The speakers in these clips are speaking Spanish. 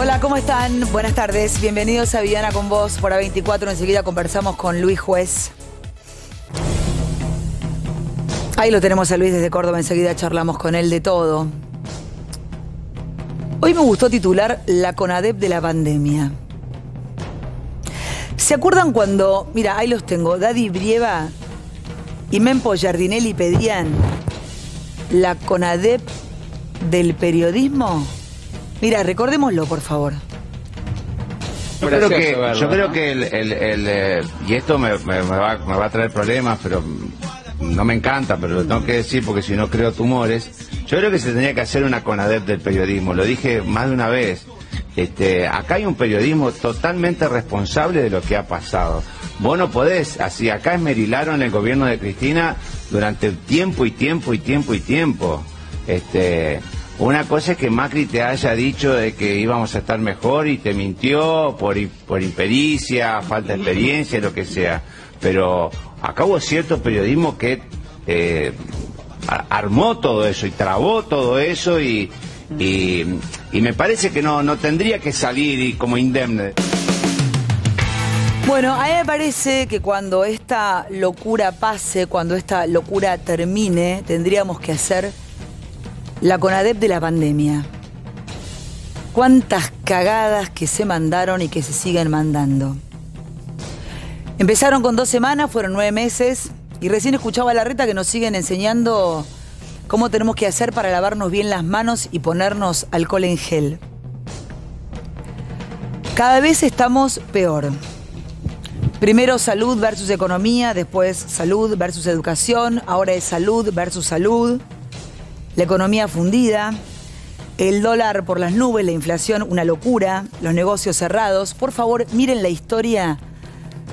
Hola, ¿cómo están? Buenas tardes. Bienvenidos a Villana con vos por A24. Enseguida conversamos con Luis Juez. Ahí lo tenemos a Luis desde Córdoba. Enseguida charlamos con él de todo. Hoy me gustó titular La CONADEP de la pandemia. ¿Se acuerdan cuando, mira, ahí los tengo, Daddy Brieva y Mempo Giardinelli pedían la CONADEP del periodismo? Mira, recordémoslo, por favor. Yo creo que, yo creo que el, el- el, eh, y esto me, me- me va, me va a traer problemas, pero no me encanta, pero lo tengo que decir porque si no creo tumores. Yo creo que se tenía que hacer una CONADEP del periodismo, lo dije más de una vez. Este, acá hay un periodismo totalmente responsable de lo que ha pasado. Vos no podés, así acá esmerilaron el gobierno de Cristina durante tiempo y tiempo y tiempo y tiempo. Este, una cosa es que Macri te haya dicho de que íbamos a estar mejor y te mintió por, por impericia, falta de experiencia, lo que sea. Pero acá hubo cierto periodismo que eh, armó todo eso y trabó todo eso y, y, y me parece que no, no tendría que salir y como indemne. Bueno, a mí me parece que cuando esta locura pase, cuando esta locura termine, tendríamos que hacer la CONADEP de la pandemia. Cuántas cagadas que se mandaron y que se siguen mandando. Empezaron con dos semanas, fueron nueve meses, y recién escuchaba a la reta que nos siguen enseñando cómo tenemos que hacer para lavarnos bien las manos y ponernos alcohol en gel. Cada vez estamos peor. Primero salud versus economía, después salud versus educación, ahora es salud versus salud, la economía fundida, el dólar por las nubes, la inflación una locura, los negocios cerrados. Por favor, miren la historia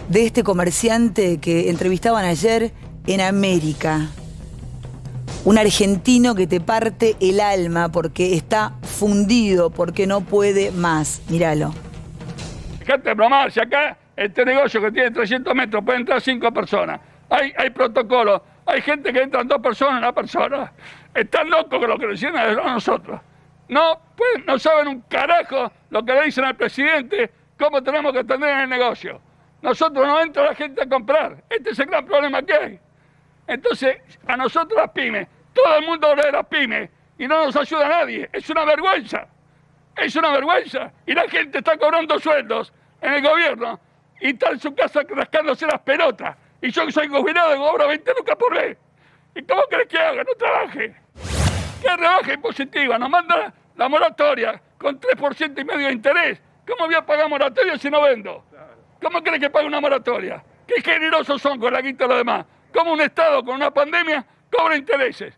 de este comerciante que entrevistaban ayer en América. Un argentino que te parte el alma porque está fundido, porque no puede más. Míralo. Dejate de bromar, si acá este negocio que tiene 300 metros puede entrar 5 personas. Hay, hay protocolo, hay gente que entran dos personas, una persona. Están locos con lo que le dicen a nosotros. No, pues no saben un carajo lo que le dicen al presidente, cómo tenemos que atender en el negocio. Nosotros no entra la gente a comprar. Este es el gran problema que hay. Entonces, a nosotros las pymes, todo el mundo habla de las pymes y no nos ayuda nadie. Es una vergüenza. Es una vergüenza. Y la gente está cobrando sueldos en el gobierno y está en su casa rascándose las pelotas. Y yo que soy jubilado cobro 20 lucas por mes. ¿Y cómo crees que haga? No trabaje. Que rebaja impositiva. Nos manda la moratoria con 3% y medio de interés. ¿Cómo voy a pagar moratoria si no vendo? ¿Cómo crees que pague una moratoria? ¿Qué generosos son con la guita de los demás? ¿Cómo un Estado con una pandemia cobra intereses?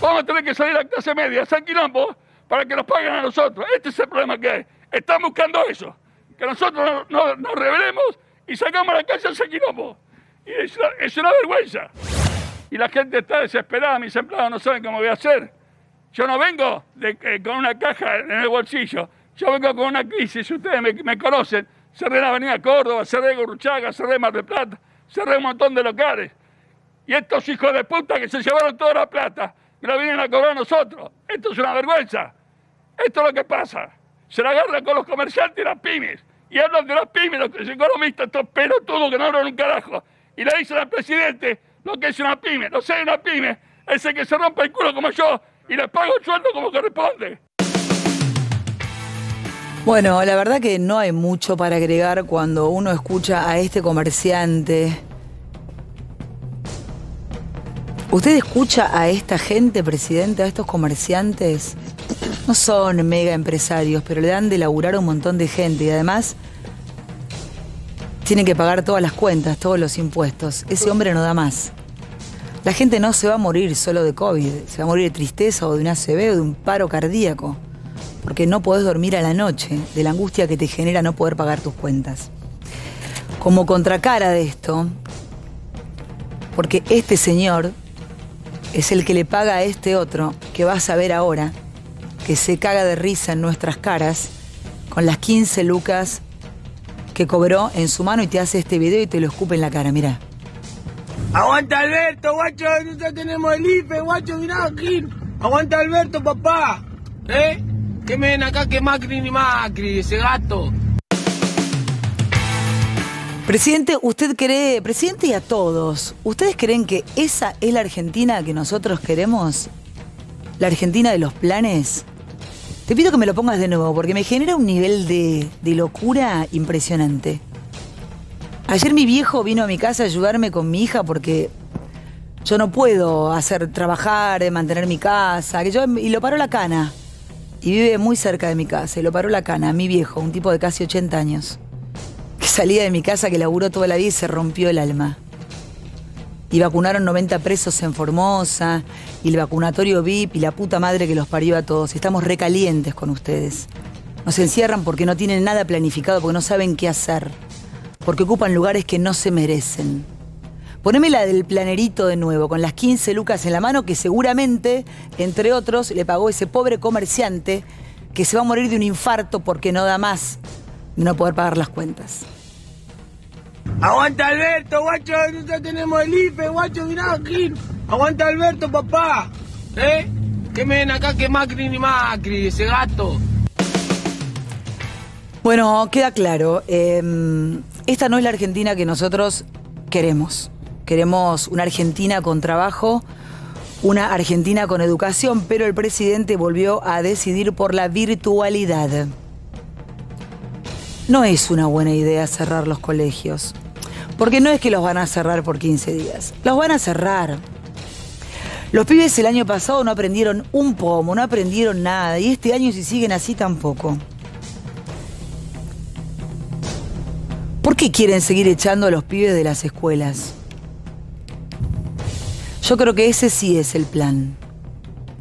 Vamos a tener que salir a la clase media, San Quilombo, para que nos paguen a nosotros. Este es el problema que hay. Están buscando eso. Que nosotros no- no- nos rebelemos y sacamos la calle a San Quilombo. Y es es una vergüenza. Y la gente está desesperada, mis empleados no saben cómo voy a hacer. Yo no vengo eh, con una caja en el bolsillo. Yo vengo con una crisis, ustedes me, me conocen. Cerré la avenida Córdoba, cerré Gurruchaga, cerré Mar del Plata, cerré un montón de locales. Y estos hijos de puta que se llevaron toda la plata, me la vienen a cobrar nosotros. Esto es una vergüenza. Esto es lo que pasa. Se la agarran con los comerciantes y las pymes. Y hablan de las pymes, los economistas, estos pelotudos que no hablan un carajo. Y le dicen al presidente lo que es una pyme. No sé, una pyme es el que se rompe el culo como yo y le pago el sueldo como corresponde. Bueno, la verdad que no hay mucho para agregar cuando uno escucha a este comerciante. ¿Usted escucha a esta gente, presidente, a estos comerciantes? No son mega empresarios, pero le dan de laburar a un montón de gente y además tienen que pagar todas las cuentas, todos los impuestos. Ese hombre no da más. La gente no se va a morir solo de COVID, se va a morir de tristeza o de un ACV o de un paro cardíaco, porque no podés dormir a la noche, de la angustia que te genera no poder pagar tus cuentas. Como contracara de esto, porque este señor es el que le paga a este otro, que vas a ver ahora, que se caga de risa en nuestras caras, con las 15 lucas que cobró en su mano y te hace este video y te lo escupe en la cara, mira. Aguanta Alberto, guacho, nosotros tenemos el IFE, guacho, mirá, Gil. Aguanta Alberto, papá. ¿Eh? ¿Qué me ven acá que Macri ni Macri, ese gato? Presidente, usted cree, presidente y a todos, ¿ustedes creen que esa es la Argentina que nosotros queremos? ¿La Argentina de los planes? Te pido que me lo pongas de nuevo porque me genera un nivel de, de locura impresionante. Ayer mi viejo vino a mi casa a ayudarme con mi hija porque yo no puedo hacer trabajar, eh, mantener mi casa, que yo, y lo paró la cana. Y vive muy cerca de mi casa, y lo paró la cana, mi viejo, un tipo de casi 80 años que salía de mi casa, que laburó toda la vida y se rompió el alma. Y vacunaron 90 presos en Formosa, y el vacunatorio VIP, y la puta madre que los parió a todos. Estamos recalientes con ustedes. Nos encierran porque no tienen nada planificado, porque no saben qué hacer, porque ocupan lugares que no se merecen. Poneme la del planerito de nuevo, con las 15 lucas en la mano, que seguramente, entre otros, le pagó ese pobre comerciante que se va a morir de un infarto porque no da más no poder pagar las cuentas. Aguanta Alberto, guacho, nosotros tenemos el IFE, guacho, mirá aquí. Aguanta Alberto, papá. ¿Eh? ¿Qué me ven acá que Macri ni Macri, ese gato? Bueno, queda claro. Em, esta no es la Argentina que nosotros queremos. Queremos una Argentina con trabajo, una Argentina con educación, pero el presidente volvió a decidir por la virtualidad. No es una buena idea cerrar los colegios, porque no es que los van a cerrar por 15 días, los van a cerrar. Los pibes el año pasado no aprendieron un pomo, no aprendieron nada, y este año si siguen así tampoco. Qué quieren seguir echando a los pibes de las escuelas? Yo creo que ese sí es el plan,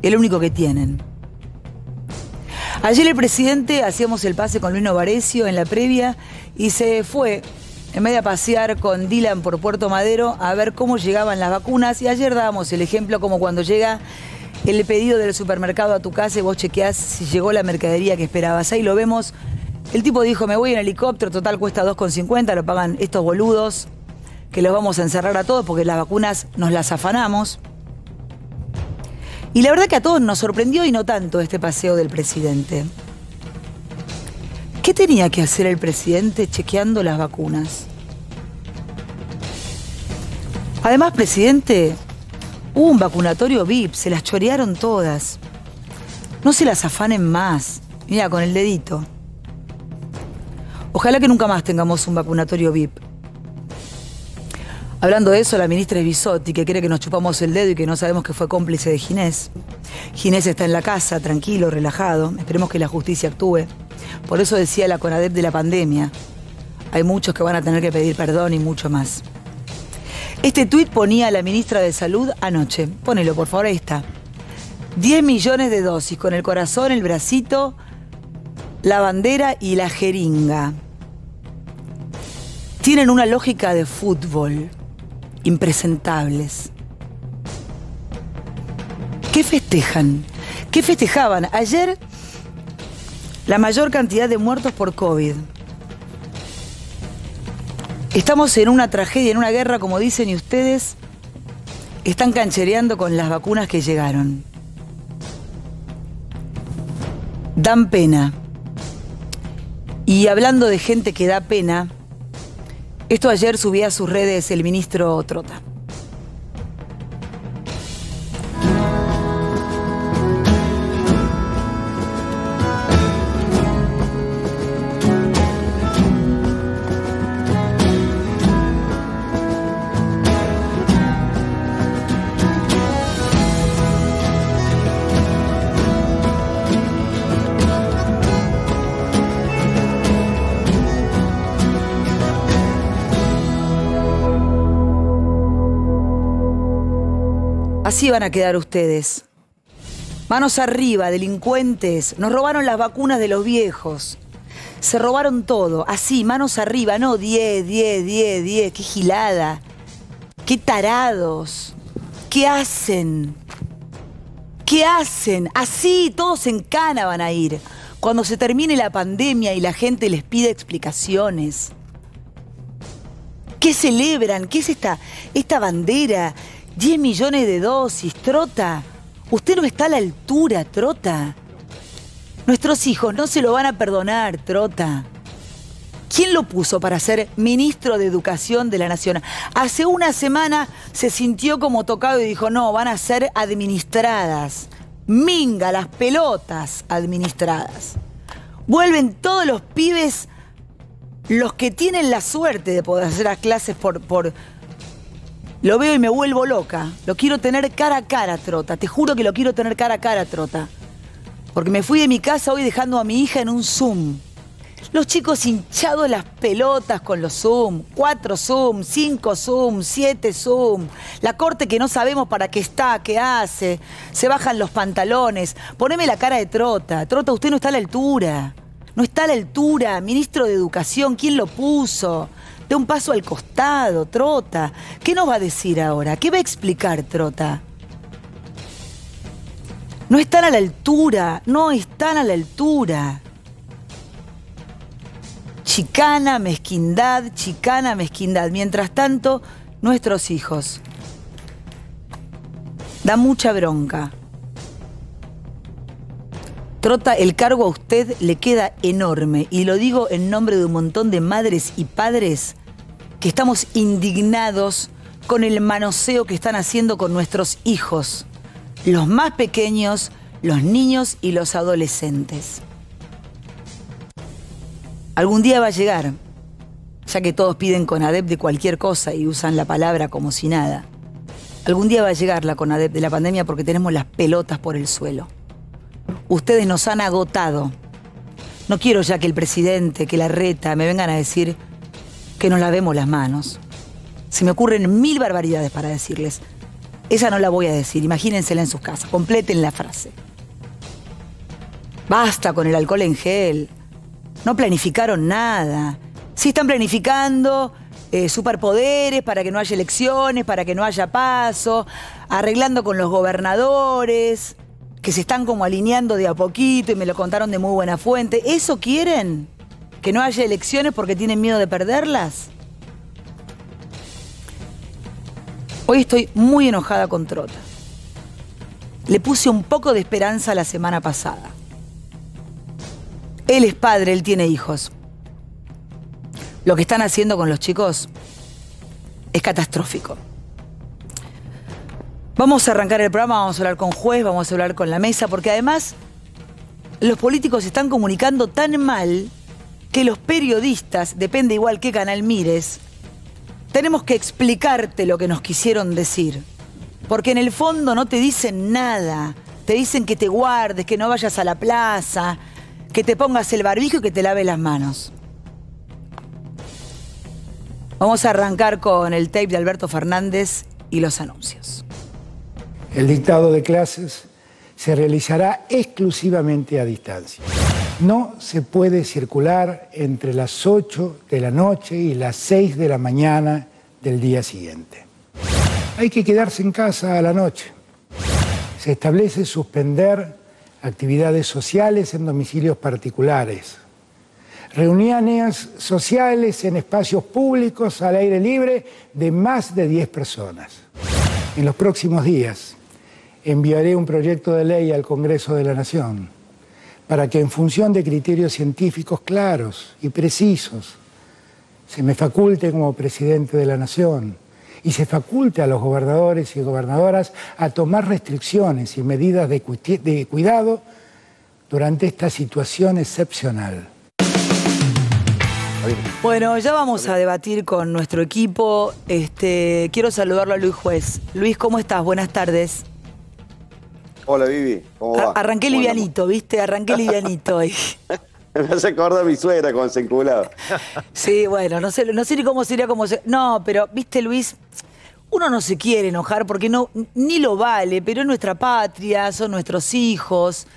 el único que tienen. Ayer el presidente hacíamos el pase con Luis Novarecio en la previa y se fue en vez de pasear con Dylan por Puerto Madero a ver cómo llegaban las vacunas. Y ayer dábamos el ejemplo como cuando llega el pedido del supermercado a tu casa y vos chequeás si llegó la mercadería que esperabas. Ahí lo vemos. El tipo dijo, me voy en helicóptero, total cuesta 2,50, lo pagan estos boludos, que los vamos a encerrar a todos porque las vacunas nos las afanamos. Y la verdad que a todos nos sorprendió y no tanto este paseo del presidente. ¿Qué tenía que hacer el presidente chequeando las vacunas? Además, presidente, hubo un vacunatorio VIP, se las chorearon todas. No se las afanen más. Mira, con el dedito. Ojalá que nunca más tengamos un vacunatorio VIP. Hablando de eso, la ministra es Bisotti, que cree que nos chupamos el dedo y que no sabemos que fue cómplice de Ginés. Ginés está en la casa, tranquilo, relajado. Esperemos que la justicia actúe. Por eso decía la CONADEP de la pandemia. Hay muchos que van a tener que pedir perdón y mucho más. Este tuit ponía la ministra de Salud anoche. Pónelo, por favor, ahí está. 10 millones de dosis, con el corazón, el bracito, la bandera y la jeringa. Tienen una lógica de fútbol impresentables. ¿Qué festejan? ¿Qué festejaban? Ayer la mayor cantidad de muertos por COVID. Estamos en una tragedia, en una guerra, como dicen, y ustedes están canchereando con las vacunas que llegaron. Dan pena. Y hablando de gente que da pena, esto ayer subía a sus redes el ministro Trota. Así van a quedar ustedes. Manos arriba, delincuentes. Nos robaron las vacunas de los viejos. Se robaron todo. Así, manos arriba. No, 10, 10, 10, 10. Qué gilada. Qué tarados. ¿Qué hacen? ¿Qué hacen? Así, todos en cana van a ir. Cuando se termine la pandemia y la gente les pide explicaciones. ¿Qué celebran? ¿Qué es esta, esta bandera? 10 millones de dosis, Trota. Usted no está a la altura, Trota. Nuestros hijos no se lo van a perdonar, Trota. ¿Quién lo puso para ser ministro de Educación de la Nación? Hace una semana se sintió como tocado y dijo, no, van a ser administradas. Minga, las pelotas administradas. Vuelven todos los pibes, los que tienen la suerte de poder hacer las clases por, por... Lo veo y me vuelvo loca. Lo quiero tener cara a cara, Trota. Te juro que lo quiero tener cara a cara, Trota. Porque me fui de mi casa hoy dejando a mi hija en un Zoom. Los chicos hinchados las pelotas con los Zoom. Cuatro Zoom, cinco Zoom, siete Zoom. La corte que no sabemos para qué está, qué hace. Se bajan los pantalones. Poneme la cara de Trota. Trota, usted no está a la altura. No está a la altura. Ministro de Educación, ¿quién lo puso? De un paso al costado, Trota. ¿Qué nos va a decir ahora? ¿Qué va a explicar, Trota? No están a la altura, no están a la altura chicana, mezquindad, chicana, mezquindad. Mientras tanto, nuestros hijos. Da mucha bronca. Trota, el cargo a usted le queda enorme y lo digo en nombre de un montón de madres y padres que estamos indignados con el manoseo que están haciendo con nuestros hijos, los más pequeños, los niños y los adolescentes. Algún día va a llegar, ya que todos piden CONADEP de cualquier cosa y usan la palabra como si nada. Algún día va a llegar la CONADEP de la pandemia porque tenemos las pelotas por el suelo. Ustedes nos han agotado. No quiero ya que el presidente, que la reta, me vengan a decir que nos lavemos las manos. Se me ocurren mil barbaridades para decirles. Esa no la voy a decir, imagínensela en sus casas, completen la frase. Basta con el alcohol en gel, no planificaron nada. Sí están planificando eh, superpoderes para que no haya elecciones, para que no haya paso, arreglando con los gobernadores, que se están como alineando de a poquito y me lo contaron de muy buena fuente. ¿Eso quieren? ¿Que no haya elecciones porque tienen miedo de perderlas? Hoy estoy muy enojada con Trota. Le puse un poco de esperanza la semana pasada. Él es padre, él tiene hijos. Lo que están haciendo con los chicos es catastrófico. Vamos a arrancar el programa, vamos a hablar con juez, vamos a hablar con la mesa, porque además los políticos se están comunicando tan mal que los periodistas, depende igual qué canal mires, tenemos que explicarte lo que nos quisieron decir. Porque en el fondo no te dicen nada. Te dicen que te guardes, que no vayas a la plaza, que te pongas el barbijo y que te lave las manos. Vamos a arrancar con el tape de Alberto Fernández y los anuncios. El dictado de clases se realizará exclusivamente a distancia. No se puede circular entre las 8 de la noche y las 6 de la mañana del día siguiente. Hay que quedarse en casa a la noche. Se establece suspender actividades sociales en domicilios particulares, reuniones sociales en espacios públicos al aire libre de más de 10 personas. En los próximos días enviaré un proyecto de ley al Congreso de la Nación para que en función de criterios científicos claros y precisos se me faculte como presidente de la Nación y se faculte a los gobernadores y gobernadoras a tomar restricciones y medidas de, cuidado durante esta situación excepcional. Bueno, ya vamos a debatir con nuestro equipo. Este, quiero saludarlo a Luis Juez. Luis, ¿cómo estás? Buenas tardes. Hola, Vivi. ¿Cómo va? Arranqué livianito, ¿viste? Arranqué livianito hoy. Me hace acordar a mi suegra cuando se enculaba. Sí, bueno, no sé, no sé ni cómo sería como No, pero, viste, Luis, uno no se quiere enojar porque no, ni lo vale, pero es nuestra patria, son nuestros hijos.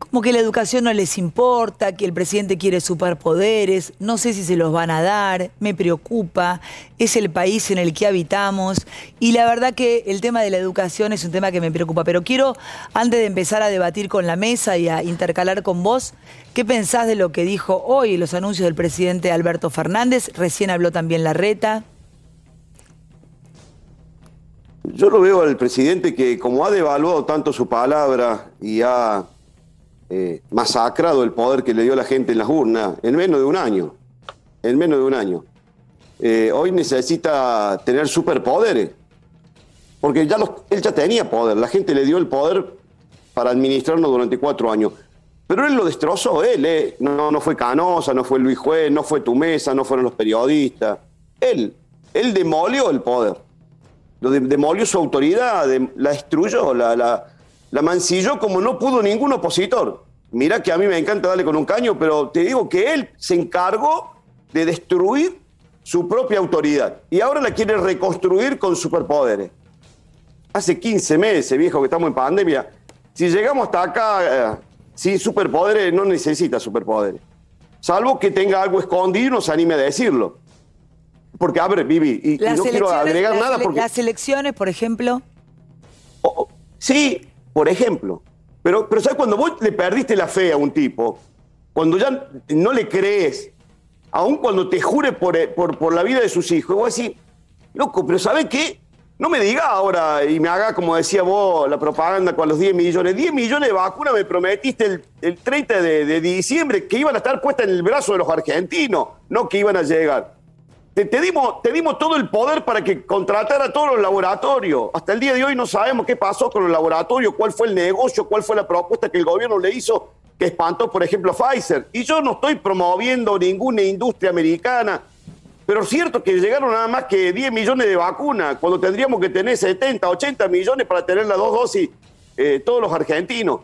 Como que la educación no les importa, que el presidente quiere superpoderes, no sé si se los van a dar, me preocupa, es el país en el que habitamos y la verdad que el tema de la educación es un tema que me preocupa. Pero quiero, antes de empezar a debatir con la mesa y a intercalar con vos, ¿qué pensás de lo que dijo hoy los anuncios del presidente Alberto Fernández? Recién habló también la reta. Yo lo veo al presidente que como ha devaluado tanto su palabra y ha eh, masacrado el poder que le dio la gente en las urnas en menos de un año. En menos de un año. Eh, hoy necesita tener superpoderes. Porque ya él ya tenía poder. La gente le dio el poder para administrarnos durante cuatro años. Pero él lo destrozó, él, eh. no, no fue Canosa, no fue Luis Juez, no fue tu mesa, no fueron los periodistas. Él, él demolió el poder. Lo demolió su autoridad, la destruyó, la, la mancilló como no pudo ningún opositor. Mira que a mí me encanta darle con un caño, pero te digo que él se encargó de destruir su propia autoridad y ahora la quiere reconstruir con superpoderes. Hace 15 meses, viejo, que estamos en pandemia. Si llegamos hasta acá eh, sin superpoderes, no necesita superpoderes. Salvo que tenga algo escondido y no se anime a decirlo. Porque, a ver, Vivi, y, no quiero agregar nada porque... Las elecciones, por ejemplo. sí, por ejemplo. Pero, pero ¿sabes? Cuando vos le perdiste la fe a un tipo, cuando ya no le crees, aun cuando te jure por, por, por la vida de sus hijos, vos decís, loco, pero ¿sabes qué? No me diga ahora y me haga, como decía vos, la propaganda con los 10 millones. 10 millones de vacunas me prometiste el, 30 de, diciembre que iban a estar puestas en el brazo de los argentinos, no que iban a llegar. Te, dimos, te dimos todo el poder para que contratara todos los laboratorios. Hasta el día de hoy no sabemos qué pasó con los laboratorios, cuál fue el negocio, cuál fue la propuesta que el gobierno le hizo que espantó, por ejemplo, Pfizer. Y yo no estoy promoviendo ninguna industria americana pero es cierto que llegaron nada más que 10 millones de vacunas, cuando tendríamos que tener 70, 80 millones para tener las dos dosis eh, todos los argentinos.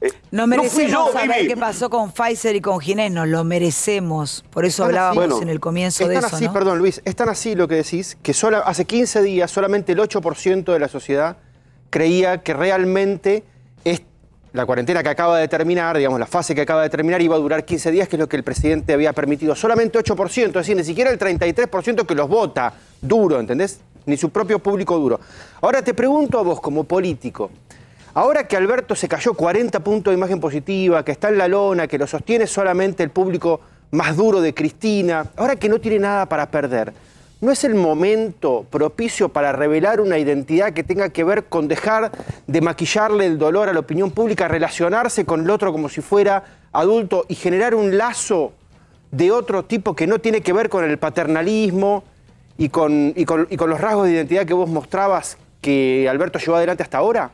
Eh, no merecemos saber qué pasó con Pfizer y con Ginés, nos lo merecemos. Por eso hablábamos en el comienzo de eso. así, perdón Luis, es tan así lo que decís, que solo, hace 15 días solamente el 8% de la sociedad creía que realmente la cuarentena que acaba de terminar, digamos, la fase que acaba de terminar iba a durar 15 días, que es lo que el presidente había permitido. Solamente 8%, es decir, ni siquiera el 33% que los vota duro, ¿entendés? Ni su propio público duro. Ahora te pregunto a vos, como político, ahora que Alberto se cayó 40 puntos de imagen positiva, que está en la lona, que lo sostiene solamente el público más duro de Cristina, ahora que no tiene nada para perder, ¿No es el momento propicio para revelar una identidad que tenga que ver con dejar de maquillarle el dolor a la opinión pública, relacionarse con el otro como si fuera adulto y generar un lazo de otro tipo que no tiene que ver con el paternalismo y con, los rasgos de identidad que vos mostrabas que Alberto llevó adelante hasta ahora?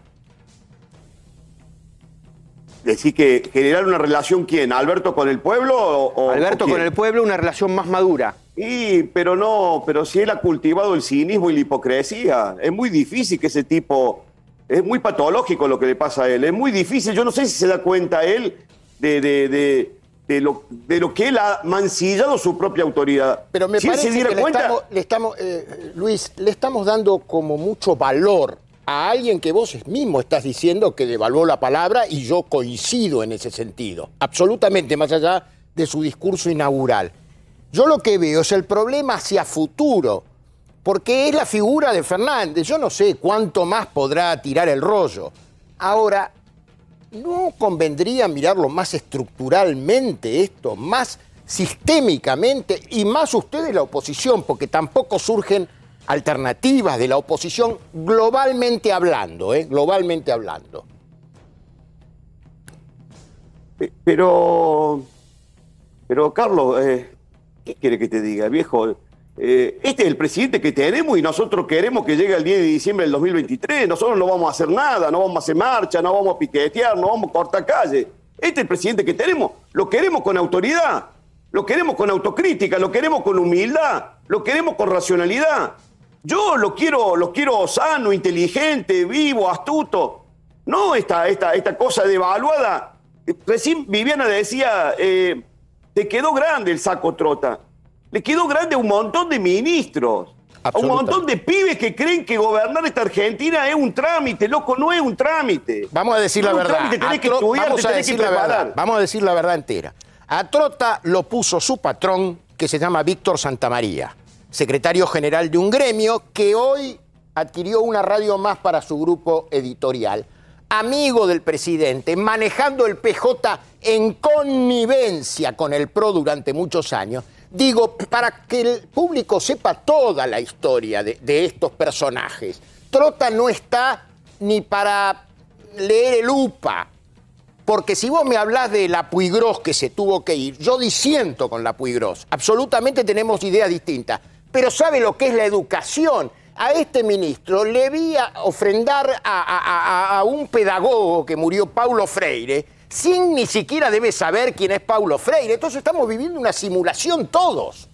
Decir que generar una relación, ¿quién? ¿Alberto con el pueblo o.? Alberto con el pueblo, una relación más madura. Y, pero no, pero si él ha cultivado el cinismo y la hipocresía, es muy difícil que ese tipo, es muy patológico lo que le pasa a él, es muy difícil, yo no sé si se da cuenta él de, de, de, lo, de lo que él ha mancillado su propia autoridad. Pero me parece que le estamos, le estamos eh, Luis, le estamos dando como mucho valor a alguien que vos mismo estás diciendo que devaluó la palabra y yo coincido en ese sentido, absolutamente, más allá de su discurso inaugural. Yo lo que veo es el problema hacia futuro, porque es la figura de Fernández. Yo no sé cuánto más podrá tirar el rollo. Ahora, ¿no convendría mirarlo más estructuralmente esto, más sistémicamente y más ustedes la oposición, porque tampoco surgen alternativas de la oposición globalmente hablando, ¿eh? globalmente hablando. Pero, pero Carlos, eh, ¿Qué quiere que te diga, viejo? Eh, este es el presidente que tenemos y nosotros queremos que llegue el 10 de diciembre del 2023. Nosotros no vamos a hacer nada, no vamos a hacer marcha, no vamos a piquetear, no vamos a cortar calle. Este es el presidente que tenemos. Lo queremos con autoridad, lo queremos con autocrítica, lo queremos con humildad, lo queremos con racionalidad. Yo lo quiero, lo quiero sano, inteligente, vivo, astuto. No esta, esta, esta cosa devaluada. Recién Viviana decía, eh, te quedó grande el saco trota. Le quedó grande a un montón de ministros. A un montón de pibes que creen que gobernar esta Argentina es un trámite, loco, no es un trámite. Vamos a decir la verdad. tenés que estudiar, vamos a decir la verdad. Vamos a decir la verdad entera. A Trota lo puso su patrón, que se llama Víctor Santamaría, secretario general de un gremio que hoy adquirió una radio más para su grupo editorial amigo del presidente, manejando el PJ en connivencia con el PRO durante muchos años, digo, para que el público sepa toda la historia de, estos personajes. Trota no está ni para leer el UPA. Porque si vos me hablás de la Puigros que se tuvo que ir, yo disiento con la Puigros. Absolutamente tenemos ideas distintas. Pero sabe lo que es la educación. A este ministro le vi a ofrendar a, a un pedagogo que murió, Paulo Freire, sin ni siquiera debe saber quién es Paulo Freire. Entonces estamos viviendo una simulación todos.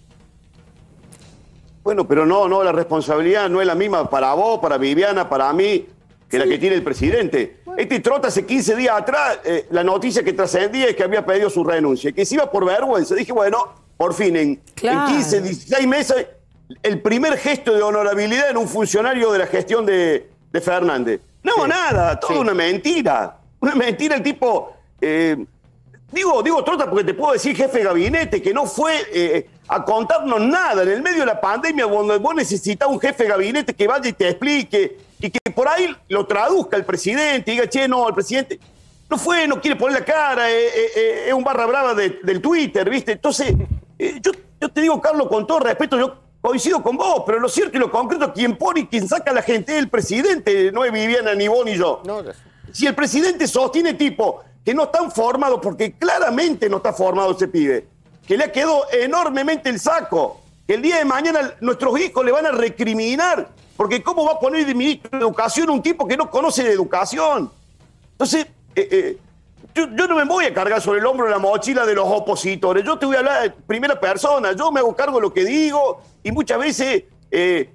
Bueno, pero no, no, la responsabilidad no es la misma para vos, para Viviana, para mí, que la que tiene el presidente. Este Trota hace 15 días atrás, eh, la noticia que trascendía es que había pedido su renuncia, que se iba por vergüenza. Dije, bueno, por fin, en, 15, 16 meses, el primer gesto de honorabilidad en un funcionario de la gestión de, Fernández. No, nada, todo una mentira. Una mentira, el tipo eh, digo, digo Trota porque te puedo decir jefe de gabinete que no fue eh, a contarnos nada en el medio de la pandemia donde vos necesitas un jefe de gabinete que vaya y te explique y que por ahí lo traduzca el presidente y diga, che, no, el presidente no fue, no quiere poner la cara, eh, es un barra brava del Twitter, ¿viste? Entonces, yo, yo te digo, Carlos, con todo respeto, yo coincido con vos, pero lo cierto y lo concreto, quien pone y quien saca a la gente es el presidente, no es Viviana, ni vos, ni yo. si el presidente sostiene tipo, que no están formados, porque claramente no está formado ese pibe, que le ha quedado enormemente el saco, que el día de mañana nuestros hijos le van a recriminar, porque ¿cómo va a poner de ministro de Educación un tipo que no conoce de educación? Entonces, eh, eh, yo, no me voy a cargar sobre el hombro la mochila de los opositores, yo te voy a hablar de primera persona, yo me hago cargo de lo que digo y muchas veces... Eh,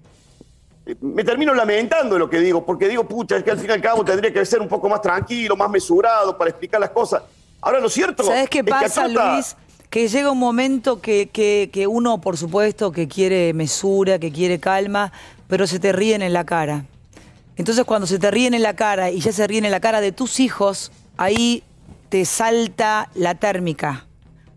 me termino lamentando de lo que digo, porque digo, pucha, es que al fin y al cabo tendría que ser un poco más tranquilo, más mesurado para explicar las cosas. Ahora, lo cierto. ¿Sabes qué pasa, Luis? Que llega un momento que, que, uno, por supuesto, que quiere mesura, que quiere calma, pero se te ríen en la cara. Entonces, cuando se te ríen en la cara y ya se ríen en la cara de tus hijos, ahí te salta la térmica.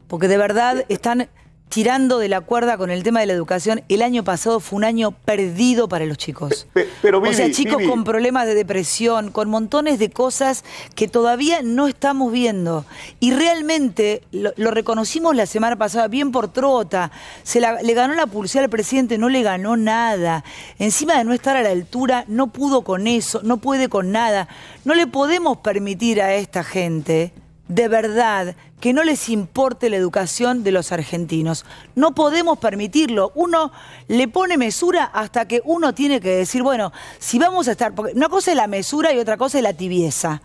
Porque de verdad están tirando de la cuerda con el tema de la educación, el año pasado fue un año perdido para los chicos. Pero, o sea, chicos con problemas de depresión, con montones de cosas que todavía no estamos viendo. Y realmente lo, reconocimos la semana pasada, bien por Trota, se le ganó la pulsera al presidente, no le ganó nada. Encima de no estar a la altura, no pudo con eso, no puede con nada. No le podemos permitir a esta gente de verdad que no les importe la educación de los argentinos. No podemos permitirlo. Uno le pone mesura hasta que uno tiene que decir, bueno, si vamos a estar, porque una cosa es la mesura y otra cosa es la tibieza.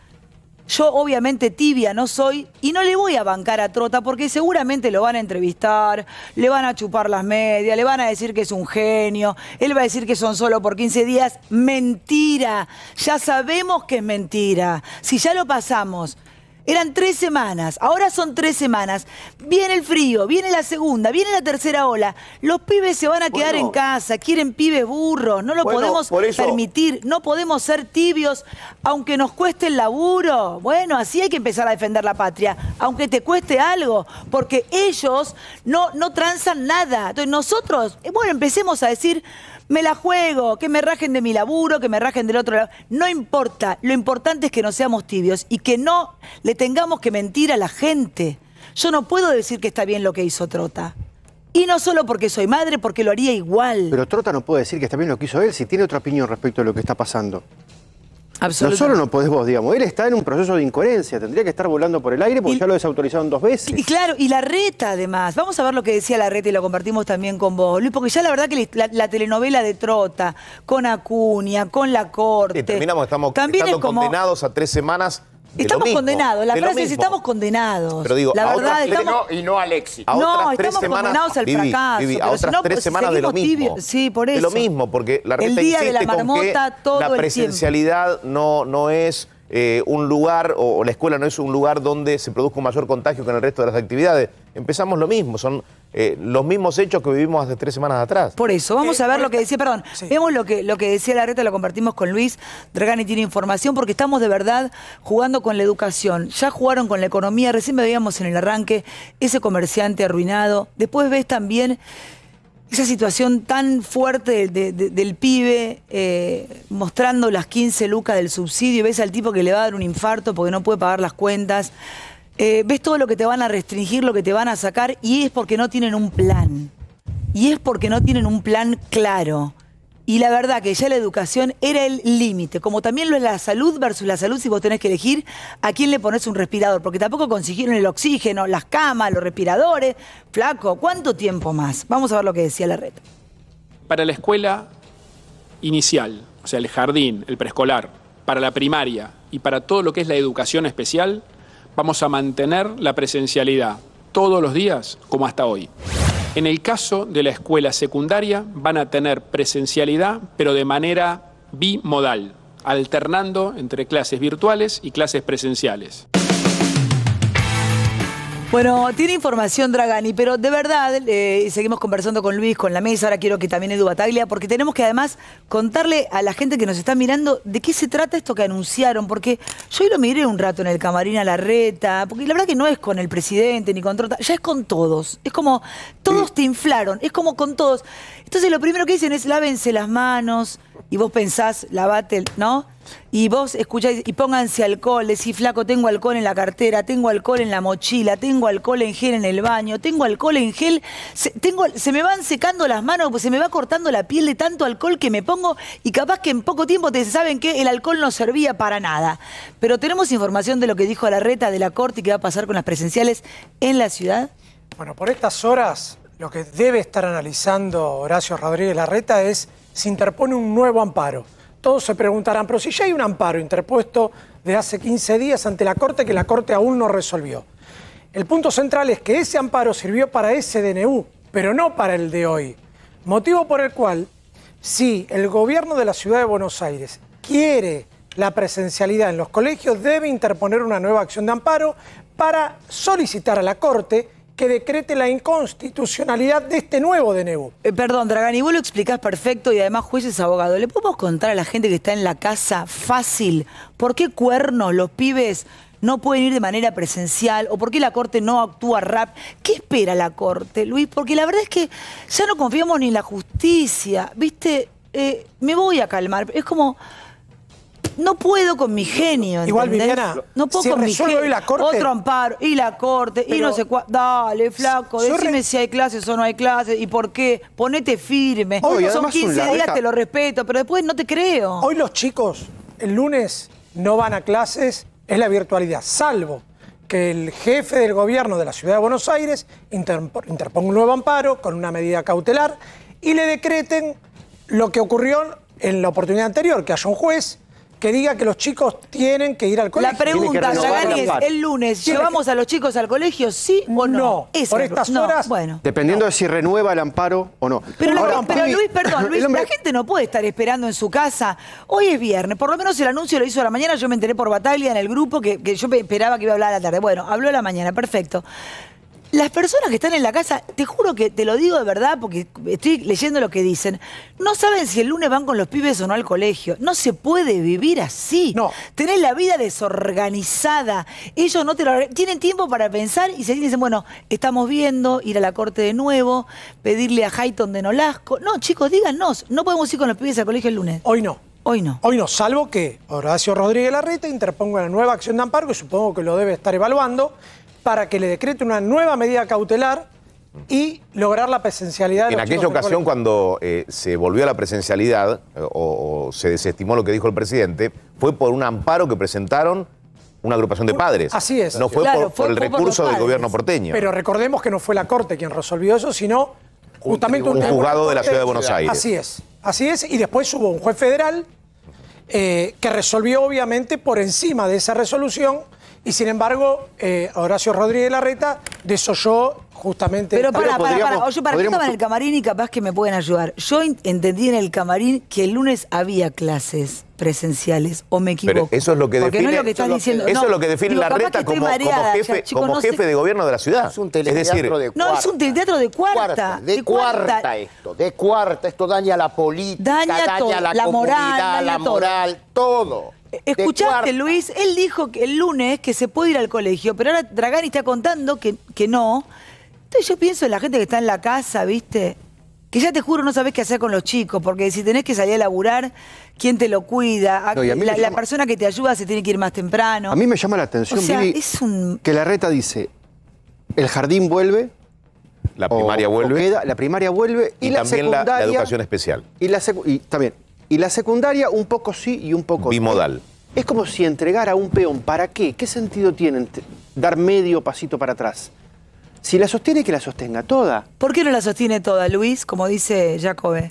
Yo obviamente tibia no soy y no le voy a bancar a Trota porque seguramente lo van a entrevistar, le van a chupar las medias, le van a decir que es un genio, él va a decir que son solo por 15 días. Mentira, ya sabemos que es mentira. Si ya lo pasamos eran tres semanas, ahora son tres semanas. Viene el frío, viene la segunda, viene la tercera ola. Los pibes se van a quedar en casa, quieren pibes burros, no lo podemos permitir, no podemos ser tibios, aunque nos cueste el laburo. Bueno, así hay que empezar a defender la patria, aunque te cueste algo, porque ellos no, no transan nada. Entonces nosotros, eh, bueno, empecemos a decir, me la juego, que me rajen de mi laburo, que me rajen del otro lado. No importa, lo importante es que no seamos tibios y que no le tengamos que mentir a la gente. Yo no puedo decir que está bien lo que hizo Trota. Y no solo porque soy madre, porque lo haría igual. Pero Trota no puede decir que está bien lo que hizo él si tiene otra opinión respecto a lo que está pasando. No solo no podés vos, digamos, él está en un proceso de incoherencia, tendría que estar volando por el aire porque ya lo desautorizaron dos veces. Y claro, y la reta además, vamos a ver lo que decía la reta y lo compartimos también con vos, Luis, porque ya la verdad que la, telenovela de Trota, con Acuña, con la corte... terminamos, estamos estando condenados a tres semanas Estamos condenados. La frase es estamos condenados. Pero digo, la verdad, estamos... y no al éxito. no, estamos condenados al fracaso. a otras tres pues, semanas de lo mismo. Sí, por eso. De lo mismo, porque la el día de la marmota, todo la presencialidad no, no es eh, un lugar, o, la escuela no es un lugar donde se produzca un mayor contagio que en el resto de las actividades. Empezamos lo mismo, son eh, los mismos hechos que vivimos hace tres semanas atrás. Por eso, vamos a ver lo que decía, perdón, vemos lo que, lo que decía la reta, lo compartimos con Luis, Dragani tiene información, porque estamos de verdad jugando con la educación, ya jugaron con la economía, recién veíamos en el arranque ese comerciante arruinado, después ves también esa situación tan fuerte del pibe eh, mostrando las 15 lucas del subsidio, ves al tipo que le va a dar un infarto porque no puede pagar las cuentas, eh, ves todo lo que te van a restringir, lo que te van a sacar y es porque no tienen un plan. Y es porque no tienen un plan claro. Y la verdad que ya la educación era el límite, como también lo es la salud versus la salud si vos tenés que elegir a quién le pones un respirador, porque tampoco consiguieron el oxígeno, las camas, los respiradores. Flaco, ¿cuánto tiempo más? Vamos a ver lo que decía la red. Para la escuela inicial, o sea, el jardín, el preescolar, para la primaria y para todo lo que es la educación especial, vamos a mantener la presencialidad todos los días como hasta hoy. En el caso de la escuela secundaria van a tener presencialidad, pero de manera bimodal, alternando entre clases virtuales y clases presenciales. Bueno, tiene información Dragani, pero de verdad, eh, seguimos conversando con Luis, con la mesa, ahora quiero que también Edu Bataglia, porque tenemos que además contarle a la gente que nos está mirando de qué se trata esto que anunciaron, porque yo hoy lo miré un rato en el camarín a la reta, porque la verdad que no es con el presidente ni con Trota, ya es con todos, es como, todos te inflaron, es como con todos. Entonces lo primero que dicen es lávense las manos, y vos pensás, lavate, ¿no? Y vos escucháis y pónganse alcohol, decís, flaco, tengo alcohol en la cartera, tengo alcohol en la mochila, tengo alcohol en gel en el baño, tengo alcohol en gel, se, tengo, se me van secando las manos, pues se me va cortando la piel de tanto alcohol que me pongo y capaz que en poco tiempo te saben que el alcohol no servía para nada. Pero tenemos información de lo que dijo la reta de la corte y qué va a pasar con las presenciales en la ciudad. Bueno, por estas horas lo que debe estar analizando Horacio Rodríguez Larreta es si interpone un nuevo amparo. Todos se preguntarán, pero si ya hay un amparo interpuesto de hace 15 días ante la Corte que la Corte aún no resolvió. El punto central es que ese amparo sirvió para ese DNU, pero no para el de hoy. Motivo por el cual, si el gobierno de la ciudad de Buenos Aires quiere la presencialidad en los colegios, debe interponer una nueva acción de amparo para solicitar a la Corte que decrete la inconstitucionalidad de este nuevo DNU. Eh, perdón, Dragani, vos lo explicás perfecto y además jueces abogado. ¿Le podemos contar a la gente que está en la casa fácil por qué cuernos los pibes no pueden ir de manera presencial o por qué la Corte no actúa rap. ¿Qué espera la Corte, Luis? Porque la verdad es que ya no confiamos ni en la justicia. ¿Viste? Eh, me voy a calmar. Es como no puedo con mi genio. Igual, Viviana, no puedo con mi genio. La corte, Otro amparo, y la corte, y no sé cuál. Dale, flaco, decime si hay clases o no hay clases, y por qué. Ponete firme. Son 15 días, te lo respeto, pero después no te creo. Hoy los chicos, el lunes, no van a clases, es la virtualidad, salvo que el jefe del gobierno de la ciudad de Buenos Aires interponga un nuevo amparo con una medida cautelar y le decreten lo que ocurrió en la oportunidad anterior, que haya un juez que diga que los chicos tienen que ir al colegio. La pregunta, Dragani, es, ¿el lunes llevamos a los chicos al colegio, sí o no? No, por estas horas, bueno. Dependiendo de si renueva el amparo o no. Pero, Luis, perdón, Luis, la gente no puede estar esperando en su casa. Hoy es viernes, por lo menos el anuncio lo hizo a la mañana, yo me enteré por Bataglia en el grupo, que, que yo esperaba que iba a hablar a la tarde. Bueno, habló a la mañana, perfecto. Las personas que están en la casa, te juro que te lo digo de verdad porque estoy leyendo lo que dicen, no saben si el lunes van con los pibes o no al colegio. No se puede vivir así. No. Tenés la vida desorganizada. Ellos no te lo... Tienen tiempo para pensar y se dicen, bueno, estamos viendo, ir a la corte de nuevo, pedirle a Hayton de Nolasco. No, chicos, díganos, no podemos ir con los pibes al colegio el lunes. Hoy no. Hoy no. Hoy no, salvo que Horacio Rodríguez Larreta interponga una nueva acción de amparo, que supongo que lo debe estar evaluando, para que le decrete una nueva medida cautelar y lograr la presencialidad. De en aquella ocasión, cuando eh, se volvió a la presencialidad eh, o, se desestimó lo que dijo el presidente, fue por un amparo que presentaron una agrupación de padres. Así es. No fue, por, el recurso del gobierno porteño. Pero recordemos que no fue la Corte quien resolvió eso, sino justamente un, juzgado de la ciudad de Buenos Aires. Así es. Así es. Y después hubo un juez federal eh, que resolvió, obviamente, por encima de esa resolución y sin embargo, eh, Horacio Rodríguez Larreta desoyó justamente... Pero para, para, para. Oye, para estaba en el camarín y capaz que me pueden ayudar. Yo entendí en el camarín que el lunes había clases presenciales, o me equivoco. Pero eso es lo que define, no es lo que estás diciendo. Eso es lo que define la reta como, jefe, como jefe de gobierno de la ciudad. Es un teleteatro de cuarta. No, es un teleteatro de cuarta. de, cuarta. esto, de cuarta. Esto daña la política, daña, la, la moral, la moral, todo. Escuchaste, Luis, él dijo que el lunes que se puede ir al colegio, pero ahora Dragani está contando que, que no. Entonces yo pienso en la gente que está en la casa, ¿viste? Que ya te juro no sabés qué hacer con los chicos, porque si tenés que salir a laburar, ¿quién te lo cuida? la, persona que te ayuda se tiene que ir más temprano. A mí me llama la atención, es un... que la reta dice, el jardín vuelve, La primaria vuelve. la primaria vuelve y, la también secundaria, la, educación especial. Y, la y también. Y la secundaria un poco sí y un poco Bimodal. Es como si entregara a un peón. ¿Para qué? ¿Qué sentido tiene dar medio pasito para atrás? Si la sostiene, que la sostenga toda. ¿Por qué no la sostiene toda, Luis? Como dice Jacobe.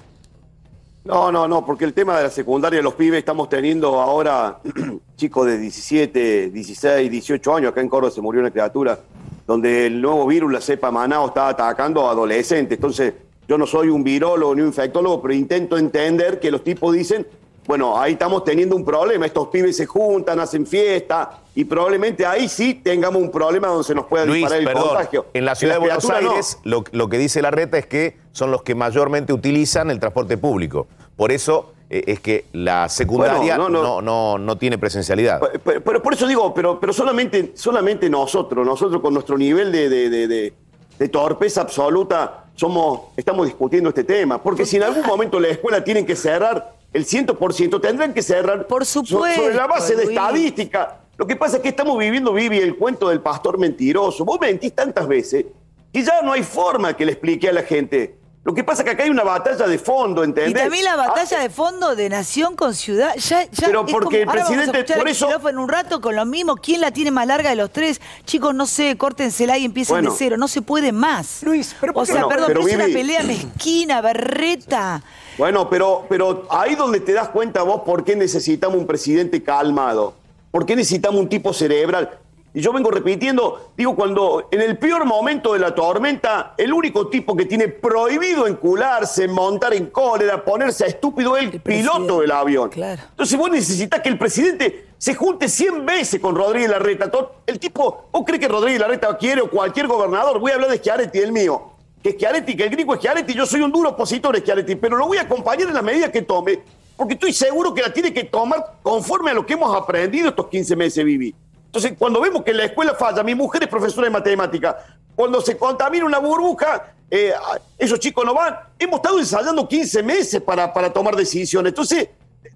No, no, no, porque el tema de la secundaria de los pibes, estamos teniendo ahora chicos de 17, 16, 18 años, acá en Córdoba se murió una criatura, donde el nuevo virus, la cepa Manao, está atacando a adolescentes. Entonces, yo no soy un virólogo ni un infectólogo, pero intento entender que los tipos dicen, bueno, ahí estamos teniendo un problema, estos pibes se juntan, hacen fiesta, y probablemente ahí sí tengamos un problema donde se nos pueda disparar el contagio. En la ciudad de Buenos Aires, lo, lo, que dice la reta es que son los que mayormente utilizan el transporte público. Por eso eh, es que la secundaria no, no, no, tiene presencialidad. Pero, por eso digo, pero, pero solamente, solamente nosotros, nosotros con nuestro nivel de, de, de, torpeza absoluta, somos, estamos discutiendo este tema. Porque si en algún momento la escuela tiene que cerrar el 100%, tendrán que cerrar por supuesto, sobre la base de estadística. Lo que pasa es que estamos viviendo, Vivi, el cuento del pastor mentiroso. Vos mentís tantas veces que ya no hay forma que le explique a la gente. Lo que pasa es que acá hay una batalla de fondo, ¿entendés? Y también la batalla ah, de fondo de nación con ciudad. Ya, ya pero porque el presidente. por eso. en un rato con lo mismo. ¿Quién la tiene más larga de los tres? Chicos, no sé, córtensela y empiecen de cero. No se puede más. Luis, pero O sea, perdón, pero, es una pelea mezquina, berreta. Bueno, pero, pero ahí donde te das cuenta vos por qué necesitamos un presidente calmado. ¿Por qué necesitamos un tipo cerebral? Y yo vengo repitiendo, digo, cuando en el peor momento de la tormenta, el único tipo que tiene prohibido encularse, montar en cólera, ponerse a estúpido es el, piloto del avión. Claro. Entonces vos necesitas que el presidente se junte 100 veces con Rodríguez Larreta. El tipo, ¿vos crees que Rodríguez Larreta quiere o cualquier gobernador? Voy a hablar de Schiaretti, el mío. Que Schiaretti, que el gringo es Schiaretti, yo soy un duro opositor a Schiaretti, pero lo voy a acompañar en la medida que tome, porque estoy seguro que la tiene que tomar conforme a lo que hemos aprendido estos 15 meses, Vivi. Entonces, cuando vemos que la escuela falla, mi mujer es profesora de matemática, cuando se contamina una burbuja, eh, esos chicos no van. Hemos estado ensayando 15 meses para, para tomar decisiones. Entonces,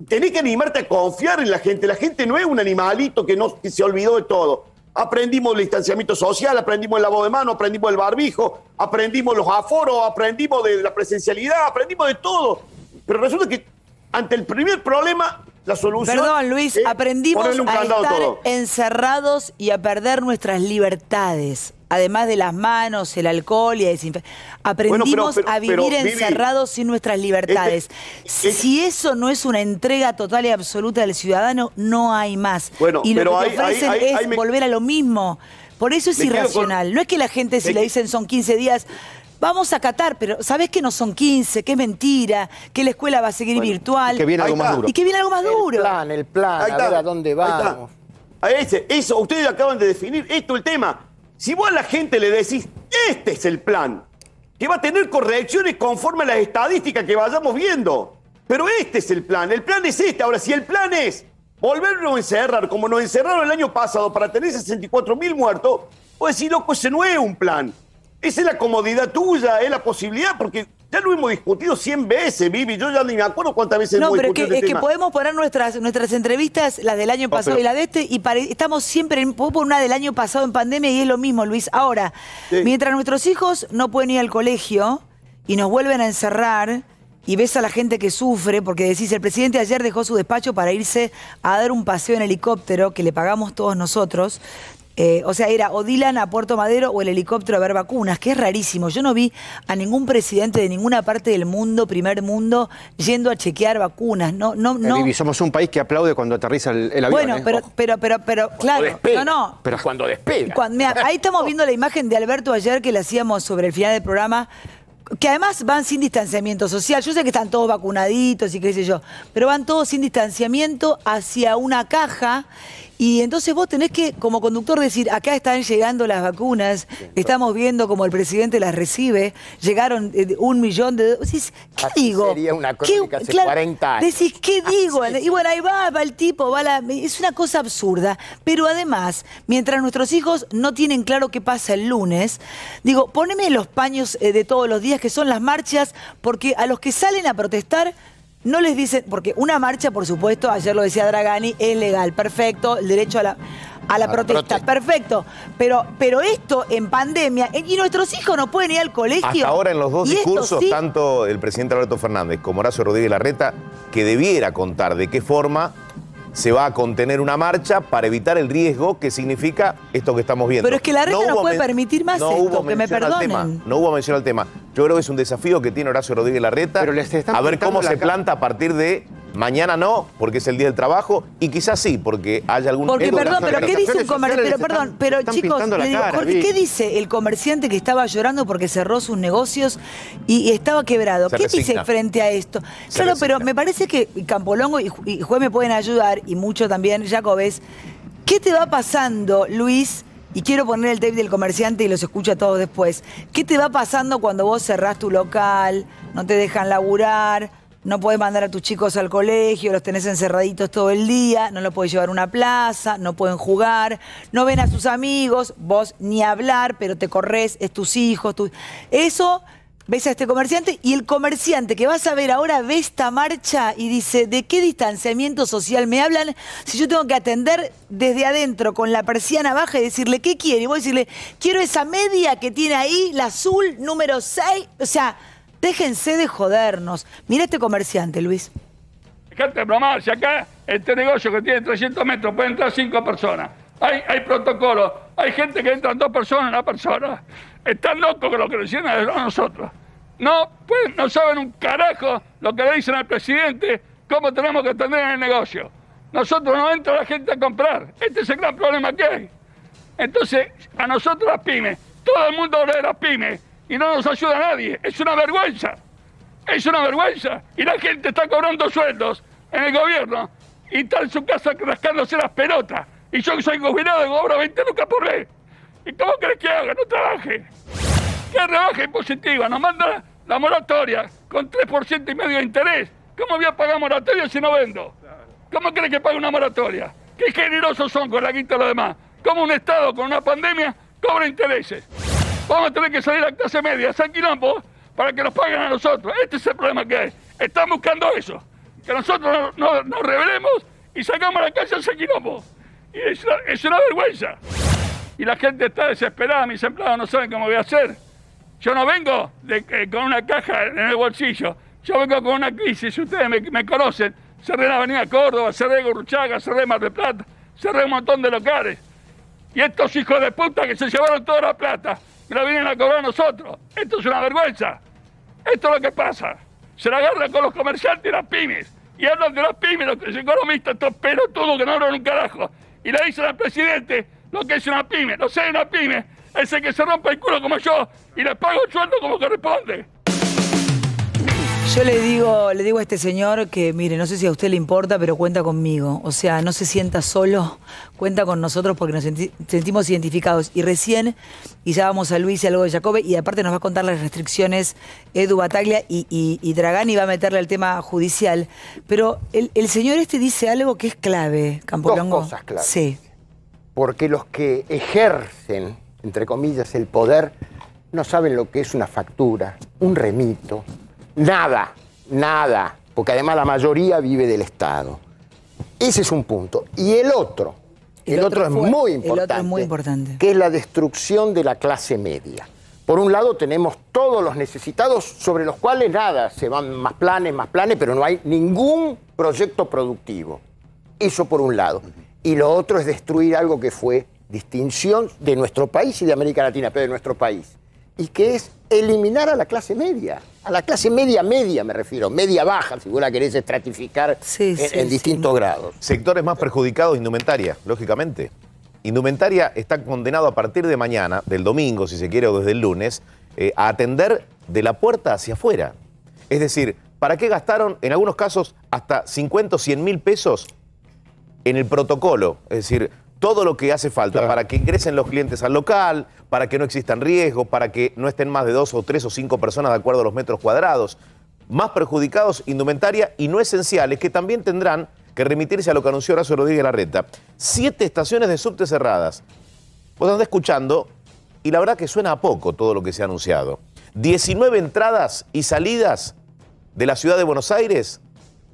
tenés que animarte a confiar en la gente. La gente no es un animalito que, se olvidó de todo. Aprendimos el distanciamiento social, aprendimos el lavado de mano, aprendimos el barbijo, aprendimos los aforos, aprendimos de la presencialidad, aprendimos de todo. Pero resulta que ante el primer problema la solución. Perdón, Luis, aprendimos a estar encerrados y a perder nuestras libertades. Además de las manos, el alcohol y a Aprendimos a vivir encerrados sin nuestras libertades. si eso no es una entrega total y absoluta del ciudadano, no hay más. Bueno, y lo que te ofrecen es volver a lo mismo. Por eso es irracional. No es que la gente, si le dicen son 15 días, Vamos a acatar, pero ¿sabés que no son 15? Que es mentira, que la escuela va a seguir virtual. Y que viene algo más duro. Y que viene algo más duro. El plan, el plan, a ver a dónde vamos. Ese, eso, ustedes acaban de definir esto el tema. Si vos a la gente le decís, este es el plan, que va a tener correcciones conforme a las estadísticas que vayamos viendo. Pero este es el plan, el plan es este. Ahora, si el plan es volvernos a encerrar como nos encerraron el año pasado para tener 64 mil muertos, pues decir, loco, ese no es un plan. Esa es la comodidad tuya, es la posibilidad, porque ya lo hemos discutido 100 veces, Vivi. Yo ya ni me acuerdo cuántas veces no, hemos pero discutido que, es que podemos poner nuestras, nuestras entrevistas, las del año pasado y la de este, y estamos siempre en por una del año pasado en pandemia y es lo mismo, Luis. Ahora, mientras nuestros hijos no pueden ir al colegio y nos vuelven a encerrar y ves a la gente que sufre, porque decís, el presidente ayer dejó su despacho para irse a dar un paseo en helicóptero que le pagamos todos nosotros. Eh, o sea, era o Dylan a Puerto Madero o el helicóptero a ver vacunas, que es rarísimo. Yo no vi a ningún presidente de ninguna parte del mundo, primer mundo, yendo a chequear vacunas. No, no, no. somos un país que aplaude cuando aterriza el, avión. Bueno, ¿eh? pero, pero, pero, pero, claro, no, no. Pero cuando despega. ahí estamos viendo la imagen de Alberto ayer que le hacíamos sobre el final del programa que además van sin distanciamiento social. Yo sé que están todos vacunaditos y qué sé yo, pero van todos sin distanciamiento hacia una caja y entonces vos tenés que, como conductor, decir, acá están llegando las vacunas, estamos viendo cómo el presidente las recibe, llegaron eh, un millón de... ¿Qué digo? Sería una crónica hace 40 años. Decís, ¿qué digo? Y bueno, ahí va, va el tipo, va la... Es una cosa absurda. Pero además, mientras nuestros hijos no tienen claro qué pasa el lunes, digo, poneme los paños eh, de todos los días, que son las marchas, porque a los que salen a protestar no les dicen, porque una marcha, por supuesto, ayer lo decía Dragani, es legal, perfecto, el derecho a la... a la, protesta. Perfecto. Pero, pero esto en pandemia, y nuestros hijos no pueden ir al colegio. Hasta ahora en los dos discursos, tanto el presidente Alberto Fernández como Horacio Rodríguez Larreta, que debiera contar de qué forma se va a contener una marcha para evitar el riesgo que significa esto que estamos viendo. Pero es que la reta no, puede permitir más esto, que me perdonen. no hubo mención al tema. Yo creo que es un desafío que tiene Horacio Rodríguez Larreta. Pero a ver cómo se planta a partir de Mañana no, porque es el día del trabajo, y quizás sí, porque hay algún... Porque, perdón, pero ¿qué dice un comerciante? Pero, perdón, pero chicos, ¿qué dice el comerciante que estaba llorando porque cerró sus negocios y, estaba quebrado? ¿Qué dice frente a esto? claro, pero me parece que Campolongo y, y Juez me pueden ayudar, y mucho también, Jacobes. ¿Qué te va pasando, Luis? Y quiero poner el tape del comerciante y los escucha todos después. ¿Qué te va pasando cuando vos cerrás tu local, no te dejan laburar? No puedes mandar a tus chicos al colegio, los tenés encerraditos todo el día, no los puedes llevar a una plaza, no pueden jugar, no ven a sus amigos, vos ni hablar, pero te corres, es tus hijos, tu... eso ves a este comerciante y el comerciante que vas a ver ahora ve esta marcha y dice, ¿de qué distanciamiento social me hablan si yo tengo que atender desde adentro con la persiana baja y decirle, ¿qué quiere? Y vos decirle, quiero esa media que tiene ahí, la azul, número 6, o sea... Déjense de jodernos. Mira este comerciante, Luis. Dejate de bromar, si acá este negocio que tiene 300 metros puede entrar cinco personas. Hay, hay protocolos, hay gente que entran dos personas, una persona. Están locos que lo que decían a nosotros. No, pues no saben un carajo lo que le dicen al presidente, cómo tenemos que atender en el negocio. Nosotros no entra la gente a comprar. Este es el gran problema que hay. Entonces, a nosotros las pymes, todo el mundo habla de las pymes, y no nos ayuda nadie. Es una vergüenza. Es una vergüenza. Y la gente está cobrando sueldos en el gobierno y está en su casa rascándose las pelotas. Y yo que soy gobernado y cobro 20 lucas por mes. ¿Y cómo crees que haga? No trabaje. Que rebaje impositiva. Nos manda la moratoria con 3% y medio de interés. ¿Cómo voy a pagar moratoria si no vendo? ¿Cómo crees que pague una moratoria? ¿Qué generosos son con la guita y lo demás? ¿Cómo un Estado con una pandemia cobra intereses? Vamos a tener que salir a la clase media, a San Quilombo, para que nos paguen a nosotros. Este es el problema que hay. Están buscando eso. Que nosotros nos revelemos y sacamos la calle a San Quilombo. Y es una, vergüenza. Y la gente está desesperada, mis empleados no saben cómo voy a hacer. Yo no vengo de, con una caja en el bolsillo. Yo vengo con una crisis, ustedes me, conocen. Cerré la Avenida Córdoba, cerré Gurruchaga, cerré Mar del Plata, cerré un montón de locales. Y estos hijos de puta que se llevaron toda la plata, me la vienen a cobrar nosotros. Esto es una vergüenza. Esto es lo que pasa. Se la agarran con los comerciantes y las pymes. Y hablan de las pymes, los economistas, estos pelotudos que no hablan un carajo. Y le dicen al presidente lo que es una pyme. No sé, una pyme es el que se rompa el culo como yo y le pago el sueldo como corresponde. Yo le digo, le digo a este señor que, mire, no sé si a usted le importa, pero cuenta conmigo. O sea, no se sienta solo, cuenta con nosotros porque nos sentimos identificados. Y recién, y ya vamos a Luis y algo de Jacobe, y aparte nos va a contar las restricciones Edu Bataglia y, y, Dragani va a meterle el tema judicial. Pero el, señor este dice algo que es clave, Campolongo. Dos cosas claves. Sí. Porque los que ejercen, entre comillas, el poder, no saben lo que es una factura, un remito, Nada, nada, porque además la mayoría vive del Estado. Ese es un punto. Y el otro, el, otro, es muy importante, muy importante, que es la destrucción de la clase media. Por un lado tenemos todos los necesitados sobre los cuales nada, se van más planes, más planes, pero no hay ningún proyecto productivo. Eso por un lado. Y lo otro es destruir algo que fue distinción de nuestro país y de América Latina, pero de nuestro país y que es eliminar a la clase media, a la clase media media me refiero, media baja, si vos la querés estratificar en, distintos grados. Sectores más perjudicados, indumentaria, lógicamente. Indumentaria está condenado a partir de mañana, del domingo si se quiere, o desde el lunes, eh, a atender de la puerta hacia afuera. Es decir, ¿para qué gastaron en algunos casos hasta 50 o 100 mil pesos en el protocolo? Es decir, todo lo que hace falta para que ingresen los clientes al local, para que no existan riesgos, para que no estén más de dos o tres o cinco personas de acuerdo a los metros cuadrados. Más perjudicados, indumentaria y no esenciales, que también tendrán que remitirse a lo que anunció Horacio Rodríguez Larreta. Siete estaciones de subte cerradas. Vos andás escuchando y la verdad que suena a poco todo lo que se ha anunciado. 19 entradas y salidas de la ciudad de Buenos Aires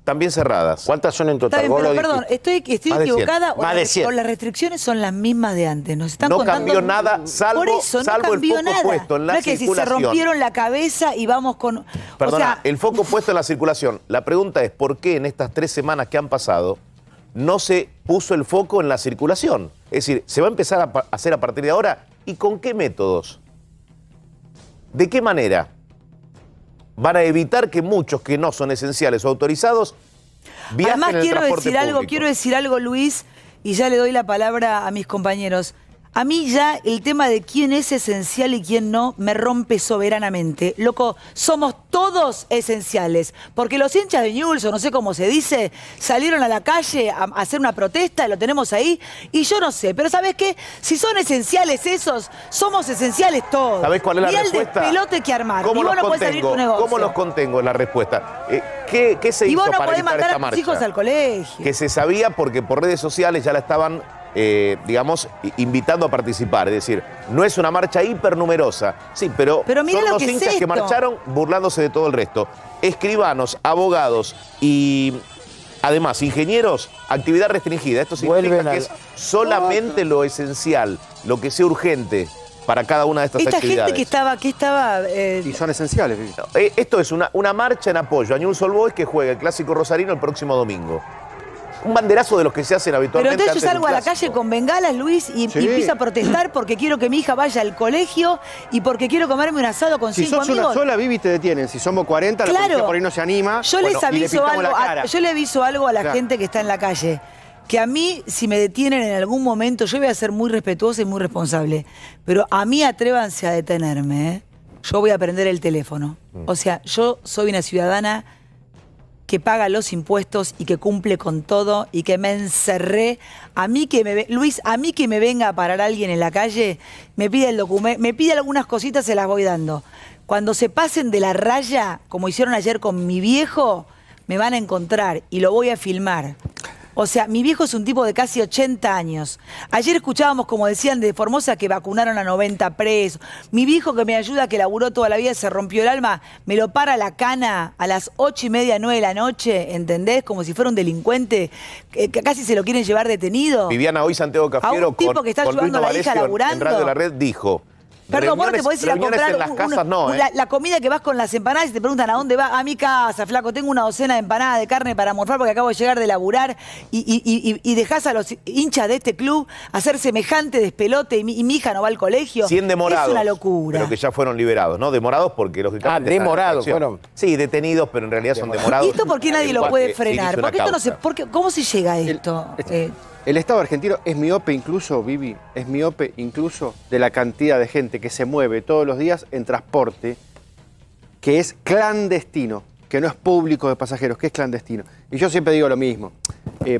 también cerradas. ¿Cuántas son en total? perdón, estoy, estoy equivocada o, las restricciones son las mismas de antes. Nos están no cambió nada, salvo, eso, salvo el foco puesto en la no es que si se rompieron la cabeza y vamos con... Perdona, el foco puesto en la circulación. La pregunta es, ¿por qué en estas tres semanas que han pasado no se puso el foco en la circulación? Es decir, ¿se va a empezar a hacer a partir de ahora? ¿Y con qué métodos? ¿De qué manera? Van a evitar que muchos que no son esenciales o autorizados viajen Además, en quiero decir algo, quiero decir algo, Luis, y ya le doy la palabra a mis compañeros. A mí ya el tema de quién es esencial y quién no me rompe soberanamente. Loco, somos todos esenciales. Porque los hinchas de Newell's, o no sé cómo se dice, salieron a la calle a hacer una protesta, lo tenemos ahí, y yo no sé. Pero ¿sabes qué? Si son esenciales esos, somos esenciales todos. ¿Sabés cuál es la y respuesta? el pelote que armar. ¿Cómo y vos no podés salir tu negocio. ¿Cómo los contengo en la respuesta? Eh, ¿qué, ¿qué, se y hizo vos no para podés mandar esta a tus marcha? hijos al colegio. Que se sabía porque por redes sociales ya la estaban eh, digamos, invitando a participar. Es decir, no es una marcha hipernumerosa, sí, pero, pero son los hinchas que marcharon burlándose de todo el resto. Escribanos, abogados y además ingenieros, actividad restringida. Esto significa que es solamente lo esencial, lo que sea urgente para cada una de estas Esta actividades. gente que estaba... Que estaba eh, Y son esenciales. Eh, esto es una, una marcha en apoyo a Newell's Old Boys que juega el Clásico Rosarino el próximo domingo un banderazo de los que se hacen habitualmente. Pero entonces yo salgo a la calle con bengalas, Luis, y, empiezo a protestar porque quiero que mi hija vaya al colegio y porque quiero comerme un asado con si cinco amigos. Si sos una sola, Vivi, te detienen. Si somos 40, la policía por ahí no se anima. Yo les aviso algo, a, yo le aviso algo a la gente que está en la calle. Que a mí, si me detienen en algún momento, yo voy a ser muy respetuosa y muy responsable. Pero a mí atrévanse a detenerme, ¿eh? Yo voy a prender el teléfono. Mm. O sea, yo soy una ciudadana que paga los impuestos y que cumple con todo y que me encerré. A mí que me Luis, a mí que me venga a parar alguien en la calle, me pide el documento, me pide algunas cositas, se las voy dando. Cuando se pasen de la raya, como hicieron ayer con mi viejo, me van a encontrar y lo voy a filmar. O sea, mi viejo es un tipo de casi 80 años. Ayer escuchábamos, como decían de Formosa, que vacunaron a 90 presos. Mi viejo que me ayuda, que laburó toda la vida, se rompió el alma, me lo para la cana a las 8 y media, 9 de la noche, ¿entendés? Como si fuera un delincuente, que casi se lo quieren llevar detenido. Viviana hoy Santiago Cafiero, a un tipo que está ayudando a la hija laburando. En Radio La Red dijo, Perdón, vos te podés ir a comprar las casas, no, ¿eh? la, comida que vas con las empanadas y te preguntan a dónde va. A mi casa, flaco, tengo una docena de empanadas de carne para morfar porque acabo de llegar de laburar y, y, y, dejás a los hinchas de este club hacer semejante despelote y mi, hija no va al colegio. 100 demorados. Es una locura. Pero que ya fueron liberados, ¿no? Demorados porque lógicamente. Ah, demorados fueron. Sí, detenidos, pero en realidad son demorados. ¿Y esto por qué nadie lo puede frenar? Porque esto no se, porque, ¿Cómo se llega a esto? Eh, el Estado argentino es miope incluso, Vivi, es miope incluso de la cantidad de gente que se mueve todos los días en transporte que es clandestino, que no es público de pasajeros, que es clandestino. Y yo siempre digo lo mismo, eh,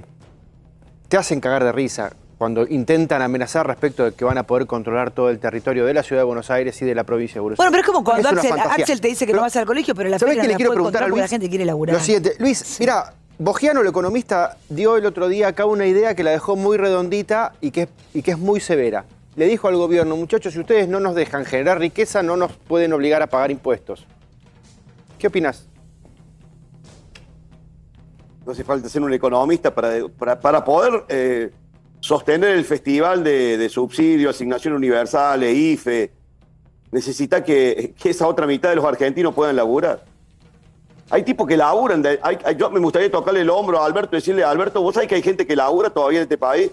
te hacen cagar de risa cuando intentan amenazar respecto de que van a poder controlar todo el territorio de la ciudad de Buenos Aires y de la provincia de Buenos Aires. Bueno, pero es como cuando Axel, te dice que no vas al colegio, pero la feria no la puede controlar porque la gente quiere laburar. Lo siguiente, Luis, mira, Bogiano, el economista, dio el otro día acá una idea que la dejó muy redondita y que, y que es muy severa. Le dijo al gobierno, muchachos, si ustedes no nos dejan generar riqueza, no nos pueden obligar a pagar impuestos. ¿Qué opinas? No hace falta ser un economista para, para, poder eh, sostener el festival de, de subsidio, asignación universal, IFE. Necesita que, que esa otra mitad de los argentinos puedan laburar. Hay tipos que laburan. yo me gustaría tocarle el hombro a Alberto y decirle, Alberto, vos sabés que hay gente que labura todavía en este país.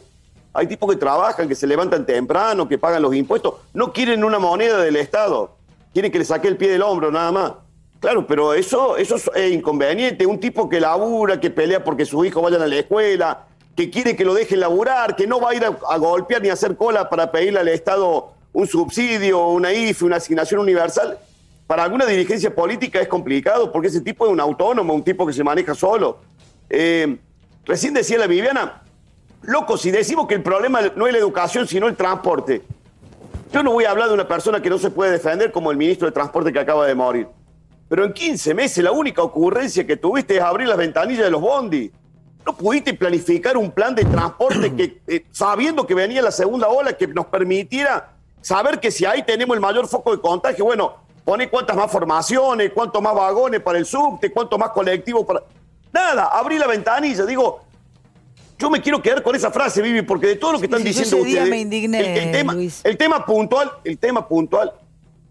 Hay tipos que trabajan, que se levantan temprano, que pagan los impuestos. No quieren una moneda del Estado. Quieren que le saque el pie del hombro, nada más. Claro, pero eso, es inconveniente. Un tipo que labura, que pelea porque sus hijos vayan a la escuela, que quiere que lo dejen laburar, que no va a ir a, a golpear ni a hacer cola para pedirle al Estado un subsidio, una IFE, una asignación universal para alguna dirigencia política es complicado porque ese tipo es un autónomo, un tipo que se maneja solo. Eh, recién decía la Viviana, loco, si decimos que el problema no es la educación, sino el transporte. Yo no voy a hablar de una persona que no se puede defender como el ministro de Transporte que acaba de morir. Pero en 15 meses la única ocurrencia que tuviste es abrir las ventanillas de los bondi. No pudiste planificar un plan de transporte que, eh, sabiendo que venía la segunda ola, que nos permitiera saber que si ahí tenemos el mayor foco de contagio, bueno, pone cuántas más formaciones, cuántos más vagones para el subte, cuántos más colectivos para... Nada, abrí la ventanilla. Digo, yo me quiero quedar con esa frase, Vivi, porque de todo lo que están diciendo ustedes. me indigné, el, tema, el tema puntual, el tema puntual,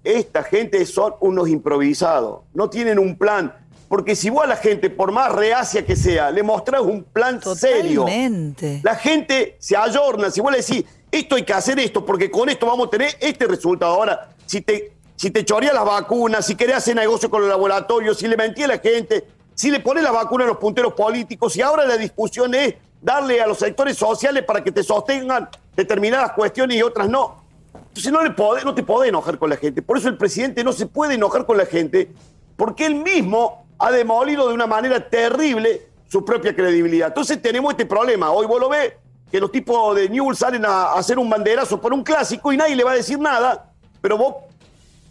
esta gente son unos improvisados, no tienen un plan. Porque si vos a la gente, por más reacia que sea, le mostrás un plan Totalmente. serio, la gente se ayorna. Si vos le decís, esto hay que hacer esto, porque con esto vamos a tener este resultado. Ahora, si te, si te choría las vacunas, si querés hacer negocio con los laboratorios, si le mentí a la gente, si le pones las vacunas a los punteros políticos, y ahora la discusión es darle a los sectores sociales para que te sostengan determinadas cuestiones y otras no. Entonces no, le no te podés enojar con la gente. Por eso el presidente no se puede enojar con la gente, porque él mismo ha demolido de una manera terrible su propia credibilidad. Entonces tenemos este problema. Hoy vos lo ves, que los tipos de Newell salen a hacer un banderazo por un clásico y nadie le va a decir nada, pero vos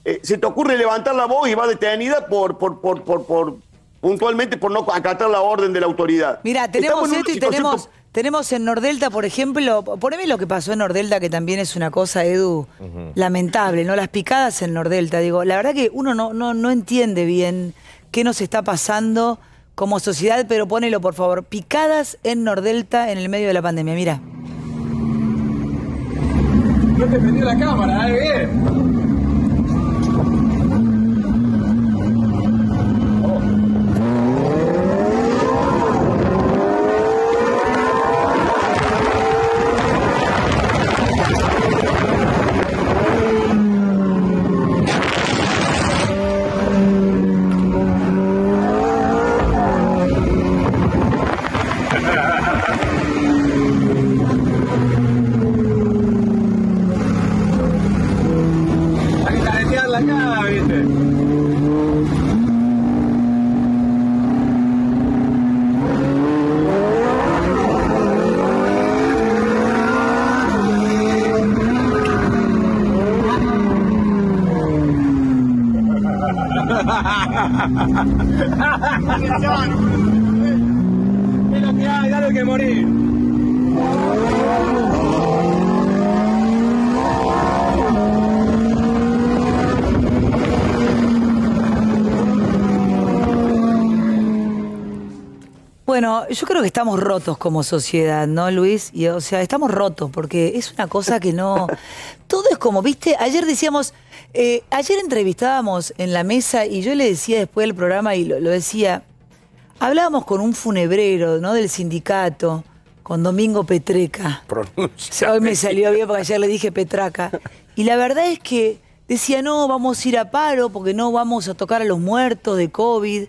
eh, se te ocurre levantar la voz y va detenida por, por, por, por, puntualmente por no acatar la orden de la autoridad. Mira, tenemos esto y tenemos, tenemos en Nordelta, por ejemplo, poneme lo que pasó en Nordelta, que también es una cosa, Edu, lamentable, ¿no? Las picadas en Nordelta, digo, la verdad que uno no, no, no entiende bien qué nos está pasando como sociedad, pero ponelo por favor. Picadas en Nordelta en el medio de la pandemia, mira. No te prendió la cámara, ¿eh? Bien. Bueno, yo creo que estamos rotos como sociedad, ¿no, Luis? Y, o sea, estamos rotos porque es una cosa que no... Todo es como, viste, ayer decíamos, eh, ayer entrevistábamos en la mesa y yo le decía después del programa y lo, decía, hablábamos con un funebrero, ¿no? Del sindicato, con Domingo Petreca. Pronuncia. Hoy me salió bien porque ayer le dije Petraca. Y la verdad es que decía, no, vamos a ir a paro porque no vamos a tocar a los muertos de COVID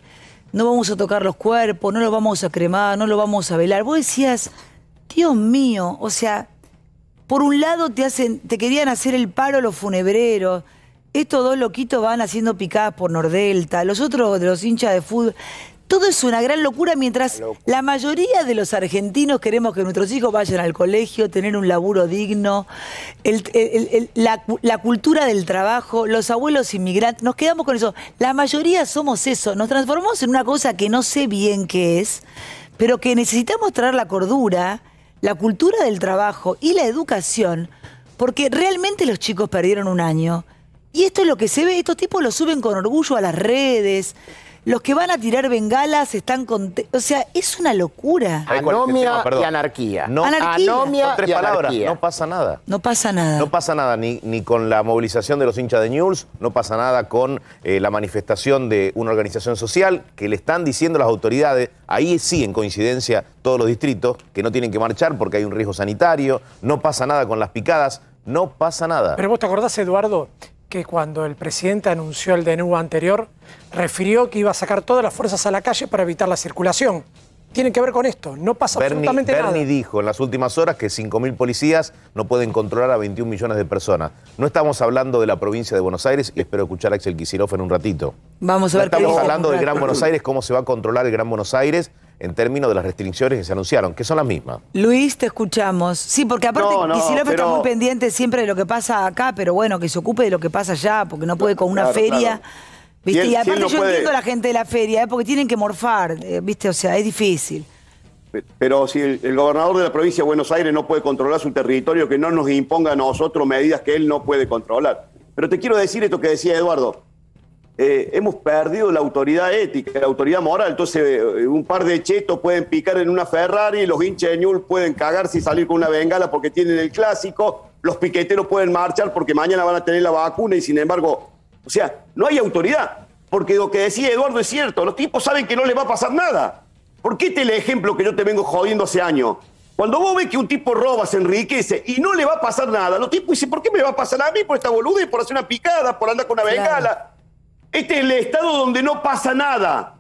no vamos a tocar los cuerpos, no los vamos a cremar, no los vamos a velar. Vos decías, Dios mío, o sea, por un lado te hacen, te querían hacer el paro los funebreros, estos dos loquitos van haciendo picadas por Nordelta, los otros de los hinchas de fútbol. Todo es una gran locura mientras la mayoría de los argentinos queremos que nuestros hijos vayan al colegio, tener un laburo digno, la, cultura del trabajo, los abuelos inmigrantes, nos quedamos con eso. La mayoría somos eso, nos transformamos en una cosa que no sé bien qué es, pero que necesitamos traer la cordura, la cultura del trabajo y la educación, porque realmente los chicos perdieron un año. Y esto es lo que se ve, estos tipos lo suben con orgullo a las redes los que van a tirar bengalas están con... O sea, es una locura. Anomia y anarquía. No, Anomia tres palabras. No pasa nada. No pasa nada. No pasa nada ni, ni con la movilización de los hinchas de News, no pasa nada con eh, la manifestación de una organización social que le están diciendo las autoridades, ahí sí en coincidencia todos los distritos, que no tienen que marchar porque hay un riesgo sanitario, no pasa nada con las picadas, no pasa nada. Pero vos te acordás, Eduardo, que cuando el presidente anunció el DNU anterior, refirió que iba a sacar todas las fuerzas a la calle para evitar la circulación. Tiene que ver con esto, no pasa absolutamente nada. Bernie dijo en las últimas horas que 5.000 policías no pueden controlar a 21 millones de personas. No estamos hablando de la provincia de Buenos Aires y espero escuchar a Axel Kicillof en un ratito. Vamos a ver Estamos hablando del Gran Buenos Aires, cómo se va a controlar el Gran Buenos Aires en términos de las restricciones que se anunciaron, que son las mismas. Luis, te escuchamos. Sí, porque aparte no, está muy pendiente siempre de lo que pasa acá, pero bueno, que se ocupe de lo que pasa allá, porque no puede con una feria. ¿viste? y aparte yo entiendo a la gente de la feria, ¿eh? porque tienen que morfar, eh, ¿viste? O sea, es difícil. Pero si el, gobernador de la provincia de Buenos Aires no puede controlar su territorio, que no nos imponga a nosotros medidas que él no puede controlar. Pero te quiero decir esto que decía Eduardo. Eh, hemos perdido la autoridad ética, la autoridad moral. Entonces, eh, un par de chetos pueden picar en una Ferrari, los hinchas de Newell pueden cagarse y salir con una bengala porque tienen el clásico, los piqueteros pueden marchar porque mañana van a tener la vacuna y sin embargo, o sea, no hay autoridad. Porque lo que decía Eduardo es cierto, los tipos saben que no les va a pasar nada. ¿Por qué este es el ejemplo que yo te vengo jodiendo hace años? Cuando vos ves que un tipo roba, se enriquece y no le va a pasar nada, los tipos dicen, ¿por qué me va a pasar a mí por esta y por hacer una picada, por andar con una bengala? Este es el estado donde no pasa nada,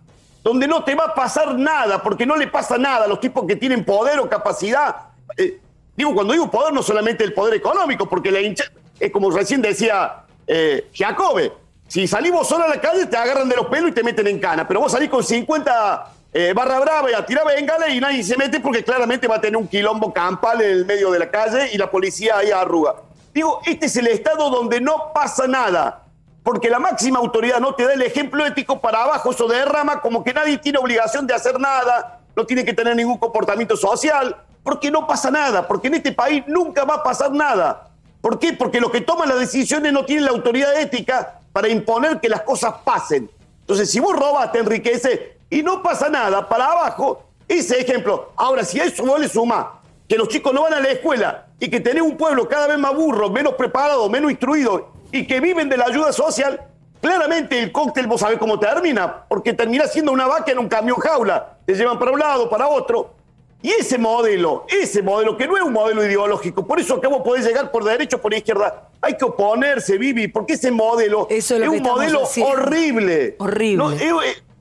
donde no te va a pasar nada, porque no le pasa nada a los tipos que tienen poder o capacidad. Eh, digo, cuando digo poder, no solamente el poder económico, porque la hincha, es como recién decía eh, Jacobe, si salimos solo a la calle te agarran de los pelos y te meten en cana, pero vos salís con 50 eh, barra brava y a tirar bengala y nadie se mete porque claramente va a tener un quilombo campal en el medio de la calle y la policía ahí arruga. Digo, este es el estado donde no pasa nada porque la máxima autoridad no te da el ejemplo ético para abajo, eso derrama como que nadie tiene obligación de hacer nada, no tiene que tener ningún comportamiento social, porque no pasa nada, porque en este país nunca va a pasar nada. ¿Por qué? Porque los que toman las decisiones no tienen la autoridad ética para imponer que las cosas pasen. Entonces, si vos robas, te enriqueces y no pasa nada, para abajo, ese ejemplo. Ahora, si a eso vos le suma que los chicos no van a la escuela y que tenés un pueblo cada vez más burro, menos preparado, menos instruido y que viven de la ayuda social, claramente el cóctel vos sabés cómo termina, porque termina siendo una vaca en un camión jaula, te llevan para un lado, para otro. Y ese modelo, ese modelo, que no es un modelo ideológico, por eso que vos podés llegar por derecha o por izquierda, hay que oponerse, Vivi, porque ese modelo es, un modelo horrible. Horrible.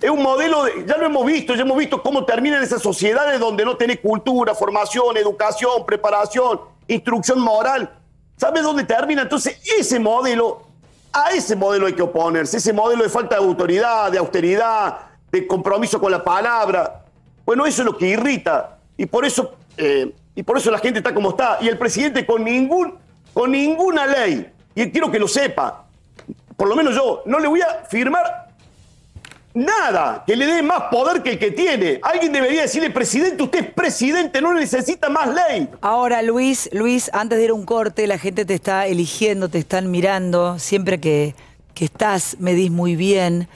es, un modelo, ya lo hemos visto, ya hemos visto cómo terminan esas sociedades donde no tenés cultura, formación, educación, preparación, instrucción moral. ¿Sabes dónde termina? Entonces, ese modelo, a ese modelo hay que oponerse, ese modelo de falta de autoridad, de austeridad, de compromiso con la palabra. Bueno, eso es lo que irrita. Y por eso, eh, y por eso la gente está como está. Y el presidente con, ningún, con ninguna ley, y quiero que lo sepa, por lo menos yo, no le voy a firmar nada que le dé más poder que el que tiene. Alguien debería decirle, presidente, usted es presidente, no necesita más ley. Ahora, Luis, Luis, antes de ir a un corte, la gente te está eligiendo, te están mirando. Siempre que, que estás, medís muy bien.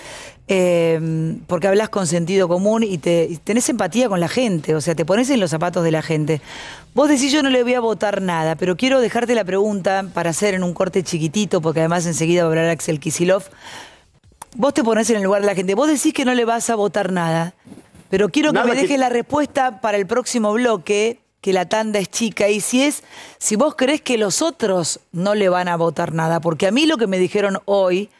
Em, porque hablas con sentido común y, te, tenés empatía con la gente, o sea, te pones en los zapatos de la gente. Vos decís yo no le voy a votar nada, pero quiero dejarte la pregunta para hacer en un corte chiquitito, porque además enseguida va a hablar Axel Kisilov vos te pones en el lugar de la gente. Vos decís que no le vas a votar nada, pero quiero que me dejes la respuesta para el próximo bloque, que la tanda es chica, y si es, si vos crees que los otros no le van a votar nada, porque a mí lo que me dijeron hoy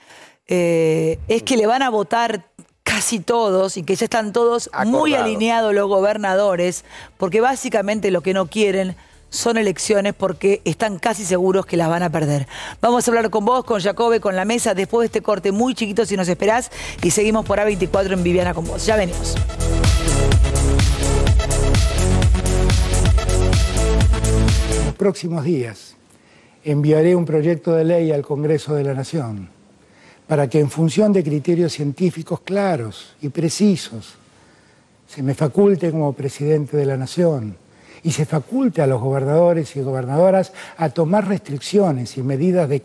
eh, es que le van a votar casi todos y que ya están todos muy alineados los gobernadores, porque básicamente lo que no quieren son elecciones porque están casi seguros que las van a perder. Vamos a hablar con vos, con Jacobe, con la mesa, después de este corte muy chiquito si nos esperás y seguimos por A24 en Viviana con vos. Ya venimos. En los próximos días enviaré un proyecto de ley al Congreso de la Nación para que en función de criterios científicos claros y precisos se me faculte como presidente de la Nación y se faculte a los gobernadores y gobernadoras a tomar restricciones y medidas de,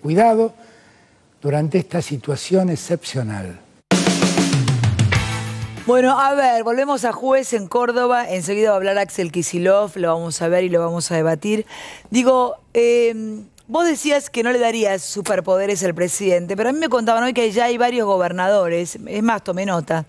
cuidado durante esta situación excepcional. Bueno, a ver, volvemos a juez en Córdoba. Enseguida va a hablar Axel Kisilov, lo vamos a ver y lo vamos a debatir. Digo, em, vos decías que no le darías superpoderes al presidente, pero a mí me contaban hoy que ya hay varios gobernadores, es más, tomé nota,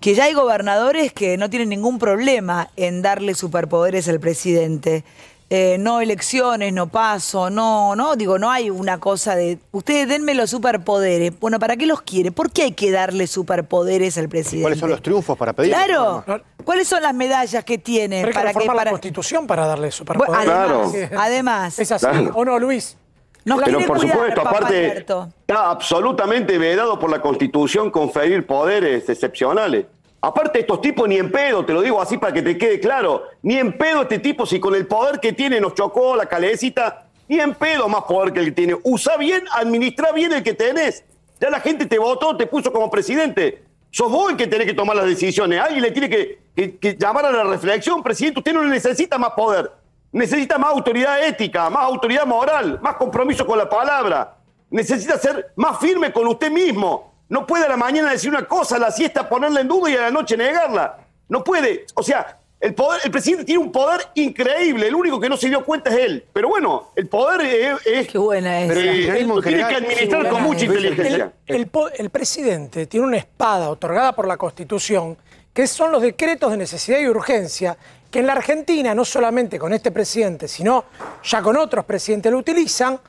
que ya hay gobernadores que no tienen ningún problema en darle superpoderes al presidente. Eh, no elecciones, no paso, no, no, digo, no hay una cosa de, ustedes denme los superpoderes. Bueno, ¿para qué los quiere? ¿Por qué hay que darle superpoderes al presidente? ¿Cuáles son los triunfos para pedir? Claro. ¿Cuáles son las medallas que tiene? para que, para... la Constitución para darle superpoderes. además, además. Es así. ¿O no, Luis? Pero por supuesto, aparte, está absolutamente vedado por la Constitución conferir poderes excepcionales. Aparte, estos tipos ni en pedo, te lo digo así para que te quede claro, ni en pedo este tipo, si con el poder que tiene nos chocó la calecita, ni en pedo más poder que el que tiene. Usa bien, administra bien el que tenés. Ya la gente te votó, te puso como presidente. Sos vos el que tenés que tomar las decisiones. Alguien le tiene que, que llamar a la reflexión, presidente. Usted no necesita más poder. Necesita más autoridad ética, más autoridad moral, más compromiso con la palabra. Necesita ser más firme con usted mismo. No puede a la mañana decir una cosa, a la siesta ponerla en duda y a la noche negarla. No puede. O sea, el, poder, el presidente tiene un poder increíble, el único que no se dio cuenta es él. Pero bueno, el poder es... Qué buena es. Tiene que administrar con mucha inteligencia. El, el, presidente tiene una espada otorgada por la Constitución, que son los decretos de necesidad y urgencia, que en la Argentina, no solamente con este presidente, sino ya con otros presidentes, lo utilizan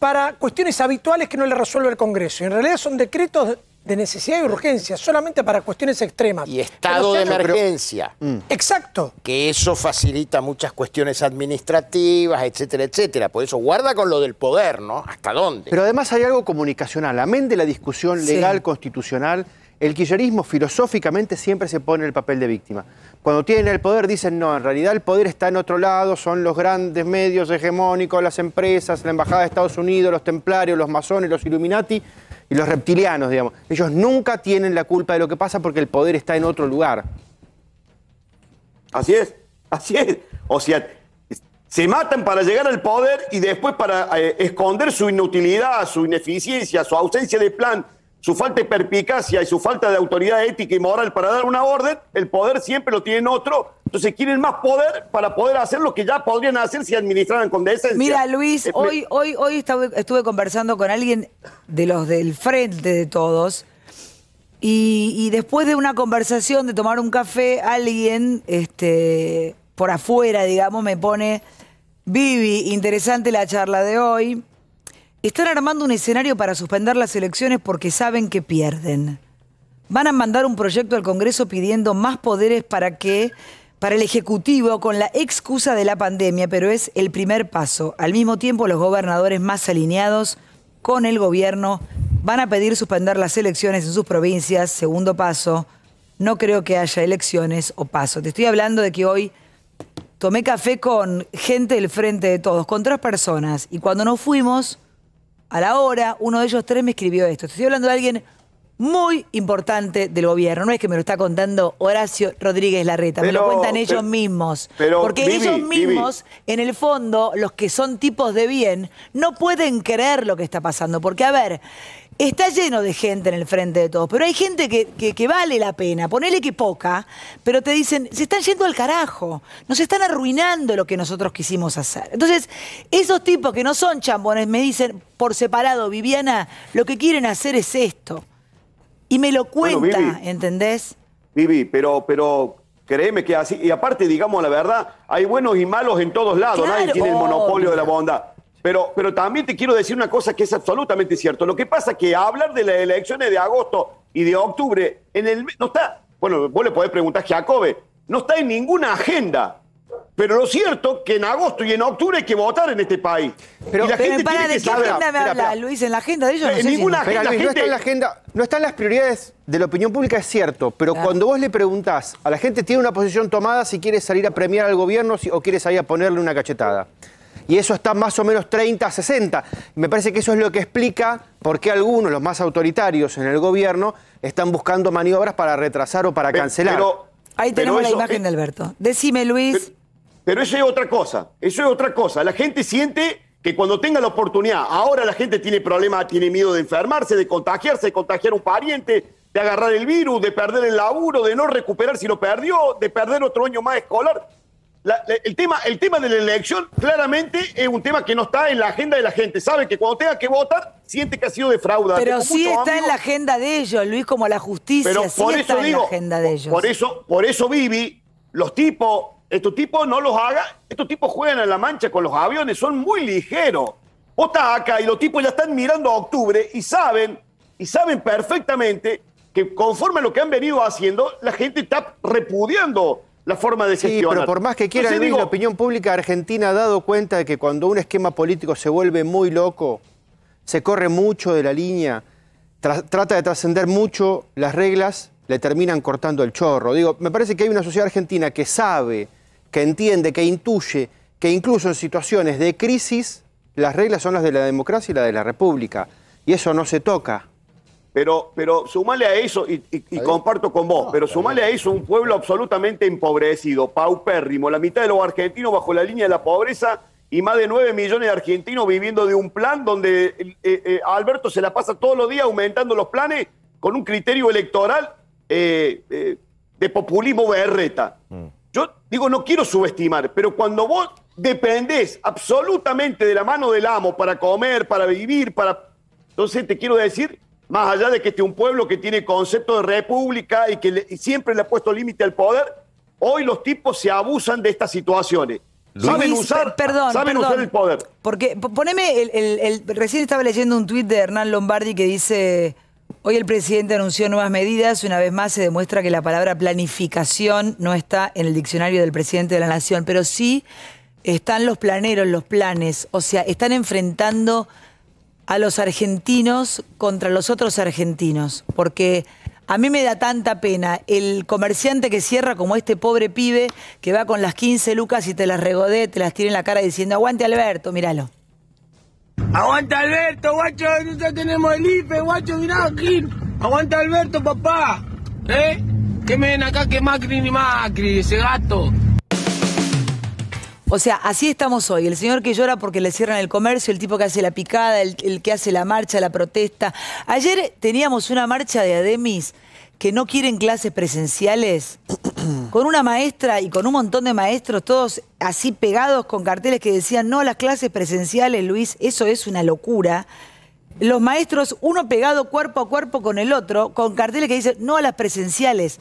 para cuestiones habituales que no le resuelve el Congreso. Y en realidad son decretos de necesidad y urgencia, solamente para cuestiones extremas. Y estado de emergencia. Mm. Exacto. Que eso facilita muchas cuestiones administrativas, etcétera, etcétera. Por eso guarda con lo del poder, ¿no? ¿Hasta dónde? Pero además hay algo comunicacional. Amén de la discusión legal, constitucional, el kirchnerismo filosóficamente siempre se pone en el papel de víctima. Cuando tienen el poder dicen, no, en realidad el poder está en otro lado, son los grandes medios hegemónicos, las empresas, la Embajada de Estados Unidos, los templarios, los masones, los Illuminati y los reptilianos, digamos. Ellos nunca tienen la culpa de lo que pasa porque el poder está en otro lugar. Así es, así es. O sea, se matan para llegar al poder y después para eh, esconder su inutilidad, su ineficiencia, su ausencia de plan, su falta de perpicacia y su falta de autoridad ética y moral para dar una orden, el poder siempre lo tienen otro. Entonces quieren más poder para poder hacer lo que ya podrían hacer si administraran con decencia. Mira, Luis, hoy, hoy, hoy estuve conversando con alguien de los del frente de todos. Y, después de una conversación, de tomar un café, alguien este, por afuera, digamos, me pone, Vivi, interesante la charla de hoy. Están armando un escenario para suspender las elecciones porque saben que pierden. Van a mandar un proyecto al Congreso pidiendo más poderes para que para el Ejecutivo con la excusa de la pandemia, pero es el primer paso. Al mismo tiempo, los gobernadores más alineados con el gobierno van a pedir suspender las elecciones en sus provincias. Segundo paso, no creo que haya elecciones o paso. Te estoy hablando de que hoy tomé café con gente del frente de todos, con tres personas, y cuando nos fuimos a la hora, uno de ellos tres me escribió esto. Estoy hablando de alguien muy importante del gobierno. No es que me lo está contando Horacio Rodríguez Larreta, me lo cuentan ellos mismos. Porque ellos mismos, en el fondo, los que son tipos de bien, no pueden creer lo que está pasando. Porque, a ver, está lleno de gente en el frente de todos, pero hay gente que, que, vale la pena, ponele que poca, pero te dicen, se están yendo al carajo, nos están arruinando lo que nosotros quisimos hacer. Entonces, esos tipos que no son chambones me dicen por separado, Viviana, lo que quieren hacer es esto. Y me lo cuenta, ¿entendés? Vivi, pero, pero créeme que así, y aparte, digamos la verdad, hay buenos y malos en todos lados, nadie tiene el monopolio de la bondad. Pero, pero también te quiero decir una cosa que es absolutamente cierto. Lo que pasa es que hablar de las elecciones de agosto y de octubre, en el, no está, bueno, vos le podés preguntar a Jacobe, no está en ninguna agenda. Pero lo cierto que en agosto y en octubre hay que votar en este país. Pero, y la gente para, ¿de qué agenda me habla, Luis? ¿En la agenda de ellos? No en ninguna agenda. no está en la agenda, no están las prioridades de la opinión pública, es cierto, pero cuando vos le preguntás a la gente, tiene una posición tomada si quiere salir a premiar al gobierno o quiere salir a ponerle una cachetada y eso está más o menos 30 60. Me parece que eso es lo que explica por qué algunos, los más autoritarios en el gobierno, están buscando maniobras para retrasar o para cancelar. Ahí tenemos la imagen de Alberto. Decime, Luis. Pero, eso es otra cosa, eso es otra cosa. La gente siente que cuando tenga la oportunidad, ahora la gente tiene problemas, tiene miedo de enfermarse, de contagiarse, de contagiar a un pariente, de agarrar el virus, de perder el laburo, de no recuperar si lo perdió, de perder otro año más escolar el, tema, el tema de la elección claramente es un tema que no está en la agenda de la gente. Sabe que cuando tenga que votar, siente que ha sido defraudado. Pero sí está en la agenda de ellos, Luis, como la justicia Pero sí está en la agenda de ellos. Por eso, por eso Vivi, los tipos, estos tipos no los haga, estos tipos juegan en la mancha con los aviones, son muy ligeros. Vos estás acá y los tipos ya están mirando a octubre y saben, y saben perfectamente que conforme a lo que han venido haciendo, la gente está repudiando la forma de gestionar. Sí, pero por más que quiera la opinión pública argentina ha dado cuenta de que cuando un esquema político se vuelve muy loco, se corre mucho de la línea, trata de trascender mucho las reglas, le terminan cortando el chorro. Digo, me parece que hay una sociedad argentina que sabe, que entiende, que intuye que incluso en situaciones de crisis las reglas son las de la democracia y la de la república. Y eso no se toca. Pero, pero sumale a eso, y, comparto con vos, pero sumale a eso un pueblo absolutamente empobrecido, paupérrimo, la mitad de los argentinos bajo la línea de la pobreza y más de 9 millones de argentinos viviendo de un plan donde eh, eh, Alberto se la pasa todos los días aumentando los planes con un criterio electoral eh, eh, de populismo berreta. Mm. Yo digo, no quiero subestimar, pero cuando vos dependés absolutamente de la mano del amo para comer, para vivir, para... Entonces te quiero decir, más allá de que este es un pueblo que tiene concepto de república y que siempre le ha puesto límite al poder, hoy los tipos se abusan de estas situaciones. saben usar, perdón, saben usar el poder. Porque poneme el, recién estaba leyendo un tuit de Hernán Lombardi que dice Hoy el presidente anunció nuevas medidas. Una vez más se demuestra que la palabra planificación no está en el diccionario del presidente de la Nación, pero sí están los planeros, los planes. O sea, están enfrentando a los argentinos contra los otros argentinos. Porque a mí me da tanta pena el comerciante que cierra como este pobre pibe que va con las 15 lucas y te las regodee, te las tira en la cara diciendo, aguante Alberto, míralo. Aguanta Alberto, guacho, nosotros tenemos el IFE, guacho, mirá aquí. Aguanta Alberto, papá. ¿Eh? Que me ven acá que Macri ni Macri, ese gato. O sea, así estamos hoy. El señor que llora porque le cierran el comercio, el tipo que hace la picada, el, el que hace la marcha, la protesta. Ayer teníamos una marcha de Ademis que no quieren clases presenciales, con una maestra y con un montón de maestros, todos así pegados con carteles que decían, no, las clases presenciales, Luis, eso es una locura. Los maestros, uno pegado cuerpo a cuerpo con el otro, con carteles que dicen, no a las presenciales.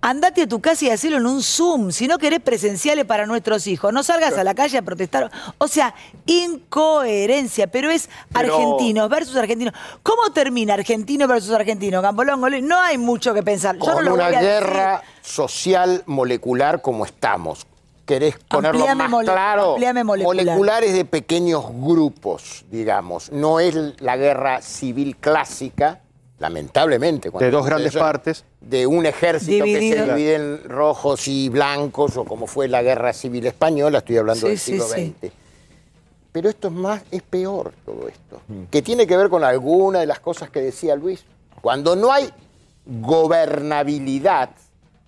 Andate a tu casa y hacelo en un Zoom, si no querés presenciales para nuestros hijos. No salgas a la calle a protestar. O sea, incoherencia, pero es argentinos versus argentinos. ¿Cómo termina argentino versus argentino, Campolongo? No hay mucho que pensar. Yo Con una guerra social molecular como estamos. ¿Querés ponerlo más claro? Molecular. Moleculares de pequeños grupos, digamos. No es la guerra civil clásica, lamentablemente. De dos grandes partes. De un ejército que se divide en rojos y blancos, o como fue la guerra civil española, estoy hablando del siglo XX. Pero esto es más, es peor todo esto, mm. que tiene que ver con alguna de las cosas que decía Luis. Cuando no hay gobernabilidad,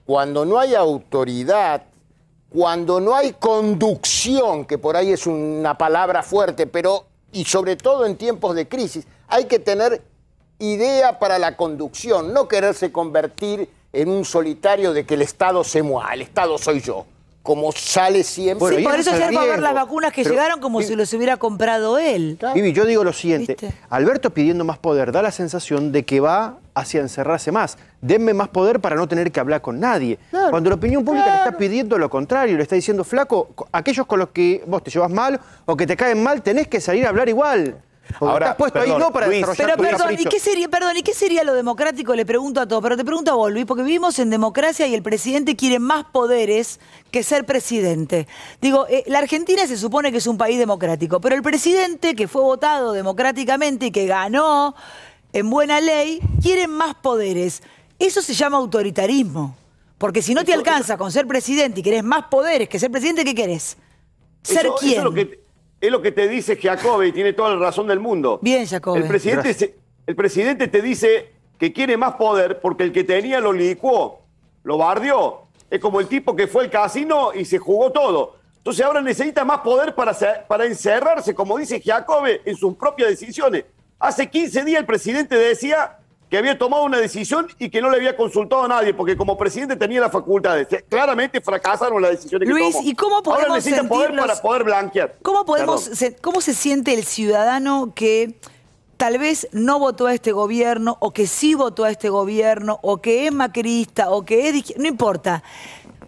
cuando no hay autoridad, cuando no hay conducción, que por ahí es una palabra fuerte, pero y sobre todo en tiempos de crisis, hay que tener idea para la conducción, no quererse convertir en un solitario de que el Estado se mueva, el Estado soy yo como sale siempre. Sí, por eso se a ver las vacunas que llegaron como si los hubiera comprado él. Vivi, yo digo lo siguiente, Alberto pidiendo más poder da la sensación de que va hacia encerrarse más. Denme más poder para no tener que hablar con nadie. Cuando la opinión pública le está pidiendo lo contrario, le está diciendo, flaco, aquellos con los que vos te llevas mal o que te caen mal, tenés que salir a hablar igual. Ahora, puesto ahí no para Pero perdón, ¿y qué sería, perdón, ¿y qué sería lo democrático? Le pregunto a todos, pero te pregunto a vos, Luis, porque vivimos en democracia y el presidente quiere más poderes que ser presidente. Digo, eh, la Argentina se supone que es un país democrático, pero el presidente que fue votado democráticamente y que ganó en buena ley, quiere más poderes. Eso se llama autoritarismo. Porque si no te alcanza con ser presidente y querés más poderes que ser presidente, ¿qué querés? ¿Ser quién? es lo que te dice Jacobe y tiene toda la razón del mundo. Bien, Jacobe. El presidente, el presidente te dice que quiere más poder porque el que tenía lo licuó, lo bardió. Es como el tipo que fue al casino y se jugó todo. Entonces ahora necesita más poder para, para encerrarse, como dice Jacobe, en sus propias decisiones. Hace 15 días el presidente decía que había tomado una decisión y que no le había consultado a nadie, porque como presidente tenía la facultad de... Claramente fracasaron las decisiones que tomó. ¿y cómo podemos Ahora necesita poder para poder blanquear. ¿Cómo, podemos, se, ¿Cómo se siente el ciudadano que tal vez no votó a este gobierno, o que sí votó a este gobierno, o que es macrista, o que es... No importa.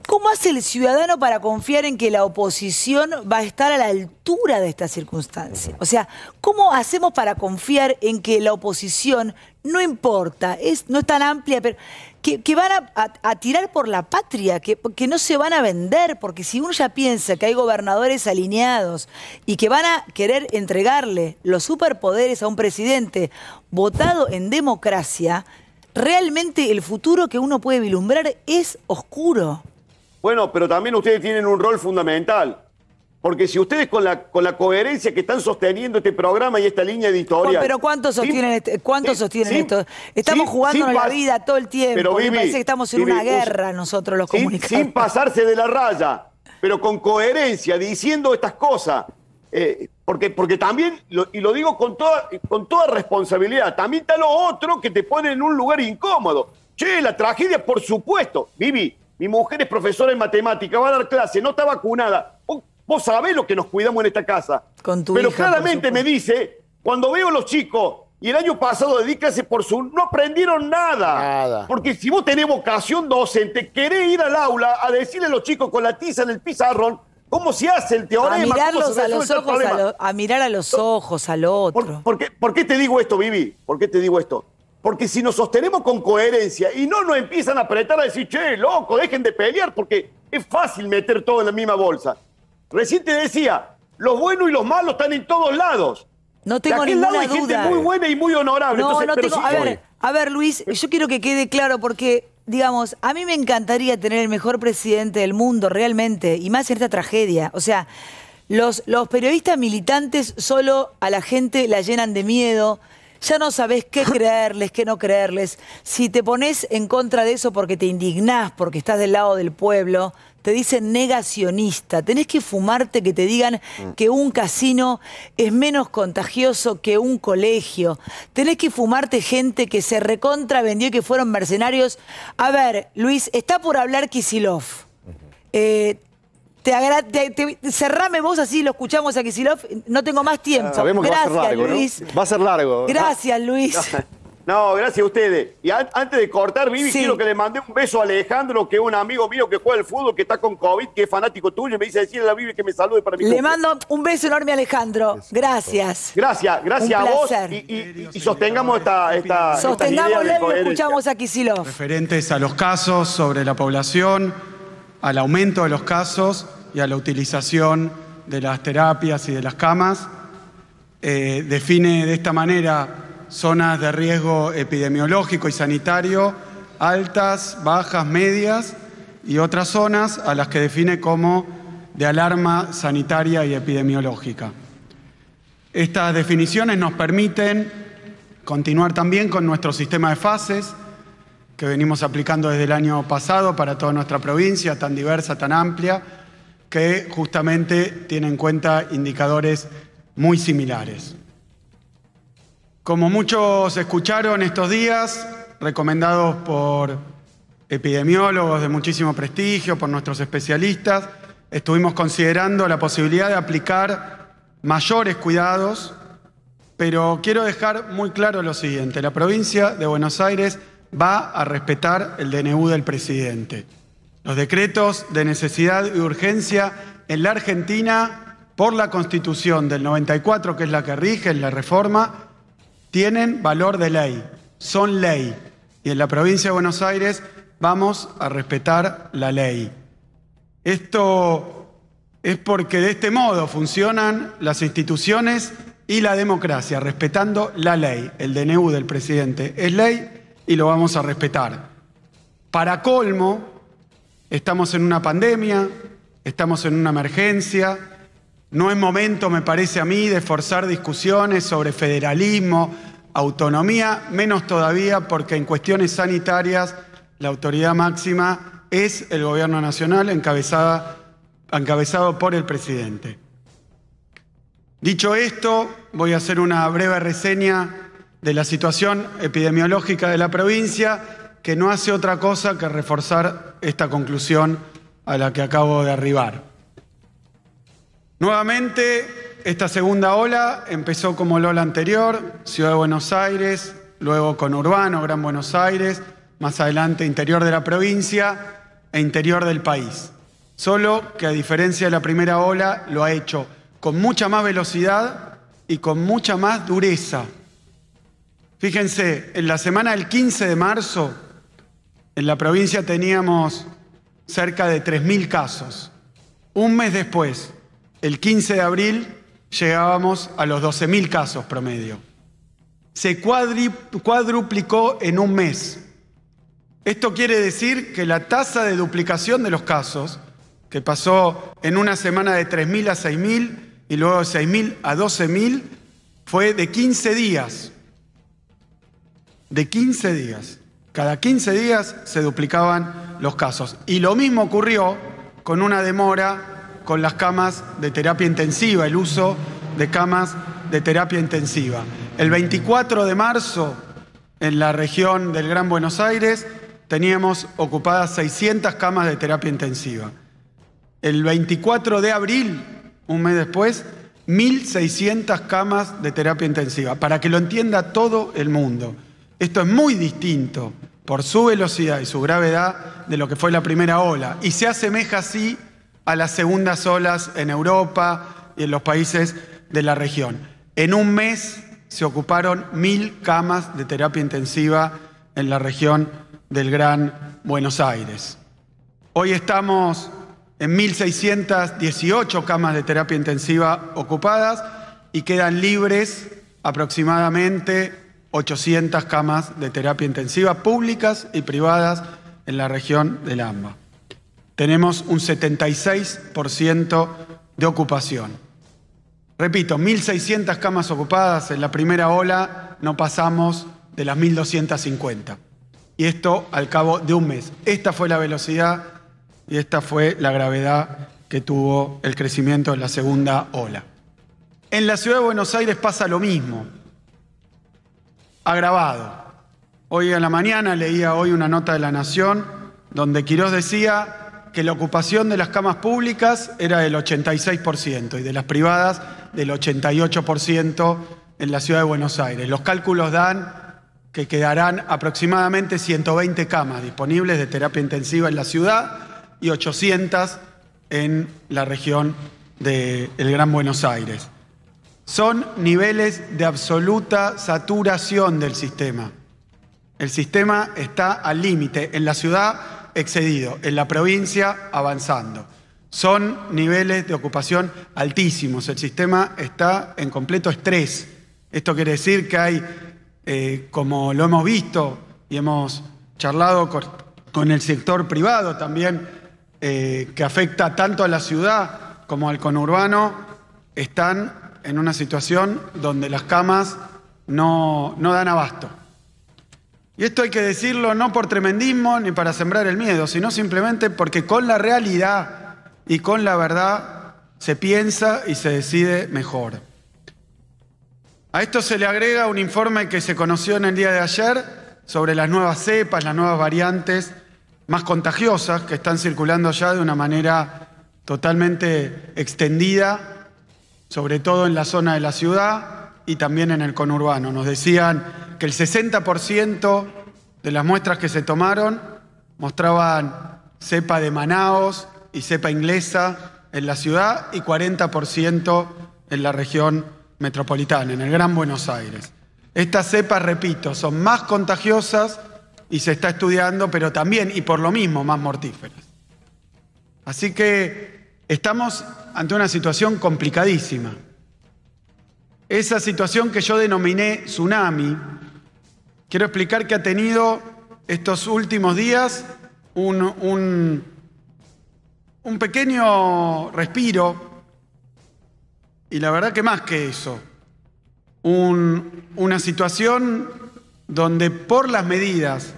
¿Cómo hace el ciudadano para confiar en que la oposición va a estar a la altura de esta circunstancia? O sea, ¿cómo hacemos para confiar en que la oposición, no importa, es, no es tan amplia, pero que, van a, tirar por la patria, que, que no se van a vender? Porque si uno ya piensa que hay gobernadores alineados y que van a querer entregarle los superpoderes a un presidente votado en democracia, realmente el futuro que uno puede vislumbrar es oscuro. Bueno, pero también ustedes tienen un rol fundamental. Porque si ustedes con la, con la coherencia que están sosteniendo este programa y esta línea editorial... Pero ¿cuánto sostienen, este, cuánto sostienen esto? Estamos jugando la vida todo el tiempo. Pero me parece que estamos en una guerra nosotros los comunicadores. Sin pasarse de la raya, pero con coherencia, diciendo estas cosas. eh, porque, porque también, y lo digo con toda, con toda responsabilidad, también está lo otro que te pone en un lugar incómodo. Che, la tragedia, por supuesto. Vivi, mi mujer es profesora en matemática, va a dar clase, no está vacunada. Vos, sabés lo que nos cuidamos en esta casa. Con tu Pero claramente me dice, cuando veo a los chicos y el año pasado dedícase por su... No aprendieron nada. Nada. Porque si vos tenés vocación docente, querés ir al aula a decirle a los chicos con la tiza en el pizarrón ¿Cómo se hace el teorema? A mirarlos a los ojos, a, mirar a los ojos al otro. ¿Por, qué, te digo esto, Vivi? ¿Por qué te digo esto? Porque si nos sostenemos con coherencia y no nos empiezan a apretar a decir, che, loco, dejen de pelear, porque es fácil meter todo en la misma bolsa. Recién te decía, los buenos y los malos están en todos lados. No tengo ninguna lado hay gente muy buena y muy honorable. No, no tengo. a, ver, a ver, Luis, yo quiero que quede claro porque digamos, a mí me encantaría tener el mejor presidente del mundo, realmente, y más en esta tragedia. O sea, los, los periodistas militantes solo a la gente la llenan de miedo. Ya no sabes qué creerles, qué no creerles. Si te pones en contra de eso porque te indignás, porque estás del lado del pueblo, te dicen negacionista. Tenés que fumarte que te digan mm. que un casino es menos contagioso que un colegio. Tenés que fumarte gente que se recontra vendió y que fueron mercenarios. A ver, Luis, está por hablar Kisilov. Eh, te, cerrame vos así, lo escuchamos a Kisilov. No tengo más tiempo. Sabemos que Gracias, va a ser largo, Luis. Va a ser largo. Gracias, Luis. No, gracias a ustedes. Y antes de cortar, Vivi, quiero que le mandé un beso a Alejandro, que es un amigo mío que juega al fútbol, que está con COVID, que es fanático tuyo, y me dice decirle a la Vivi que me salude para mi Le mando un beso enorme a Alejandro. Gracias. Gracias, gracias a vos. Y, sostengamos esta. esta Sostengámoslo y escuchamos a Kisilov. Referentes a los casos sobre la población, al aumento de los casos y a la utilización de las terapias y de las camas. Eh, define de esta manera zonas de riesgo epidemiológico y sanitario altas, bajas, medias y otras zonas a las que define como de alarma sanitaria y epidemiológica. Estas definiciones nos permiten continuar también con nuestro sistema de fases que venimos aplicando desde el año pasado para toda nuestra provincia, tan diversa, tan amplia, que justamente tiene en cuenta indicadores muy similares. Como muchos escucharon estos días, recomendados por epidemiólogos de muchísimo prestigio, por nuestros especialistas, estuvimos considerando la posibilidad de aplicar mayores cuidados, pero quiero dejar muy claro lo siguiente, la provincia de Buenos Aires va a respetar el DNU del presidente. Los decretos de necesidad y urgencia en la Argentina, por la Constitución del 94, que es la que rige, la reforma, tienen valor de ley, son ley. Y en la provincia de Buenos Aires vamos a respetar la ley. Esto es porque de este modo funcionan las instituciones y la democracia, respetando la ley. El DNU del presidente es ley y lo vamos a respetar. Para colmo, estamos en una pandemia, estamos en una emergencia, no es momento, me parece a mí, de forzar discusiones sobre federalismo, autonomía, menos todavía porque en cuestiones sanitarias la autoridad máxima es el gobierno nacional encabezado por el presidente. Dicho esto, voy a hacer una breve reseña de la situación epidemiológica de la provincia, que no hace otra cosa que reforzar esta conclusión a la que acabo de arribar. Nuevamente, esta segunda ola empezó como la ola anterior, Ciudad de Buenos Aires, luego con Urbano, Gran Buenos Aires, más adelante interior de la provincia e interior del país. Solo que a diferencia de la primera ola lo ha hecho con mucha más velocidad y con mucha más dureza. Fíjense, en la semana del 15 de marzo, en la provincia teníamos cerca de 3.000 casos. Un mes después, el 15 de abril llegábamos a los 12.000 casos promedio. Se cuadruplicó en un mes. Esto quiere decir que la tasa de duplicación de los casos, que pasó en una semana de 3.000 a 6.000 y luego de 6.000 a 12.000, fue de 15 días. De 15 días. Cada 15 días se duplicaban los casos. Y lo mismo ocurrió con una demora con las camas de terapia intensiva, el uso de camas de terapia intensiva. El 24 de marzo, en la región del Gran Buenos Aires, teníamos ocupadas 600 camas de terapia intensiva. El 24 de abril, un mes después, 1.600 camas de terapia intensiva, para que lo entienda todo el mundo. Esto es muy distinto por su velocidad y su gravedad de lo que fue la primera ola y se asemeja así a las segundas olas en Europa y en los países de la región. En un mes se ocuparon mil camas de terapia intensiva en la región del Gran Buenos Aires. Hoy estamos en 1.618 camas de terapia intensiva ocupadas y quedan libres aproximadamente 800 camas de terapia intensiva públicas y privadas en la región del AMBA. Tenemos un 76% de ocupación. Repito, 1.600 camas ocupadas en la primera ola, no pasamos de las 1.250. Y esto al cabo de un mes. Esta fue la velocidad y esta fue la gravedad que tuvo el crecimiento en la segunda ola. En la ciudad de Buenos Aires pasa lo mismo, agravado. Hoy a la mañana leía hoy una nota de La Nación donde Quirós decía que la ocupación de las camas públicas era del 86% y de las privadas del 88% en la ciudad de Buenos Aires. Los cálculos dan que quedarán aproximadamente 120 camas disponibles de terapia intensiva en la ciudad y 800 en la región del Gran Buenos Aires. Son niveles de absoluta saturación del sistema. El sistema está al límite, en la ciudad excedido, en la provincia avanzando. Son niveles de ocupación altísimos, el sistema está en completo estrés. Esto quiere decir que hay, eh, como lo hemos visto y hemos charlado con el sector privado también, eh, que afecta tanto a la ciudad como al conurbano, están en una situación donde las camas no, no dan abasto. Y esto hay que decirlo no por tremendismo ni para sembrar el miedo, sino simplemente porque con la realidad y con la verdad se piensa y se decide mejor. A esto se le agrega un informe que se conoció en el día de ayer sobre las nuevas cepas, las nuevas variantes más contagiosas que están circulando ya de una manera totalmente extendida, sobre todo en la zona de la ciudad y también en el conurbano. Nos decían que el 60% de las muestras que se tomaron mostraban cepa de Manaos y cepa inglesa en la ciudad y 40% en la región metropolitana, en el Gran Buenos Aires. Estas cepas, repito, son más contagiosas y se está estudiando, pero también, y por lo mismo, más mortíferas. Así que estamos ante una situación complicadísima. Esa situación que yo denominé tsunami, quiero explicar que ha tenido estos últimos días un, un, pequeño respiro, y la verdad que más que eso, una situación donde por las medidas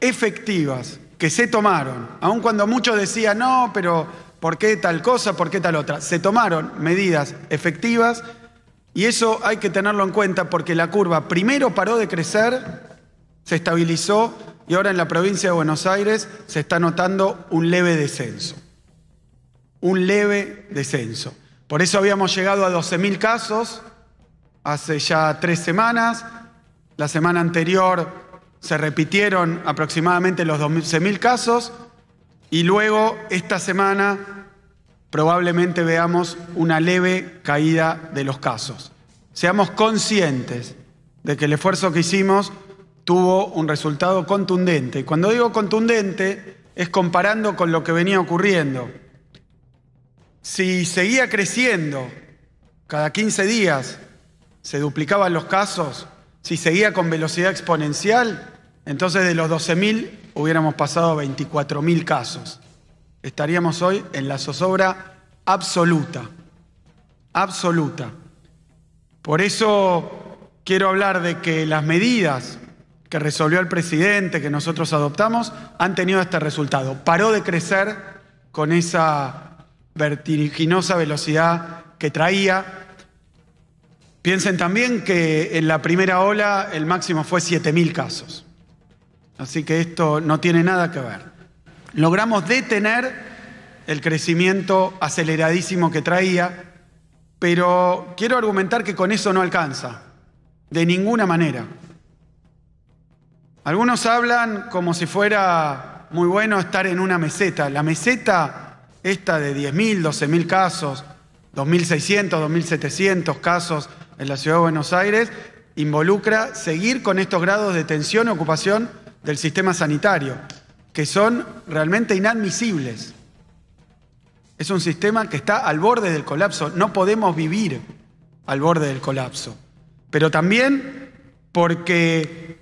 efectivas que se tomaron, aun cuando muchos decían, no, pero ¿por qué tal cosa? ¿Por qué tal otra? Se tomaron medidas efectivas y eso hay que tenerlo en cuenta porque la curva primero paró de crecer, se estabilizó y ahora en la provincia de Buenos Aires se está notando un leve descenso. Un leve descenso. Por eso habíamos llegado a 12.000 casos hace ya tres semanas. La semana anterior se repitieron aproximadamente los 12.000 casos y luego esta semana probablemente veamos una leve caída de los casos. Seamos conscientes de que el esfuerzo que hicimos tuvo un resultado contundente. Y cuando digo contundente es comparando con lo que venía ocurriendo. Si seguía creciendo cada 15 días, se duplicaban los casos, si seguía con velocidad exponencial, entonces de los 12.000 hubiéramos pasado a 24.000 casos. Estaríamos hoy en la zozobra absoluta, absoluta. Por eso quiero hablar de que las medidas que resolvió el presidente, que nosotros adoptamos, han tenido este resultado. Paró de crecer con esa vertiginosa velocidad que traía. Piensen también que en la primera ola el máximo fue 7.000 casos. Así que esto no tiene nada que ver. Logramos detener el crecimiento aceleradísimo que traía, pero quiero argumentar que con eso no alcanza, de ninguna manera. Algunos hablan como si fuera muy bueno estar en una meseta. La meseta, esta de 10.000, 12.000 casos, 2.600, 2.700 casos en la ciudad de Buenos Aires, involucra seguir con estos grados de tensión ocupación del sistema sanitario, que son realmente inadmisibles. Es un sistema que está al borde del colapso. No podemos vivir al borde del colapso. Pero también porque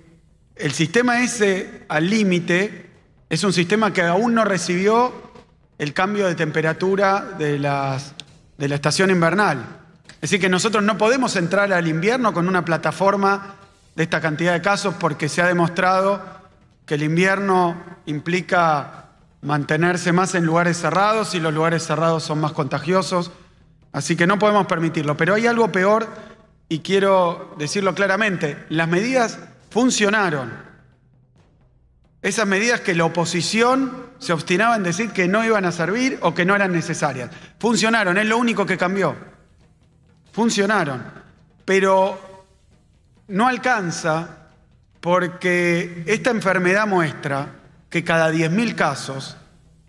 el sistema ese al límite es un sistema que aún no recibió el cambio de temperatura de, las, de la estación invernal. Es decir, que nosotros no podemos entrar al invierno con una plataforma de esta cantidad de casos porque se ha demostrado que el invierno implica mantenerse más en lugares cerrados y los lugares cerrados son más contagiosos. Así que no podemos permitirlo. Pero hay algo peor y quiero decirlo claramente. Las medidas funcionaron. Esas medidas que la oposición se obstinaba en decir que no iban a servir o que no eran necesarias. Funcionaron, es lo único que cambió. Funcionaron. Pero no alcanza porque esta enfermedad muestra que cada 10.000 casos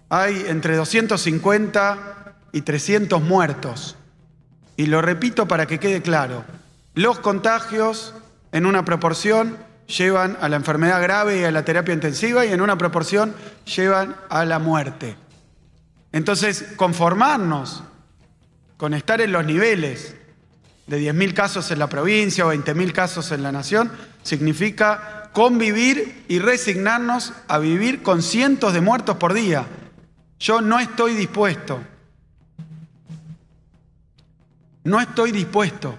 hay entre 250 y 300 muertos. Y lo repito para que quede claro, los contagios en una proporción llevan a la enfermedad grave y a la terapia intensiva y en una proporción llevan a la muerte. Entonces, conformarnos con estar en los niveles de 10.000 casos en la provincia o 20.000 casos en la nación significa convivir y resignarnos a vivir con cientos de muertos por día. Yo no estoy dispuesto. No estoy dispuesto.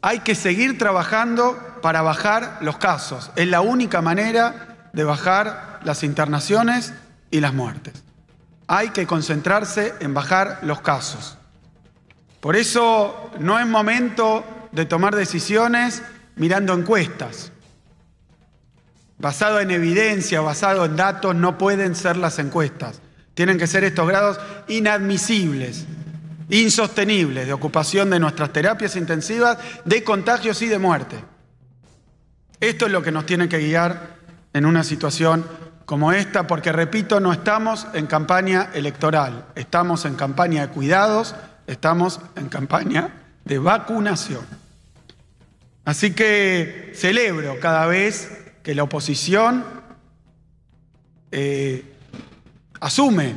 Hay que seguir trabajando para bajar los casos. Es la única manera de bajar las internaciones y las muertes. Hay que concentrarse en bajar los casos. Por eso no es momento de tomar decisiones mirando encuestas. Basado en evidencia, basado en datos, no pueden ser las encuestas. Tienen que ser estos grados inadmisibles insostenibles de ocupación de nuestras terapias intensivas, de contagios y de muerte. Esto es lo que nos tiene que guiar en una situación como esta, porque repito, no estamos en campaña electoral, estamos en campaña de cuidados, estamos en campaña de vacunación. Así que celebro cada vez que la oposición eh, asume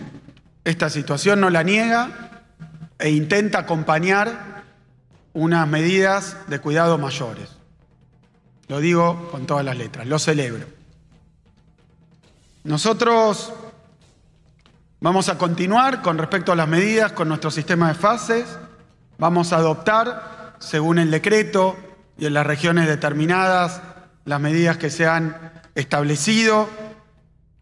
esta situación, no la niega, e intenta acompañar unas medidas de cuidado mayores. Lo digo con todas las letras, lo celebro. Nosotros vamos a continuar con respecto a las medidas con nuestro sistema de fases, vamos a adoptar, según el decreto y en las regiones determinadas, las medidas que se han establecido.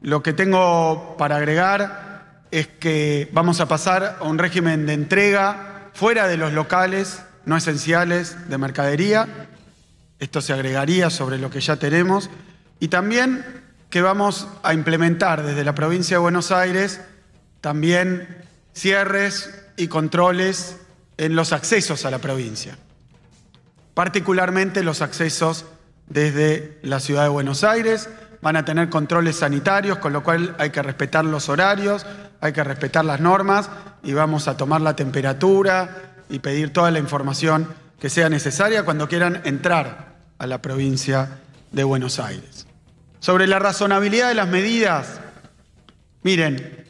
Lo que tengo para agregar es que vamos a pasar a un régimen de entrega fuera de los locales no esenciales de mercadería. Esto se agregaría sobre lo que ya tenemos. Y también que vamos a implementar desde la provincia de Buenos Aires también cierres y controles en los accesos a la provincia, particularmente los accesos desde la ciudad de Buenos Aires. Van a tener controles sanitarios, con lo cual hay que respetar los horarios, hay que respetar las normas y vamos a tomar la temperatura y pedir toda la información que sea necesaria cuando quieran entrar a la provincia de Buenos Aires. Sobre la razonabilidad de las medidas, miren,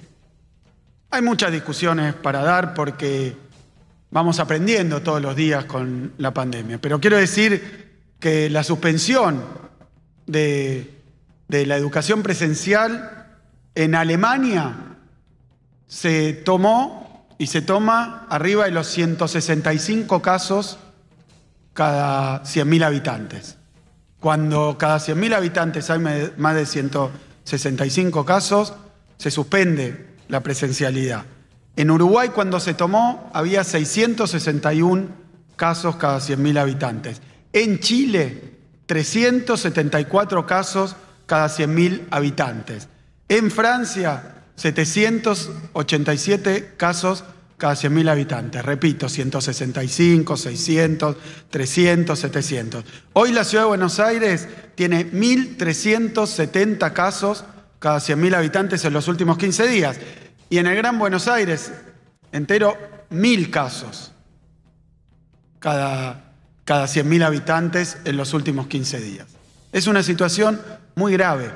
hay muchas discusiones para dar porque vamos aprendiendo todos los días con la pandemia, pero quiero decir que la suspensión de, la educación presencial en Alemania se tomó y se toma arriba de los 165 casos cada 100.000 habitantes. Cuando cada 100.000 habitantes hay más de 165 casos, se suspende la presencialidad. En Uruguay cuando se tomó había 661 casos cada 100.000 habitantes. En Chile, 374 casos cada 100.000 habitantes. En Francia, 787 casos cada 100.000 habitantes. Repito, 165, 600, 300, 700. Hoy la ciudad de Buenos Aires tiene 1.370 casos cada 100.000 habitantes en los últimos 15 días. Y en el Gran Buenos Aires, entero, 1.000 casos cada, cada 100.000 habitantes en los últimos 15 días. Es una situación muy grave.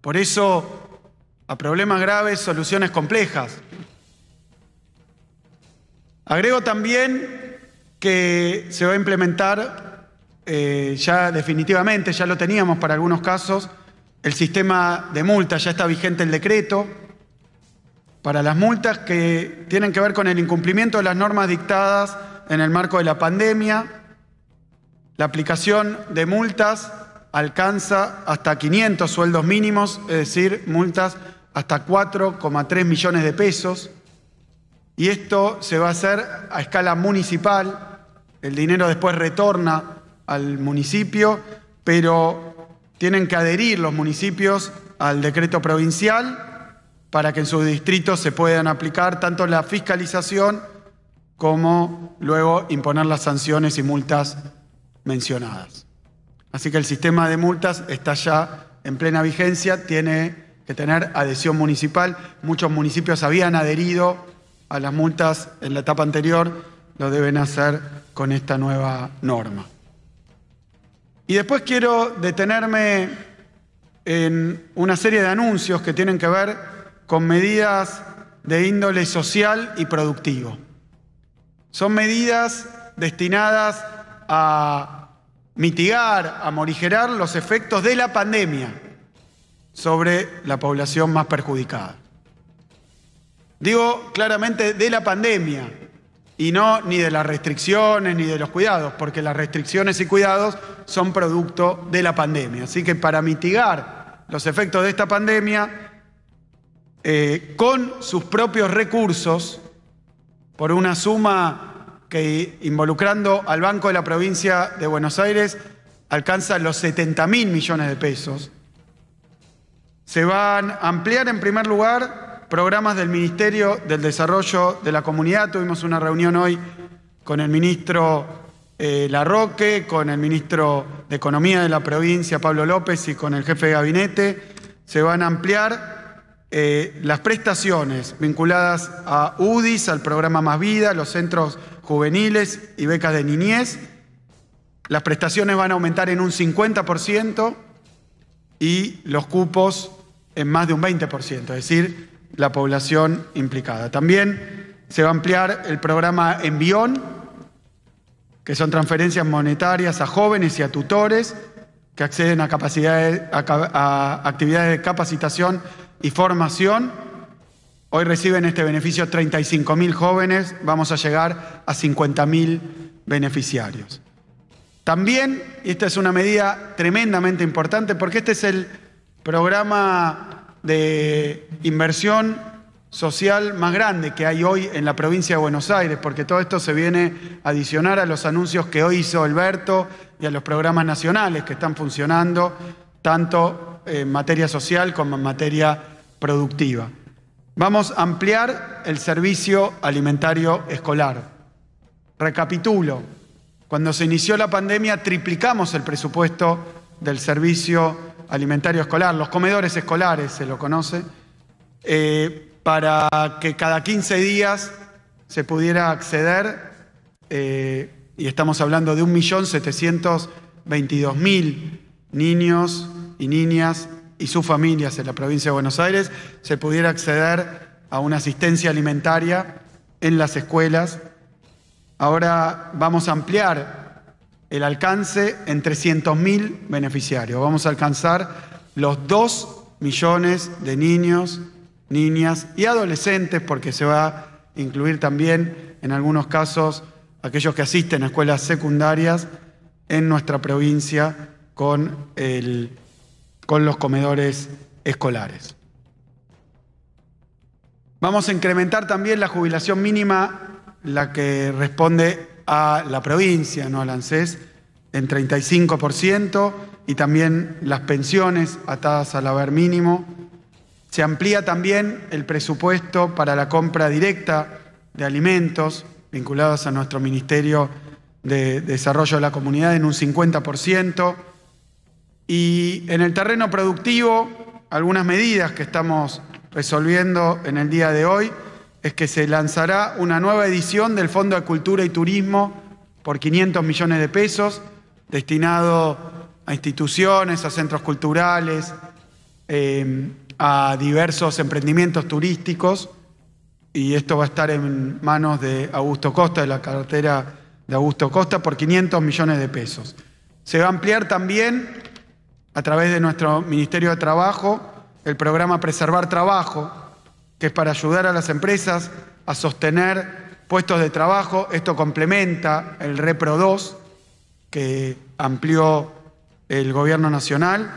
Por eso, a problemas graves, soluciones complejas. Agrego también que se va a implementar eh, ya definitivamente, ya lo teníamos para algunos casos, el sistema de multas, ya está vigente el decreto, para las multas que tienen que ver con el incumplimiento de las normas dictadas en el marco de la pandemia. La aplicación de multas alcanza hasta 500 sueldos mínimos, es decir, multas hasta 4,3 millones de pesos. Y esto se va a hacer a escala municipal. El dinero después retorna al municipio, pero tienen que adherir los municipios al decreto provincial para que en sus distritos se puedan aplicar tanto la fiscalización como luego imponer las sanciones y multas mencionadas. Así que el sistema de multas está ya en plena vigencia, tiene que tener adhesión municipal. Muchos municipios habían adherido a las multas en la etapa anterior, lo deben hacer con esta nueva norma. Y después quiero detenerme en una serie de anuncios que tienen que ver con medidas de índole social y productivo. Son medidas destinadas a mitigar, a morigerar los efectos de la pandemia sobre la población más perjudicada. Digo claramente de la pandemia y no ni de las restricciones ni de los cuidados, porque las restricciones y cuidados son producto de la pandemia. Así que para mitigar los efectos de esta pandemia, eh, con sus propios recursos, por una suma que involucrando al Banco de la Provincia de Buenos Aires alcanza los 70 mil millones de pesos. Se van a ampliar en primer lugar programas del Ministerio del Desarrollo de la Comunidad. Tuvimos una reunión hoy con el ministro eh, Larroque, con el ministro de Economía de la provincia, Pablo López, y con el jefe de gabinete. Se van a ampliar eh, las prestaciones vinculadas a UDIs, al programa Más Vida, los centros juveniles y becas de niñez. Las prestaciones van a aumentar en un 50% y los cupos en más de un 20%, es decir, la población implicada. También se va a ampliar el programa Envión, que son transferencias monetarias a jóvenes y a tutores que acceden a, capacidades, a actividades de capacitación y formación. Hoy reciben este beneficio 35.000 jóvenes, vamos a llegar a 50.000 beneficiarios. También, y esta es una medida tremendamente importante, porque este es el programa de inversión social más grande que hay hoy en la provincia de Buenos Aires, porque todo esto se viene a adicionar a los anuncios que hoy hizo Alberto y a los programas nacionales que están funcionando, tanto en materia social como materia productiva. Vamos a ampliar el servicio alimentario escolar. Recapitulo, cuando se inició la pandemia triplicamos el presupuesto del servicio alimentario escolar, los comedores escolares se lo conoce, eh, para que cada 15 días se pudiera acceder, eh, y estamos hablando de 1.722.000 niños y niñas y sus familias en la provincia de Buenos Aires se pudiera acceder a una asistencia alimentaria en las escuelas. Ahora vamos a ampliar el alcance en 300.000 beneficiarios. Vamos a alcanzar los 2 millones de niños, niñas y adolescentes, porque se va a incluir también en algunos casos aquellos que asisten a escuelas secundarias en nuestra provincia con el con los comedores escolares. Vamos a incrementar también la jubilación mínima, la que responde a la provincia, no al ANSES, en 35% y también las pensiones atadas al haber mínimo. Se amplía también el presupuesto para la compra directa de alimentos vinculados a nuestro Ministerio de Desarrollo de la Comunidad en un 50%. Y en el terreno productivo, algunas medidas que estamos resolviendo en el día de hoy es que se lanzará una nueva edición del Fondo de Cultura y Turismo por 500 millones de pesos, destinado a instituciones, a centros culturales, eh, a diversos emprendimientos turísticos, y esto va a estar en manos de Augusto Costa, de la cartera de Augusto Costa, por 500 millones de pesos. Se va a ampliar también, a través de nuestro Ministerio de Trabajo, el programa Preservar Trabajo, que es para ayudar a las empresas a sostener puestos de trabajo. Esto complementa el Repro 2, que amplió el Gobierno Nacional,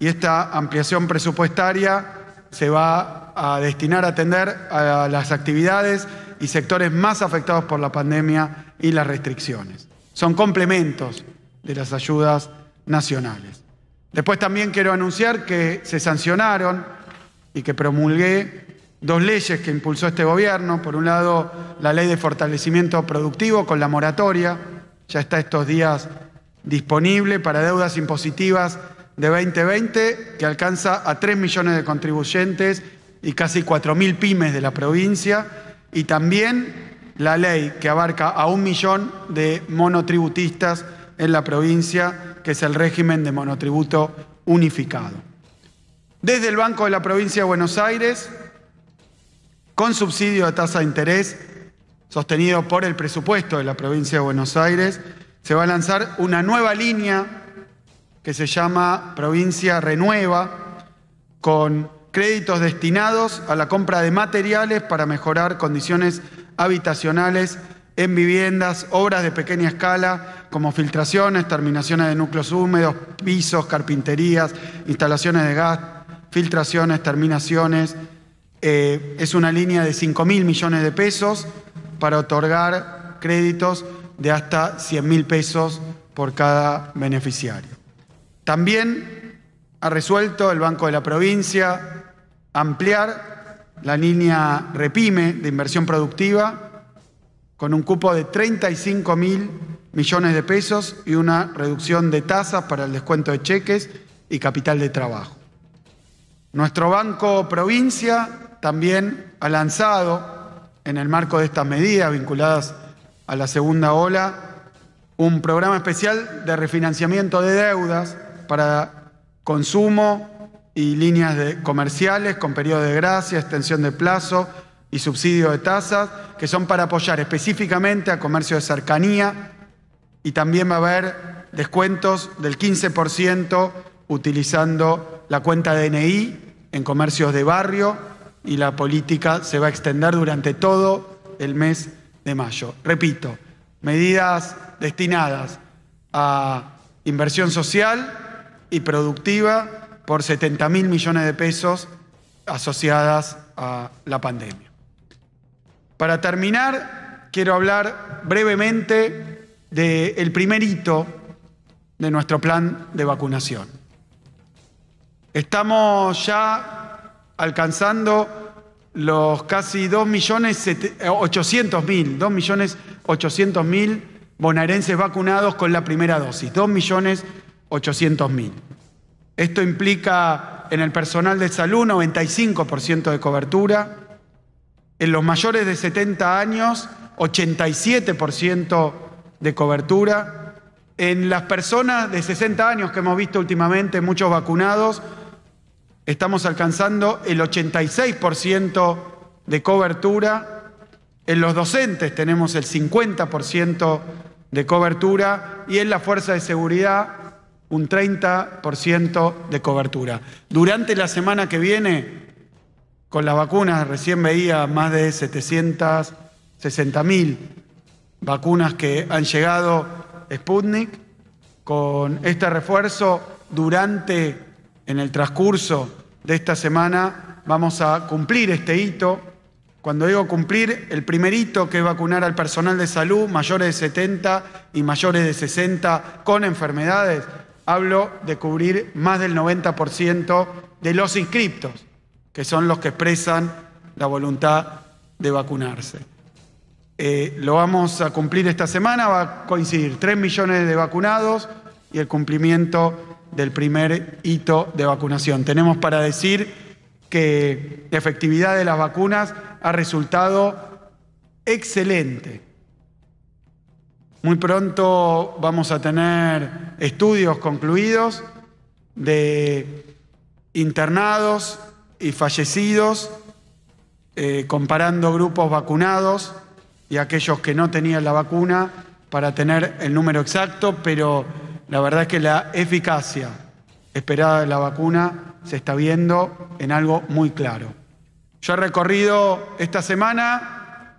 y esta ampliación presupuestaria se va a destinar a atender a las actividades y sectores más afectados por la pandemia y las restricciones. Son complementos de las ayudas nacionales. Después también quiero anunciar que se sancionaron y que promulgué dos leyes que impulsó este gobierno. Por un lado, la ley de fortalecimiento productivo con la moratoria, ya está estos días disponible para deudas impositivas de 2020, que alcanza a 3 millones de contribuyentes y casi 4.000 pymes de la provincia. Y también la ley que abarca a un millón de monotributistas en la provincia que es el régimen de monotributo unificado. Desde el Banco de la Provincia de Buenos Aires, con subsidio de tasa de interés sostenido por el presupuesto de la Provincia de Buenos Aires, se va a lanzar una nueva línea que se llama Provincia Renueva, con créditos destinados a la compra de materiales para mejorar condiciones habitacionales en viviendas, obras de pequeña escala como filtraciones, terminaciones de núcleos húmedos, pisos, carpinterías, instalaciones de gas, filtraciones, terminaciones. Eh, es una línea de 5 mil millones de pesos para otorgar créditos de hasta 100 mil pesos por cada beneficiario. También ha resuelto el Banco de la Provincia ampliar la línea Repime de inversión productiva con un cupo de 35 mil millones de pesos y una reducción de tasas para el descuento de cheques y capital de trabajo. Nuestro Banco Provincia también ha lanzado, en el marco de estas medidas vinculadas a la segunda ola, un programa especial de refinanciamiento de deudas para consumo y líneas de comerciales con periodo de gracia, extensión de plazo y subsidio de tasas, que son para apoyar específicamente a comercio de cercanía y también va a haber descuentos del 15% utilizando la cuenta DNI en comercios de barrio y la política se va a extender durante todo el mes de mayo. Repito, medidas destinadas a inversión social y productiva por 70 mil millones de pesos asociadas a la pandemia. Para terminar, quiero hablar brevemente del primer hito de nuestro plan de vacunación. Estamos ya alcanzando los casi 2.800.000, 2.800.000 bonaerenses vacunados con la primera dosis, 2.800.000. Esto implica en el personal de salud 95% de cobertura, en los mayores de 70 años, 87% de cobertura. En las personas de 60 años que hemos visto últimamente, muchos vacunados, estamos alcanzando el 86% de cobertura. En los docentes tenemos el 50% de cobertura y en la fuerza de seguridad un 30% de cobertura. Durante la semana que viene con las vacunas, recién veía más de 760 mil vacunas que han llegado Sputnik. Con este refuerzo, durante, en el transcurso de esta semana, vamos a cumplir este hito. Cuando digo cumplir, el primer hito que es vacunar al personal de salud mayores de 70 y mayores de 60 con enfermedades, hablo de cubrir más del 90% de los inscriptos, que son los que expresan la voluntad de vacunarse. Eh, lo vamos a cumplir esta semana, va a coincidir 3 millones de vacunados y el cumplimiento del primer hito de vacunación. Tenemos para decir que la efectividad de las vacunas ha resultado excelente. Muy pronto vamos a tener estudios concluidos de internados y fallecidos, eh, comparando grupos vacunados y aquellos que no tenían la vacuna para tener el número exacto, pero la verdad es que la eficacia esperada de la vacuna se está viendo en algo muy claro. Yo he recorrido esta semana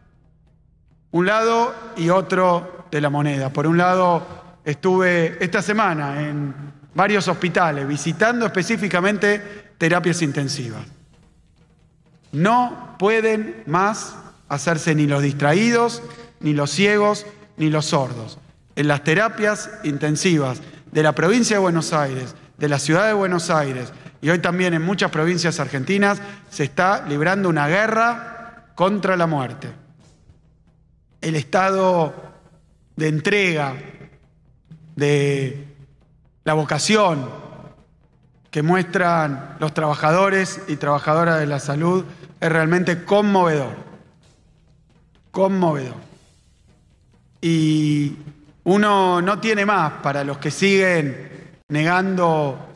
un lado y otro de la moneda. Por un lado, estuve esta semana en varios hospitales visitando específicamente terapias intensivas. No pueden más hacerse ni los distraídos, ni los ciegos, ni los sordos. En las terapias intensivas de la provincia de Buenos Aires, de la ciudad de Buenos Aires y hoy también en muchas provincias argentinas se está librando una guerra contra la muerte. El estado de entrega, de la vocación que muestran los trabajadores y trabajadoras de la salud es realmente conmovedor conmovedor. Y uno no tiene más para los que siguen negando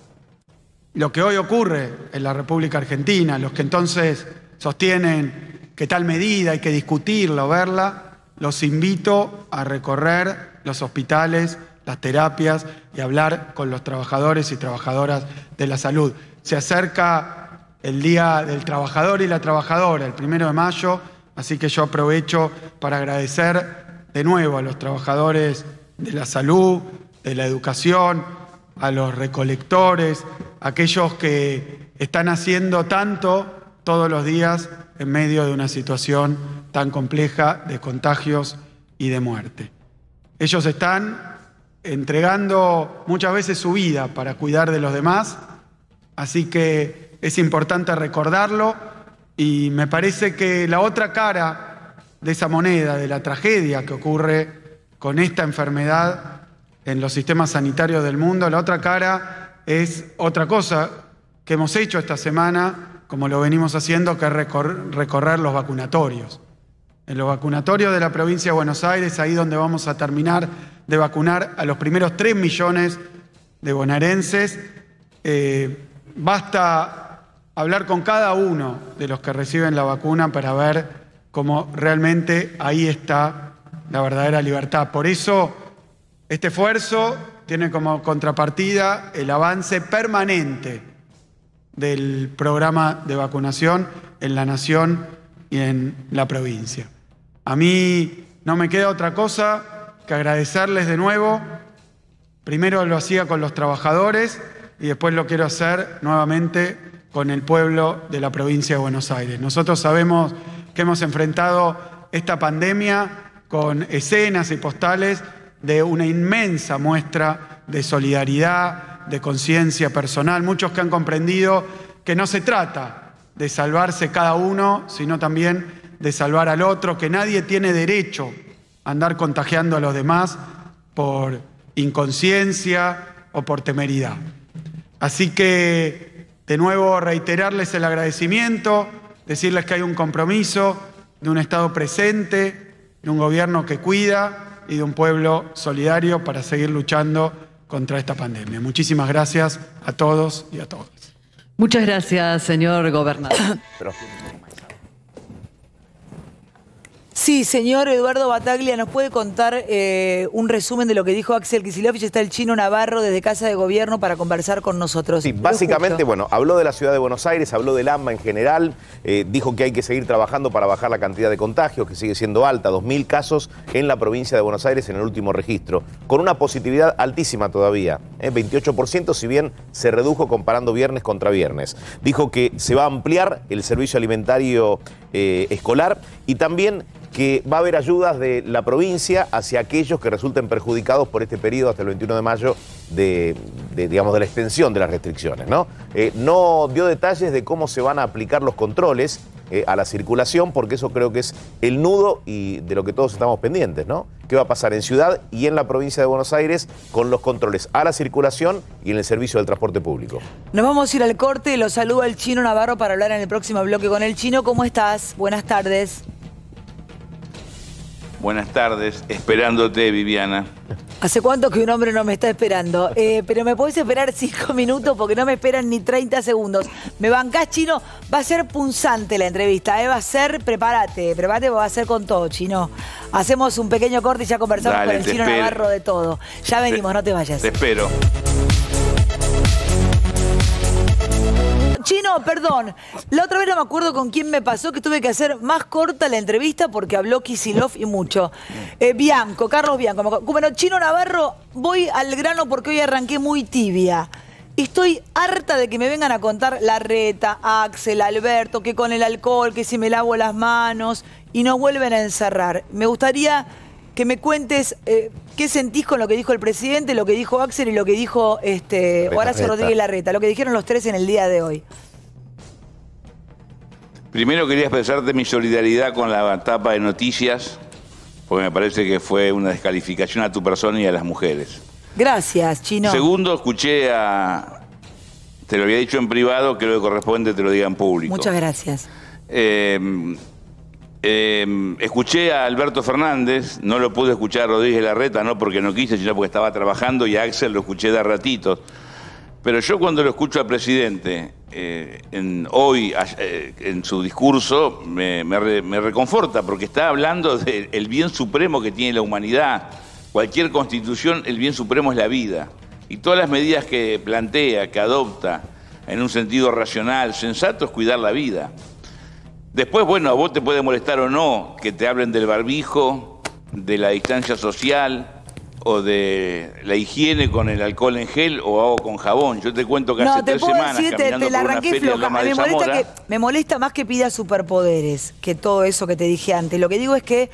lo que hoy ocurre en la República Argentina, los que entonces sostienen que tal medida hay que discutirla o verla, los invito a recorrer los hospitales, las terapias y hablar con los trabajadores y trabajadoras de la salud. Se acerca el Día del Trabajador y la Trabajadora, el primero de mayo, Así que yo aprovecho para agradecer de nuevo a los trabajadores de la salud, de la educación, a los recolectores, aquellos que están haciendo tanto todos los días en medio de una situación tan compleja de contagios y de muerte. Ellos están entregando muchas veces su vida para cuidar de los demás, así que es importante recordarlo y me parece que la otra cara de esa moneda, de la tragedia que ocurre con esta enfermedad en los sistemas sanitarios del mundo, la otra cara es otra cosa que hemos hecho esta semana, como lo venimos haciendo, que es recorrer los vacunatorios. En los vacunatorios de la provincia de Buenos Aires, ahí donde vamos a terminar de vacunar a los primeros 3 millones de bonaerenses, eh, basta hablar con cada uno de los que reciben la vacuna para ver cómo realmente ahí está la verdadera libertad. Por eso, este esfuerzo tiene como contrapartida el avance permanente del programa de vacunación en la nación y en la provincia. A mí no me queda otra cosa que agradecerles de nuevo. Primero lo hacía con los trabajadores y después lo quiero hacer nuevamente con el pueblo de la provincia de Buenos Aires. Nosotros sabemos que hemos enfrentado esta pandemia con escenas y postales de una inmensa muestra de solidaridad, de conciencia personal, muchos que han comprendido que no se trata de salvarse cada uno, sino también de salvar al otro, que nadie tiene derecho a andar contagiando a los demás por inconsciencia o por temeridad. Así que de nuevo, reiterarles el agradecimiento, decirles que hay un compromiso de un Estado presente, de un gobierno que cuida y de un pueblo solidario para seguir luchando contra esta pandemia. Muchísimas gracias a todos y a todas. Muchas gracias, señor gobernador. Sí, señor Eduardo Bataglia, ¿nos puede contar eh, un resumen de lo que dijo Axel Kicillof? Está el chino Navarro desde Casa de Gobierno para conversar con nosotros. Sí, básicamente, bueno, habló de la ciudad de Buenos Aires, habló del AMBA en general, eh, dijo que hay que seguir trabajando para bajar la cantidad de contagios, que sigue siendo alta, 2.000 casos en la provincia de Buenos Aires en el último registro, con una positividad altísima todavía. 28%, si bien se redujo comparando viernes contra viernes. Dijo que se va a ampliar el servicio alimentario escolar y también que va a haber ayudas de la provincia hacia aquellos que resulten perjudicados por este periodo hasta el 21 de mayo de, digamos, de la extensión de las restricciones. ¿no? Eh, no dio detalles de cómo se van a aplicar los controles eh, a la circulación, porque eso creo que es el nudo y de lo que todos estamos pendientes, ¿no? ¿Qué va a pasar en Ciudad y en la provincia de Buenos Aires con los controles a la circulación y en el servicio del transporte público? Nos vamos a ir al corte, lo saluda el chino Navarro para hablar en el próximo bloque con el chino. ¿Cómo estás? Buenas tardes. Buenas tardes, esperándote, Viviana. ¿Hace cuánto que un hombre no me está esperando? Eh, pero me podés esperar cinco minutos porque no me esperan ni 30 segundos. ¿Me bancás, Chino? Va a ser punzante la entrevista, ¿eh? Va a ser, prepárate, prepárate, va a ser con todo, Chino. Hacemos un pequeño corte y ya conversamos con el Chino Navarro de todo. Ya venimos, no te vayas. Te espero. Chino, perdón. La otra vez no me acuerdo con quién me pasó que tuve que hacer más corta la entrevista porque habló Kisilov y mucho. Eh, Bianco, Carlos Bianco. Bueno, Chino Navarro, voy al grano porque hoy arranqué muy tibia. Estoy harta de que me vengan a contar la reta, Axel, Alberto, que con el alcohol, que si me lavo las manos y no vuelven a encerrar. Me gustaría que me cuentes eh, qué sentís con lo que dijo el presidente, lo que dijo Axel y lo que dijo este, Horacio Rodríguez Larreta, lo que dijeron los tres en el día de hoy. Primero quería expresarte mi solidaridad con la tapa de noticias, porque me parece que fue una descalificación a tu persona y a las mujeres. Gracias, Chino. Segundo, escuché a... Te lo había dicho en privado, que lo que corresponde te lo diga en público. Muchas gracias. Eh, Em, escuché a Alberto Fernández, no lo pude escuchar a Rodríguez Larreta, no porque no quise, sino porque estaba trabajando y a Axel lo escuché de ratitos. Pero yo cuando lo escucho al presidente eh, en, hoy eh, en su discurso me, reconforta porque está hablando del bien supremo que tiene la humanidad. Cualquier constitución, el bien supremo es la vida. Y todas las medidas que plantea, que adopta en un sentido racional, sensato, es cuidar la vida. Después, bueno, a vos te puede molestar o no que te hablen del barbijo, de la distancia social o de la higiene con el alcohol en gel o agua con jabón. Yo te cuento que hace tres semanas decir, te, la arranqué floja. Me molesta, que, me molesta más que pida superpoderes que todo eso que te dije antes. Lo que digo es que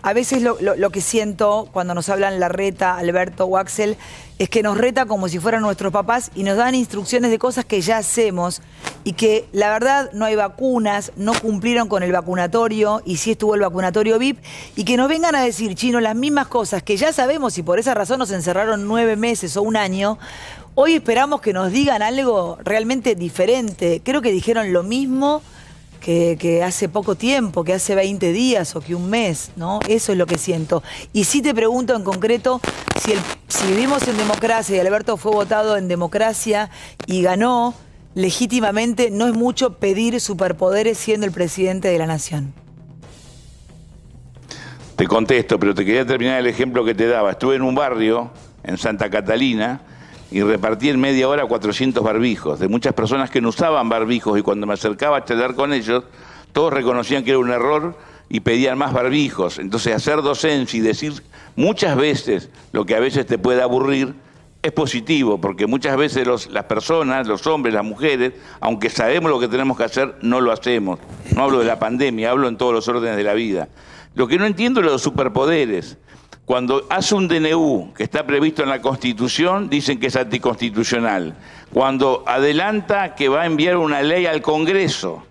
a veces lo, que siento cuando nos hablan la reta, Alberto o Axel, es que nos reta como si fueran nuestros papás y nos dan instrucciones de cosas que ya hacemos y que la verdad no hay vacunas, no cumplieron con el vacunatorio y sí estuvo el vacunatorio VIP y que nos vengan a decir, chino, las mismas cosas que ya sabemos y por esa razón nos encerraron nueve meses o un año. Hoy esperamos que nos digan algo realmente diferente. Creo que dijeron lo mismo que, hace poco tiempo, que hace 20 días o que un mes, ¿no? Eso es lo que siento. Y sí te pregunto en concreto si, si vivimos en democracia y Alberto fue votado en democracia y ganó legítimamente, no es mucho pedir superpoderes siendo el presidente de la nación. Te contesto, pero te quería terminar el ejemplo que te daba. Estuve en un barrio, en Santa Catalina, y repartí en media hora 400 barbijos de muchas personas que no usaban barbijos y cuando me acercaba a charlar con ellos, todos reconocían que era un error y pedían más barbijos. Entonces hacer docencia y decir muchas veces lo que a veces te puede aburrir es positivo, porque muchas veces las personas, los hombres, las mujeres, aunque sabemos lo que tenemos que hacer, no lo hacemos. No hablo de la pandemia, hablo en todos los órdenes de la vida. Lo que no entiendo es los superpoderes. Cuando hace un DNU que está previsto en la Constitución, dicen que es anticonstitucional. Cuando adelanta que va a enviar una ley al Congreso,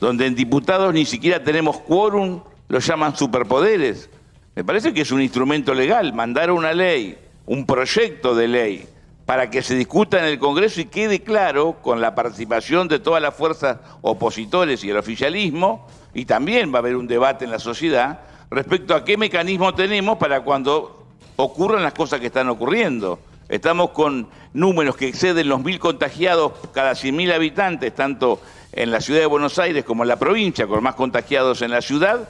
donde en diputados ni siquiera tenemos quórum, lo llaman superpoderes. Me parece que es un instrumento legal, mandar una ley, un proyecto de ley, para que se discuta en el Congreso y quede claro, con la participación de todas las fuerzas opositores y el oficialismo, y también va a haber un debate en la sociedad, respecto a qué mecanismo tenemos para cuando ocurran las cosas que están ocurriendo. Estamos con números que exceden los mil contagiados cada 100.000 habitantes, tanto en la ciudad de Buenos Aires como en la provincia, con más contagiados en la ciudad,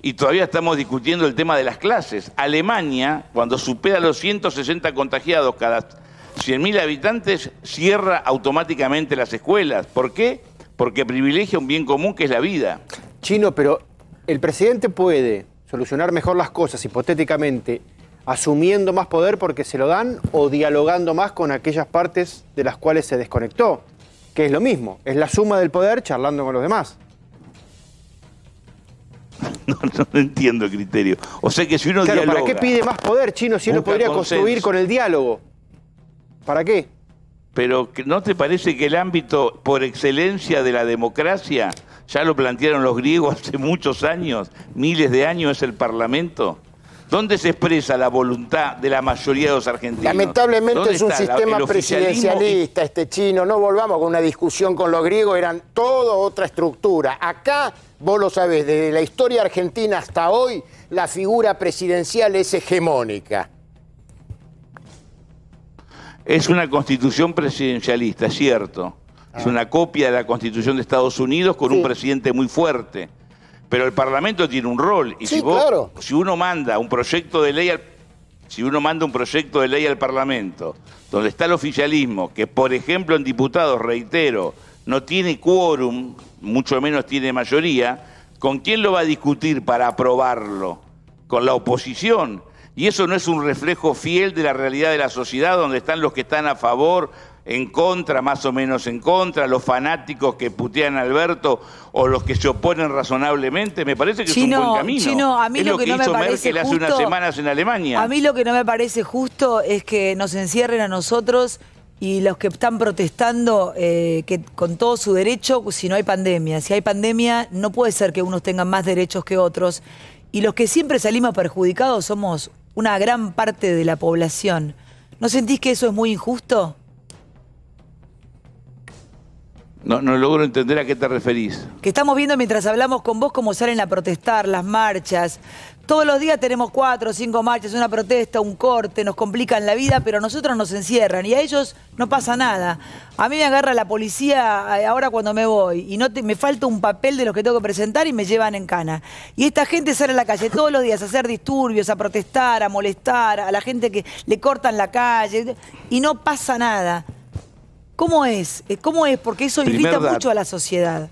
y todavía estamos discutiendo el tema de las clases. Alemania, cuando supera los 160 contagiados cada 100.000 habitantes, cierra automáticamente las escuelas. ¿Por qué? Porque privilegia un bien común que es la vida. Chino, pero el presidente puede solucionar mejor las cosas hipotéticamente asumiendo más poder porque se lo dan o dialogando más con aquellas partes de las cuales se desconectó, que es lo mismo, es la suma del poder charlando con los demás. No, no entiendo el criterio. O sea que si uno claro, ¿Para qué pide más poder, Chino, si uno podría construir con el diálogo? ¿Para qué? Pero ¿no te parece que el ámbito por excelencia de la democracia, ya lo plantearon los griegos hace muchos años, miles de años, es el Parlamento? ¿Dónde se expresa la voluntad de la mayoría de los argentinos? Lamentablemente es un sistema presidencialista este chino. No volvamos con una discusión con los griegos, eran todo otra estructura. Acá, vos lo sabés, desde la historia argentina hasta hoy, la figura presidencial es hegemónica. Es una constitución presidencialista, es Es una copia de la constitución de Estados Unidos con un presidente muy fuerte. Pero el Parlamento tiene un rol. Y si, si uno manda un proyecto de ley al, si uno manda un proyecto de ley al Parlamento, donde está el oficialismo, que por ejemplo en diputados, reitero, no tiene quórum, mucho menos tiene mayoría, ¿con quién lo va a discutir para aprobarlo? Con la oposición. Y eso no es un reflejo fiel de la realidad de la sociedad, donde están los que están a favor, en contra, más o menos en contra, los fanáticos que putean a Alberto o los que se oponen razonablemente, me parece que es un buen camino. a mí lo, que, no me parece Merkel hace unas semanas en Alemania. A mí lo que no me parece justo es que nos encierren a nosotros y los que están protestando eh, que con todo su derecho, si no hay pandemia, si hay pandemia, no puede ser que unos tengan más derechos que otros. Y los que siempre salimos perjudicados somos una gran parte de la población. ¿No sentís que eso es muy injusto? No, no logro entender a qué te referís. Que estamos viendo mientras hablamos con vos cómo salen a protestar, las marchas. Todos los días tenemos cuatro o cinco marchas, una protesta, un corte, nos complican la vida, pero a nosotros nos encierran y a ellos no pasa nada. A mí me agarra la policía eh, ahora cuando me voy y no me falta un papel de los que tengo que presentar y me llevan en cana. Y esta gente sale a la calle todos los días a hacer disturbios, a protestar, a molestar, a la gente que le cortan la calle y no pasa nada. ¿Cómo es? Eh, ¿Cómo es? Porque eso irrita mucho a la sociedad.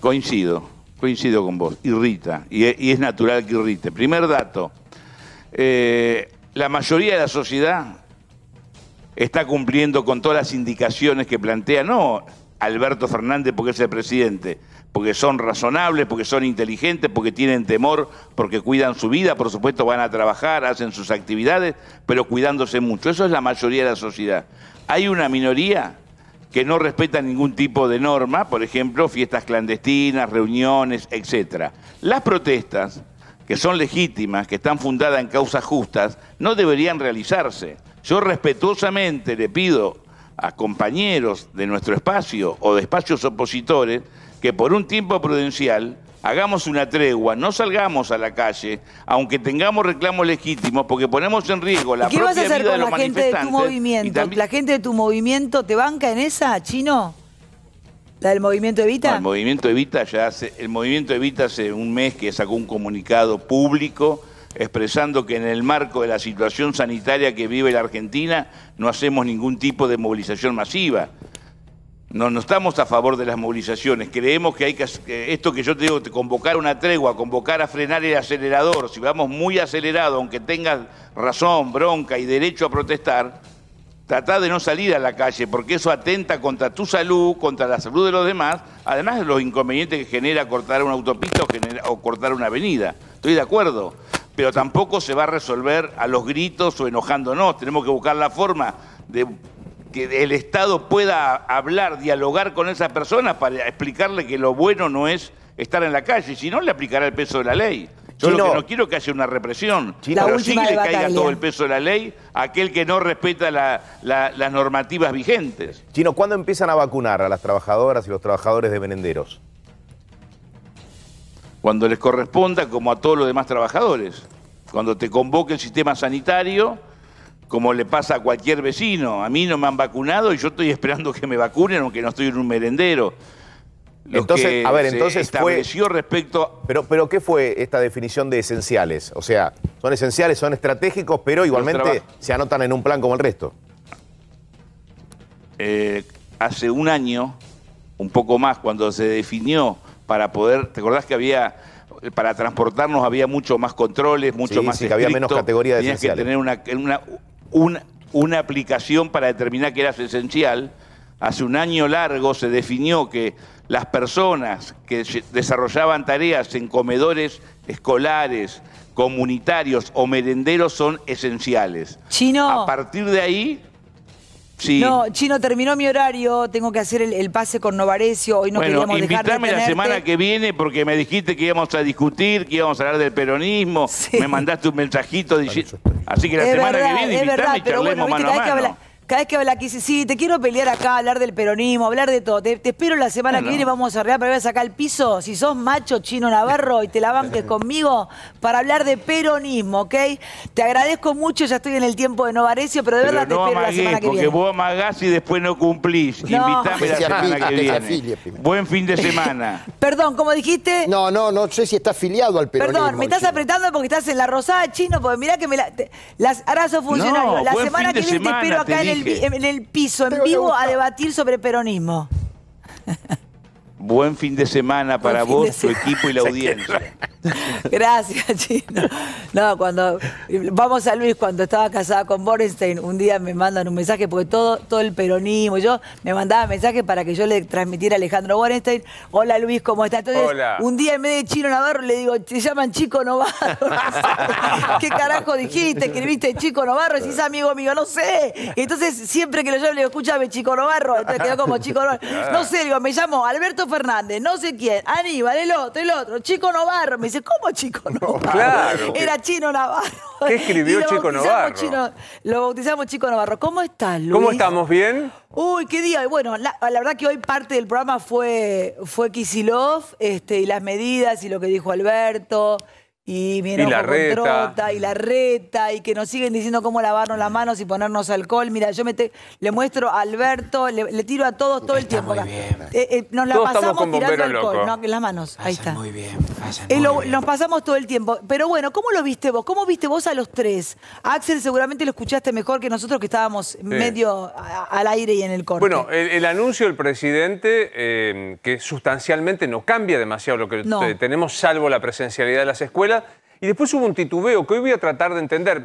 Coincido, coincido con vos, irrita, y, es natural que irrite. Primer dato, eh, la mayoría de la sociedad está cumpliendo con todas las indicaciones que plantea, no Alberto Fernández porque es el presidente, porque son razonables, porque son inteligentes, porque tienen temor, porque cuidan su vida, por supuesto van a trabajar, hacen sus actividades, pero cuidándose mucho. Eso es la mayoría de la sociedad. Hay una minoría que no respeta ningún tipo de norma, por ejemplo, fiestas clandestinas, reuniones, etc. Las protestas, que son legítimas, que están fundadas en causas justas, no deberían realizarse. Yo respetuosamente le pido a compañeros de nuestro espacio o de espacios opositores que por un tiempo prudencial hagamos una tregua, no salgamos a la calle, aunque tengamos reclamos legítimos, porque ponemos en riesgo la propia vida de los la gente de tu movimiento? ¿La gente de tu movimiento te banca en esa, Chino? ¿La del movimiento Evita? el movimiento Evita ya hace, el movimiento Evita hace un mes que sacó un comunicado público expresando que en el marco de la situación sanitaria que vive la Argentina no hacemos ningún tipo de movilización masiva. No, no estamos a favor de las movilizaciones. Creemos que hay que, esto que yo te digo, convocar una tregua, convocar a frenar el acelerador, si vamos muy acelerado, aunque tengas razón, bronca y derecho a protestar, trata de no salir a la calle, porque eso atenta contra tu salud, contra la salud de los demás, además de los inconvenientes que genera cortar una autopista o, o cortar una avenida. Estoy de acuerdo, pero tampoco se va a resolver a los gritos o enojándonos. Tenemos que buscar la forma de que el Estado pueda hablar, dialogar con esa persona para explicarle que lo bueno no es estar en la calle, si no le aplicará el peso de la ley. Yo lo que no quiero es que haya una represión, pero sí que le caiga todo el peso de la ley a aquel que no respeta las normativas vigentes. Chino, ¿cuándo empiezan a vacunar a las trabajadoras y los trabajadores de Venenderos? Cuando les corresponda, como a todos los demás trabajadores. Cuando te convoque el sistema sanitario como le pasa a cualquier vecino. A mí no me han vacunado y yo estoy esperando que me vacunen aunque no estoy en un merendero. entonces, a ver, entonces estableció respecto... Pero, pero, ¿qué fue esta definición de esenciales? O sea, son esenciales, son estratégicos, pero igualmente se anotan en un plan como el resto. Eh, hace un año, un poco más, cuando se definió para poder... ¿Te acordás que había para transportarnos había mucho más controles, mucho más sí, había menos categorías Tenías que tener una, una, una aplicación para determinar que eras esencial. Hace un año largo se definió que las personas que desarrollaban tareas en comedores escolares, comunitarios o merenderos son esenciales. Chino. A partir de ahí Sí. No, Chino, terminó mi horario, tengo que hacer el, pase con Novarecio, hoy no queríamos dejar de la semana que viene porque me dijiste que íbamos a discutir, que íbamos a hablar del peronismo, me mandaste un mensajito diciendo... Así que la semana que viene invitame y charlemos mano a mano. Cada vez que habla aquí, sí, te quiero pelear acá, hablar del peronismo, hablar de todo. Te, espero la semana que viene, vamos a arreglar para ver sacar el piso. Si sos macho chino Navarro y te la banques conmigo para hablar de peronismo, ¿ok? Te agradezco mucho, ya estoy en el tiempo de Novarecio, pero de verdad te espero la semana que viene. Porque vos amagás y después no cumplís. Invitame la semana que viene. Buen fin de semana. Perdón, ¿cómo dijiste? No, no, no sé si está afiliado al peronismo. Perdón, me estás apretando porque estás en la rosada, chino, porque mirá que me la. las, ahora sos funcionario. la semana que viene te espero acá en el en el piso, en vivo, a debatir sobre peronismo. Buen fin de semana para vos, tu equipo y la audiencia. Gracias, Chino. No, cuando vamos a Luis, cuando estaba casada con Borenstein, un día me mandan un mensaje, porque todo, todo el peronismo, yo me mandaba mensajes para que yo le transmitiera a Alejandro Borenstein, hola Luis, ¿cómo estás? Entonces, un día en vez de Chino Navarro le digo, te llaman Chico Navarro. ¿Qué carajo dijiste? Escribiste Chico Navarro, si es amigo mío, no sé. Entonces, siempre que lo llamo, le digo, escúchame, Chico Navarro. Entonces quedó como Chico Navarro. No sé, digo, me llamo Alberto Fernández, no sé quién, Aníbal, el otro, el otro, Chico Navarro. Me dice, ¿cómo Chico Navarro? Claro. Era Chino Navarro. ¿Qué escribió Chico Navarro? lo bautizamos Chico Navarro. ¿Cómo estás, Luis? ¿Cómo estamos? ¿Bien? Uy, qué día. Bueno, la, verdad que hoy parte del programa fue, fue Kisilov este, y las medidas y lo que dijo Alberto. Y mi y la reta. y la reta, y que nos siguen diciendo cómo lavarnos las manos y ponernos alcohol. Mira, yo me le muestro a Alberto, le, tiro a todos todo el tiempo. Muy bien. Eh, eh, nos la pasamos tirando alcohol, no, en las manos. Ahí está. Muy bien, eh, Nos pasamos todo el tiempo. Pero bueno, ¿cómo lo viste vos? ¿Cómo viste vos a los tres? Axel, seguramente lo escuchaste mejor que nosotros que estábamos medio al aire y en el corte. Bueno, el, anuncio del presidente, que sustancialmente no cambia demasiado lo que tenemos, salvo la presencialidad de las escuelas y después hubo un titubeo que hoy voy a tratar de entender.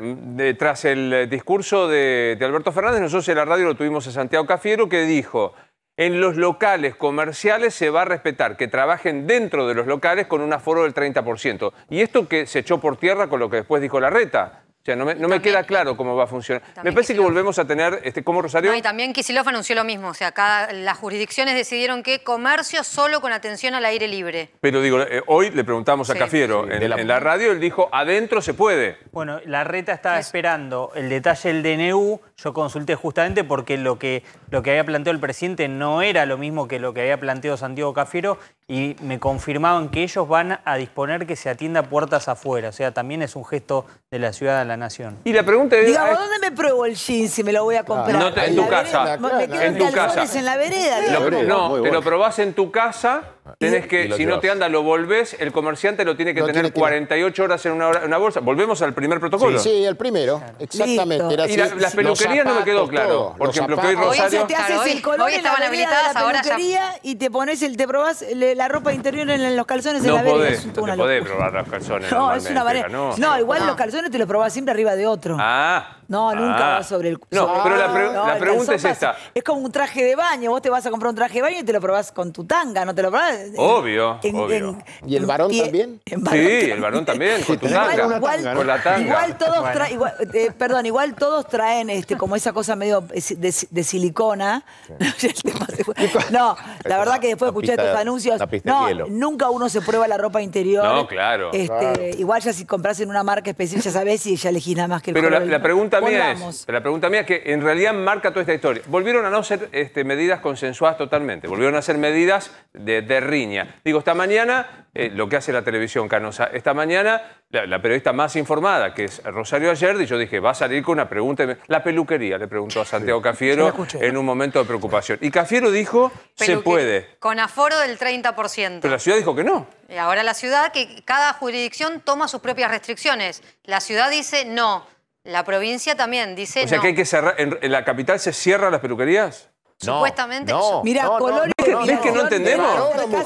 tras el eh, discurso de, Alberto Fernández, nosotros en la radio lo tuvimos a Santiago Cafiero, que dijo, en los locales comerciales se va a respetar que trabajen dentro de los locales con un aforo del 30%. Y esto que se echó por tierra con lo que después dijo la reta no me, queda claro cómo va a funcionar. me parece que volvemos a tener, este, como Rosario... No, y también Kisilov anunció lo mismo, o sea, cada, las jurisdicciones decidieron que comercio solo con atención al aire libre. Pero digo, eh, hoy le preguntamos a Cafiero en, la... radio, él dijo, adentro se puede. Bueno, la reta estaba esperando el detalle del DNU, yo consulté justamente porque lo que, lo que había planteado el presidente no era lo mismo que lo que había planteado Santiago Cafiero y me confirmaban que ellos van a disponer que se atienda puertas afuera, o sea, también es un gesto de la ciudad de la nación. Y la pregunta es... Digamos, ¿dónde me pruebo el jean si me lo voy a comprar? No en tu casa. me quedo en tu casa. en la vereda. no, te lo probás en tu casa Tenés que, si no te anda, lo volvés, el comerciante lo tiene que tener 48 horas en una, bolsa. Volvemos al primer protocolo. Sí, el primero, exactamente. y las peluquerías no me quedó claro. Por ejemplo, que hoy Rosario... Hoy te haces el color en la habilitadas, de la peluquería y te pones el, te probás la ropa interior en los calzones no en la podés, No podés probar los calzones No, es una manera. No, igual los calzones te los probás siempre arriba de otro. Ah. No, nunca ah. va sobre el... No, pero la, pregunta es esta. Es como un traje de baño. Vos te vas a comprar un traje de baño y te lo probás con tu tanga, no te lo probás... Obvio, obvio. ¿Y el varón también? sí, el varón también, con tu tanga. Igual, con la tanga. Igual todos traen... Eh, perdón, igual todos traen este, como esa cosa medio de, silicona. no, la verdad que después de escuchar estos anuncios... No, nunca uno se prueba la ropa interior. No, claro. Este, igual ya si compras en una marca específica ya sabés y ya elegís nada más que el Pero la pregunta mía es, la pregunta mía es que en realidad marca toda esta historia. Volvieron a no ser este, medidas consensuadas totalmente, volvieron a ser medidas de, riña. Digo, esta mañana, eh, lo que hace la televisión canosa, esta mañana la, periodista más informada, que es Rosario Ayer, y yo dije, va a salir con una pregunta. La peluquería, le preguntó a Santiago Cafiero en un momento de preocupación. Y Cafiero dijo, se puede. Con aforo del 30%. Pero la ciudad dijo que no. Y ahora la ciudad, que cada jurisdicción toma sus propias restricciones. La ciudad dice no. La provincia también dice O sea que hay que cerrar. ¿En, la capital se cierran las peluquerías? Supuestamente. No, Mira, Colorio ¿Ves que no entendemos?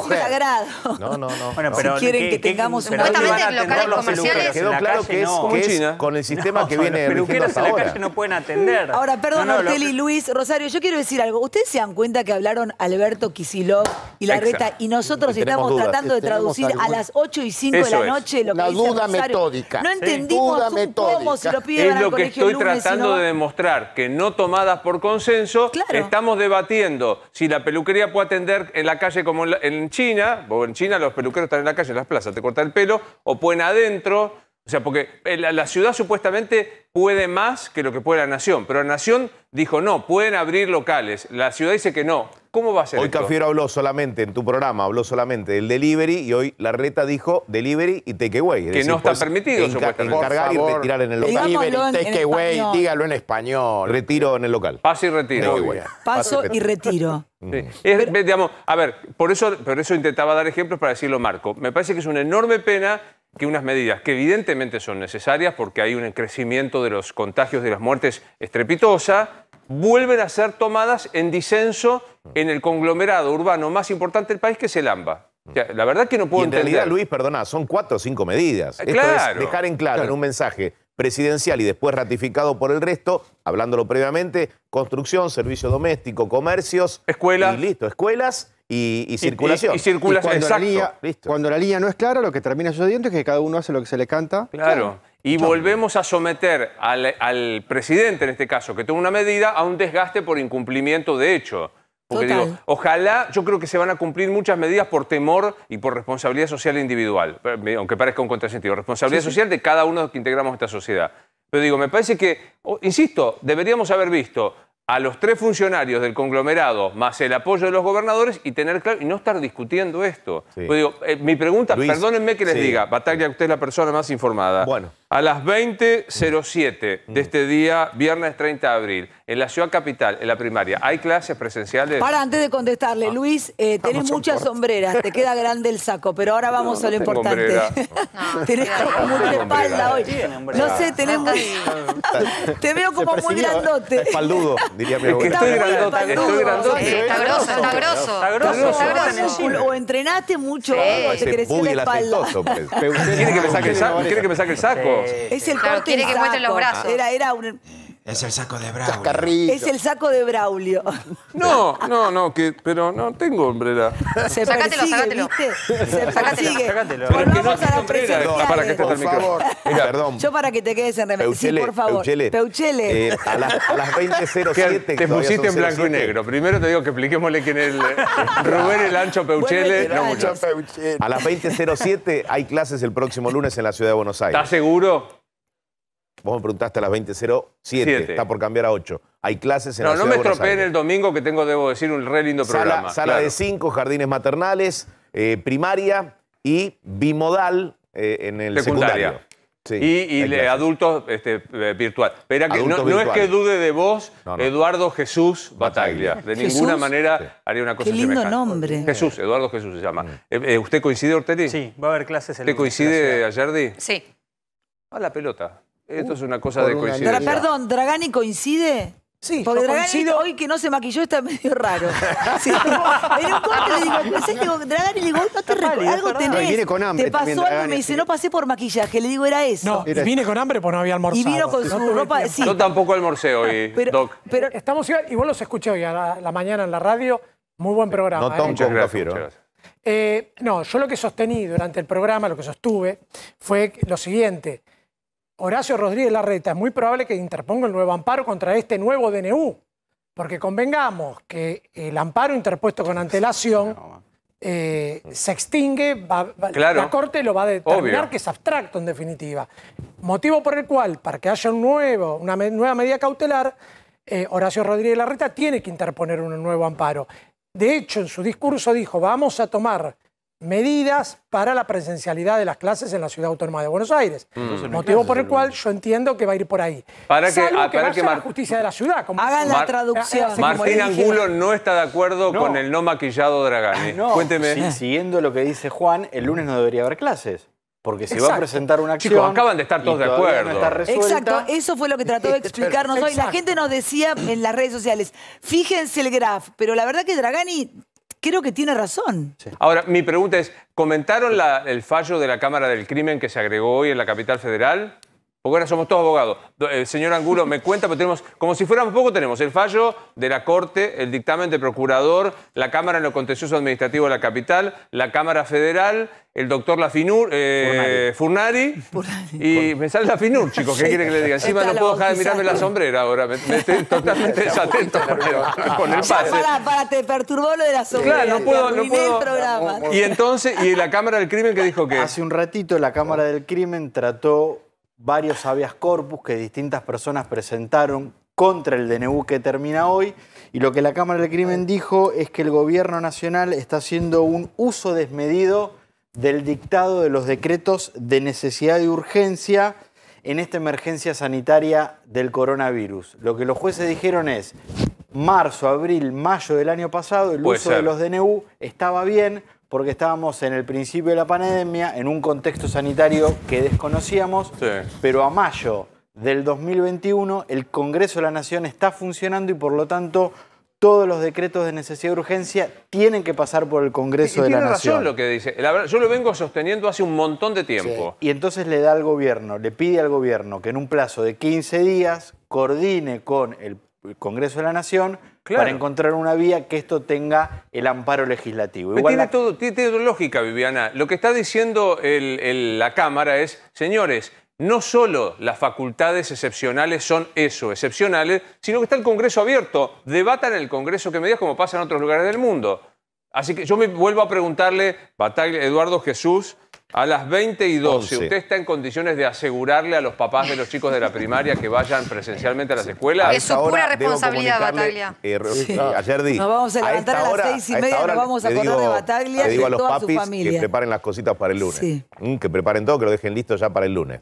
sagrado. No, no, no. Bueno, pero si quieren que, tengamos un Supuestamente locales comerciales. Quedó claro que es, es con el sistema que viene rigiendo hasta en la ahora. calle no pueden atender. Ahora, perdón, Ortelli, Luis, Rosario, yo quiero decir algo. ¿Ustedes se dan cuenta que hablaron Alberto Kisilov y Larreta y nosotros estamos tratando de traducir a las 8 y 5 de la noche lo que Una dice duda metódica. No entendimos cómo se lo piden Es al lo que colegio estoy tratando de demostrar, que no tomadas por consenso, estamos debatiendo si la peluquería puede atender en la calle como en, China, o en China los peluqueros están en la calle, en las plazas, te cortan el pelo, o pueden adentro, o sea, porque eh, la, la ciudad supuestamente puede más que lo que puede la nación, pero la nación dijo no, pueden abrir locales, la ciudad dice que no. ¿Cómo va a ser Hoy esto? Cafiero habló solamente, en tu programa, habló solamente del delivery y hoy Larreta dijo delivery y takeaway. Es Que decir, no está puedes permitido, enca- supuestamente. Encargar Por y retirar en el local. Delivery, takeaway, dígalo en español. Retiro en el local. Pase y retiro. Paso y retiro. Sí. Es, ve- digamos, a ver, por eso, por eso intentaba dar ejemplos para decirlo Marco. Me parece que es una enorme pena que unas medidas que evidentemente son necesarias porque hay un crecimiento de los contagios de las muertes estrepitosa, vuelven a ser tomadas en disenso en el conglomerado urbano más importante del país que es el AMBA. O sea, la verdad que no Y puedo en realidad. Luis, perdona, son cuatro o cinco medidas. Eh, Esto claro. es dejar en claro, en un mensaje presidencial y después ratificado por el resto, hablándolo previamente, construcción, servicio doméstico, comercios. Escuelas. Y listo, escuelas y, y circulación. y circula- Y cuando, la exacto. línea, Listo. cuando la línea no es clara, lo que termina sucediendo es que cada uno hace lo que se le canta. Claro. Y volvemos a someter al, al presidente, en este caso, que toma una medida, a un desgaste por incumplimiento de hecho. Porque Total. digo, ojalá, yo creo que se van a cumplir muchas medidas por temor y por responsabilidad social individual, eh, aunque parezca un contrasentido. Responsabilidad social de cada uno que integramos esta sociedad. Pero digo, me parece que, insisto, deberíamos haber visto a los tres funcionarios del conglomerado más el apoyo de los gobernadores y tener claro y no estar discutiendo esto. Sí. Pues digo, eh, mi pregunta, Luis, perdónenme que les sí. diga, Bataglia, usted es la persona más informada. Bueno. A las 20.07 de este día, viernes 30 de abril, en la ciudad capital, en la primaria, ¿hay clases presenciales? Para, antes de contestarle, Luis, eh, tenés muchas sombreras, te queda grande el saco, pero ahora vamos No, a lo no importante. hombrera. tenés como mucha espalda hoy. No sé, tenés muy... Te veo como muy grandote. Espaldudo, diría mi Es que abuela. estoy grandote, espaldudo. estoy grandote. Está grosso, está grosso. Está grosso, Está. O entrenaste mucho te creció la espalda. pues. ¿Quiere que me saque el saco? ¿Quiere que me saque el saco? Es el Claro, corte quiere del que muestre los saco. brazos. Era, era un- Es el saco de. Chascarrillo. es el saco de Braulio. No, no, no, que, pero no tengo hombrera. Se Sácatelo, sácatelo. ¿viste? Se Sácatelo, persigue. sácatelo. Pero es que no las hombrera. presenciales. Para que esté Por el micrófono. favor. Mira, perdón. Yo para que te quedes en remedio. Sí, por favor. Peuchele. Peuchele. Eh, a, las- a las 20.07. Que que te pusiste en blanco y 07. negro. Primero te digo que expliquémosle quién es el Rubén el Ancho Peuchele. No mucho. A las 20.07 hay clases el próximo lunes en la ciudad de Buenos Aires. ¿Estás seguro? Vos me preguntaste a las 20.07, Siete. está por cambiar a 8. Hay clases en No, la no ciudad me estropeen el domingo que tengo, debo decir, un re lindo programa. Sala, sala claro. de 5, jardines maternales, eh, primaria y bimodal eh, en el Secundaria. secundario. Sí, y y adultos este, eh, virtual. Pero que no, Adultos no es virtuales. que dude de vos, No, no. Eduardo Jesús Bataglia. De ¿Jesús? ninguna manera haría una cosa Qué lindo semejante. nombre. Jesús, Eduardo Jesús se llama. Mm. Eh, eh, ¿Usted coincide, Ortelli? Sí, va a haber clases el ¿Usted coincide. Ayerdi? Sí. A la pelota. Esto es una cosa de Dra- coincidencia. perdón, ¿Dragani coincide? Sí, Porque yo Dragani coincido. hoy que no se maquilló está medio raro. Sí. En un corte le digo, pensé que Dragani le digo, no te recuerdo, algo tenés. Y viene con hambre Te pasó también, algo y Dragani, me dice, sí. no pasé por maquillaje. Le digo, era eso. No, y vine con hambre porque no había almorzado. Y vino con No su tuve ropa, sí. Yo tampoco almorcé hoy, Pero, Doc. pero Estamos igual, y vos los escuché hoy a la, la mañana en la radio. Muy buen programa. No ¿eh? gracias. Eh, no, yo lo que sostení durante el programa, lo que sostuve, fue lo siguiente. Horacio Rodríguez Larreta es muy probable que interponga el nuevo amparo contra este nuevo DNU. Porque convengamos que el amparo interpuesto con antelación eh, se extingue, va- va- Claro. la Corte lo va a determinar Obvio. que es abstracto en definitiva. Motivo por el cual, para que haya un nuevo, una me- nueva medida cautelar, eh, Horacio Rodríguez Larreta tiene que interponer un nuevo amparo. De hecho, en su discurso dijo, vamos a tomar medidas para la presencialidad de las clases en la Ciudad Autónoma de Buenos Aires. Motivo por el cual yo entiendo que va a ir por ahí. Para que- Salvo ah, para vaya que a la Mar- justicia de la ciudad. como- hagan la Mar- traducción. Martín Angulo no está de acuerdo No. con el no maquillado Dragani. No, Cuénteme. sí, siguiendo lo que dice Juan, el lunes no debería haber clases. Porque si va a presentar una acción. Chicos, acaban de estar todos de acuerdo. Exacto, eso fue lo que trató de explicarnos hoy. La gente nos decía en las redes sociales, fíjense el graph, pero la verdad que Dragani creo que tiene razón. Ahora, mi pregunta es, ¿comentaron el fallo de la Cámara del Crimen que se agregó hoy en la capital federal? Porque ahora somos todos abogados. El señor Angulo me cuenta, pero tenemos, como si fuéramos poco, tenemos el fallo de la Corte, el dictamen del Procurador, la Cámara en lo contencioso administrativo de la capital, la Cámara Federal, el doctor Lafinur, eh, Furnari. Y me sale Lafinur, chicos, ¿qué quiere que le diga? Encima no puedo dejar de mirarme la sombrera ahora, me, estoy totalmente desatento con el pase. Para, para, te perturbó lo de la sombrera. Claro, no puedo, no puedo. El programa. Y entonces, ¿y la Cámara del Crimen qué dijo que? Hace un ratito la Cámara del Crimen trató varios habeas corpus que distintas personas presentaron contra el DNU que termina hoy. Y lo que la Cámara del Crimen dijo es que el gobierno nacional está haciendo un uso desmedido del dictado de los decretos de necesidad y urgencia en esta emergencia sanitaria del coronavirus. Lo que los jueces dijeron es, marzo, abril, mayo del año pasado, el uso de los DNU estaba bien, porque estábamos en el principio de la pandemia, en un contexto sanitario que desconocíamos, pero a mayo del 2021 el Congreso de la Nación está funcionando y por lo tanto todos los decretos de necesidad de urgencia tienen que pasar por el Congreso de la Nación. Tiene razón lo que dice. yo lo vengo sosteniendo hace un montón de tiempo. Y entonces le da al gobierno, le pide al gobierno que en un plazo de 15 días coordine con el Congreso de la Nación para encontrar una vía que esto tenga el amparo legislativo. tiene, todo, tiene, lógica, Viviana. Lo que está diciendo la Cámara es, señores, no solo las facultades excepcionales son eso, excepcionales, sino que está el Congreso abierto. Debatan en el Congreso que medidas como pasa en otros lugares del mundo. Así que yo me vuelvo a preguntarle, Eduardo Jesús, a las 20 y 12, ¿usted está en condiciones de asegurarle a los papás de los chicos de la primaria que vayan presencialmente a las escuelas? Es su pura responsabilidad, Bataglia. Eh, eh, ayer di. Nos vamos a levantar a, las seis y media, nos vamos a acordar de Bataglia y de a los toda papis su familia. que preparen las cositas para el lunes. Mm, que preparen todo, que lo dejen listo ya para el lunes.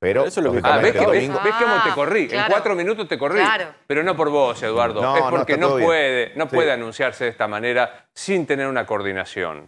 Pero eso es lo que ah, ¿ves, ves, cómo te corrí? En cuatro minutos te corrí. Pero no por vos, Eduardo. es porque no, puede, no puede anunciarse de esta manera sin tener una coordinación.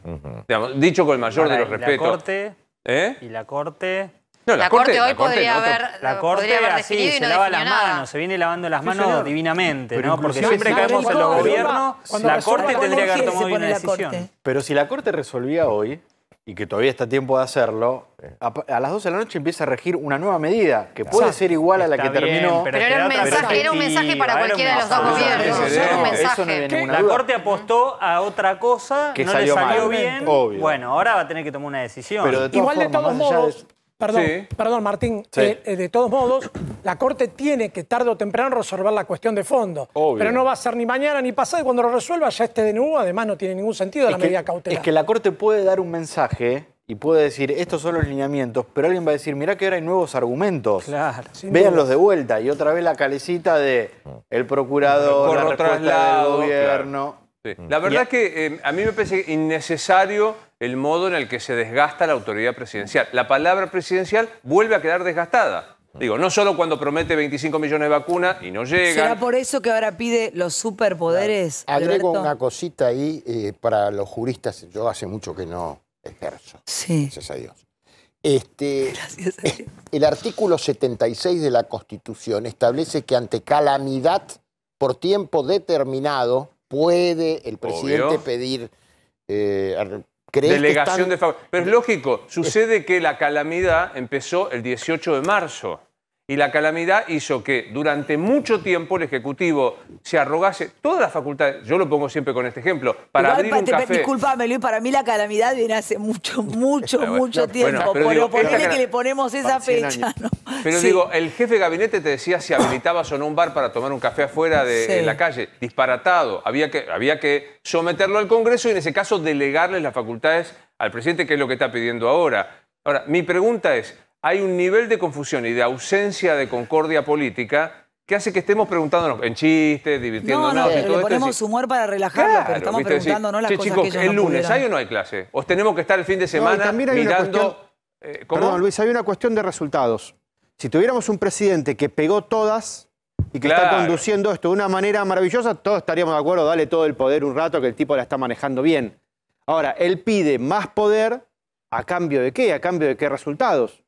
dicho con el mayor de los respetos. La corte, ¿Eh? ¿Y la corte? No, la, corte, hoy podría, haber, la corte se lava las manos, se viene lavando las manos divinamente, ¿no? Porque siempre caemos en los gobiernos, la corte tendría que haber tomado una decisión. Pero si la corte resolvía hoy, y que todavía está tiempo de hacerlo, a, las 12 de la noche empieza a regir una nueva medida, que puede ser igual a la que terminó. Pero, era, un mensaje, era un mensaje para cualquiera de los dos gobiernos. Era un mensaje. la Corte apostó a otra cosa, que no le salió bien. Bueno, ahora va a tener que tomar una decisión. Pero Igual de todos modos, Perdón, perdón Martín. Eh, eh, de todos modos, la Corte tiene que tarde o temprano resolver la cuestión de fondo. Pero no va a ser ni mañana ni pasado y cuando lo resuelva ya este DNU además no tiene ningún sentido la medida cautelar. Es que la Corte puede dar un mensaje y puede decir, estos son los lineamientos, pero alguien va a decir, mirá que ahora hay nuevos argumentos. Claro. Véanlos de vuelta. Y otra vez la calecita de el procurador, la respuesta del gobierno. La verdad es que eh, a mí me parece innecesario el modo en el que se desgasta la autoridad presidencial. La palabra presidencial vuelve a quedar desgastada. Digo, no solo cuando promete 25 millones de vacunas y no llega. ¿Será por eso que ahora pide los superpoderes? Agrego una cosita ahí eh, para los juristas. Yo hace mucho que no ejerzo. Sí. Gracias a Dios. Este, Gracias a Dios. El artículo 76 de la Constitución establece que ante calamidad por tiempo determinado puede el presidente pedir eh, Delegación de favor. Pero es lógico, sucede que la calamidad empezó el 18 de marzo. Y la calamidad hizo que durante mucho tiempo el Ejecutivo se arrogase todas las facultades, yo lo pongo siempre con este ejemplo, para abrir un café... Disculpame, Luis, para mí la calamidad viene hace mucho, mucho, mucho tiempo. pero, que le ponemos esa fecha, ¿no? Pero digo, el jefe de gabinete te decía si habilitabas o no un bar para tomar un café afuera de la calle. Disparatado. Había que, había que someterlo al Congreso y en ese caso delegarle las facultades al presidente, que es lo que está pidiendo ahora. Ahora, mi pregunta es, hay un nivel de confusión y de ausencia de concordia política que hace que estemos preguntándonos en chistes, divirtiéndonos. No, no, pero le ponemos humor para relajarlo, pero estamos preguntándonos las cosas chicos, que el lunes, ¿hay o no hay clase? ¿O tenemos que estar el fin de semana mirando... Eh, perdón, Luis, hay una cuestión de resultados. Si tuviéramos un presidente que pegó todas y que está conduciendo esto de una manera maravillosa, todos estaríamos de acuerdo, dale todo el poder un rato, que el tipo la está manejando bien. Ahora, él pide más poder ¿A cambio de qué? ¿A cambio de qué resultados?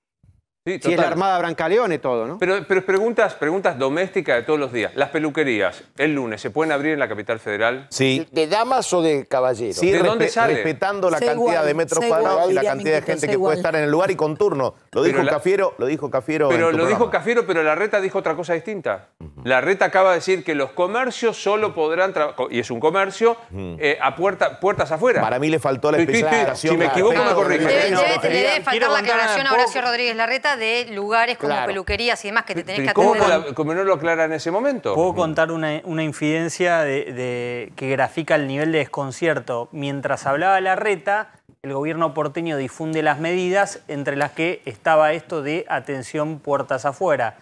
Sí, si es la Armada Brancaleone todo, ¿no? Pero, pero preguntas, preguntas domésticas de todos los días. Las peluquerías, el lunes, ¿se pueden abrir en la capital federal? Sí. ¿De, damas o de caballeros? Sí, ¿De dónde sale? respetando la cantidad de metros cuadrados y la cantidad de gente que puede estar en el lugar y con turno. Lo dijo Cafiero, lo dijo Cafiero. Pero lo dijo Cafiero, pero la reta dijo otra cosa distinta. La reta acaba de decir que los comercios solo podrán y es un comercio eh, a puerta, puertas afuera. Para mí le faltó la especificación. Si me equivoco me corrige. Le debe faltar la aclaración a Horacio Rodríguez Larreta de lugares como peluquerías y demás que te tenés que atender. ¿Cómo, no lo aclara en ese momento? Puedo contar una, infidencia de, que grafica el nivel de desconcierto. Mientras hablaba la reta, el gobierno porteño difunde las medidas entre las que estaba esto de atención puertas afuera.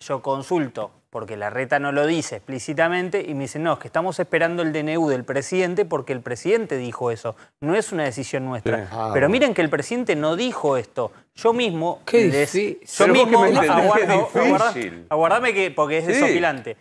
Yo consulto, porque la reta no lo dice explícitamente, y me dice, no, es que estamos esperando el DNU del presidente porque el presidente dijo eso, no es una decisión nuestra. Ah, Pero miren que el presidente no dijo esto. Yo mismo... ¿Qué les, Yo mismo... Aguardame que, porque es desopilante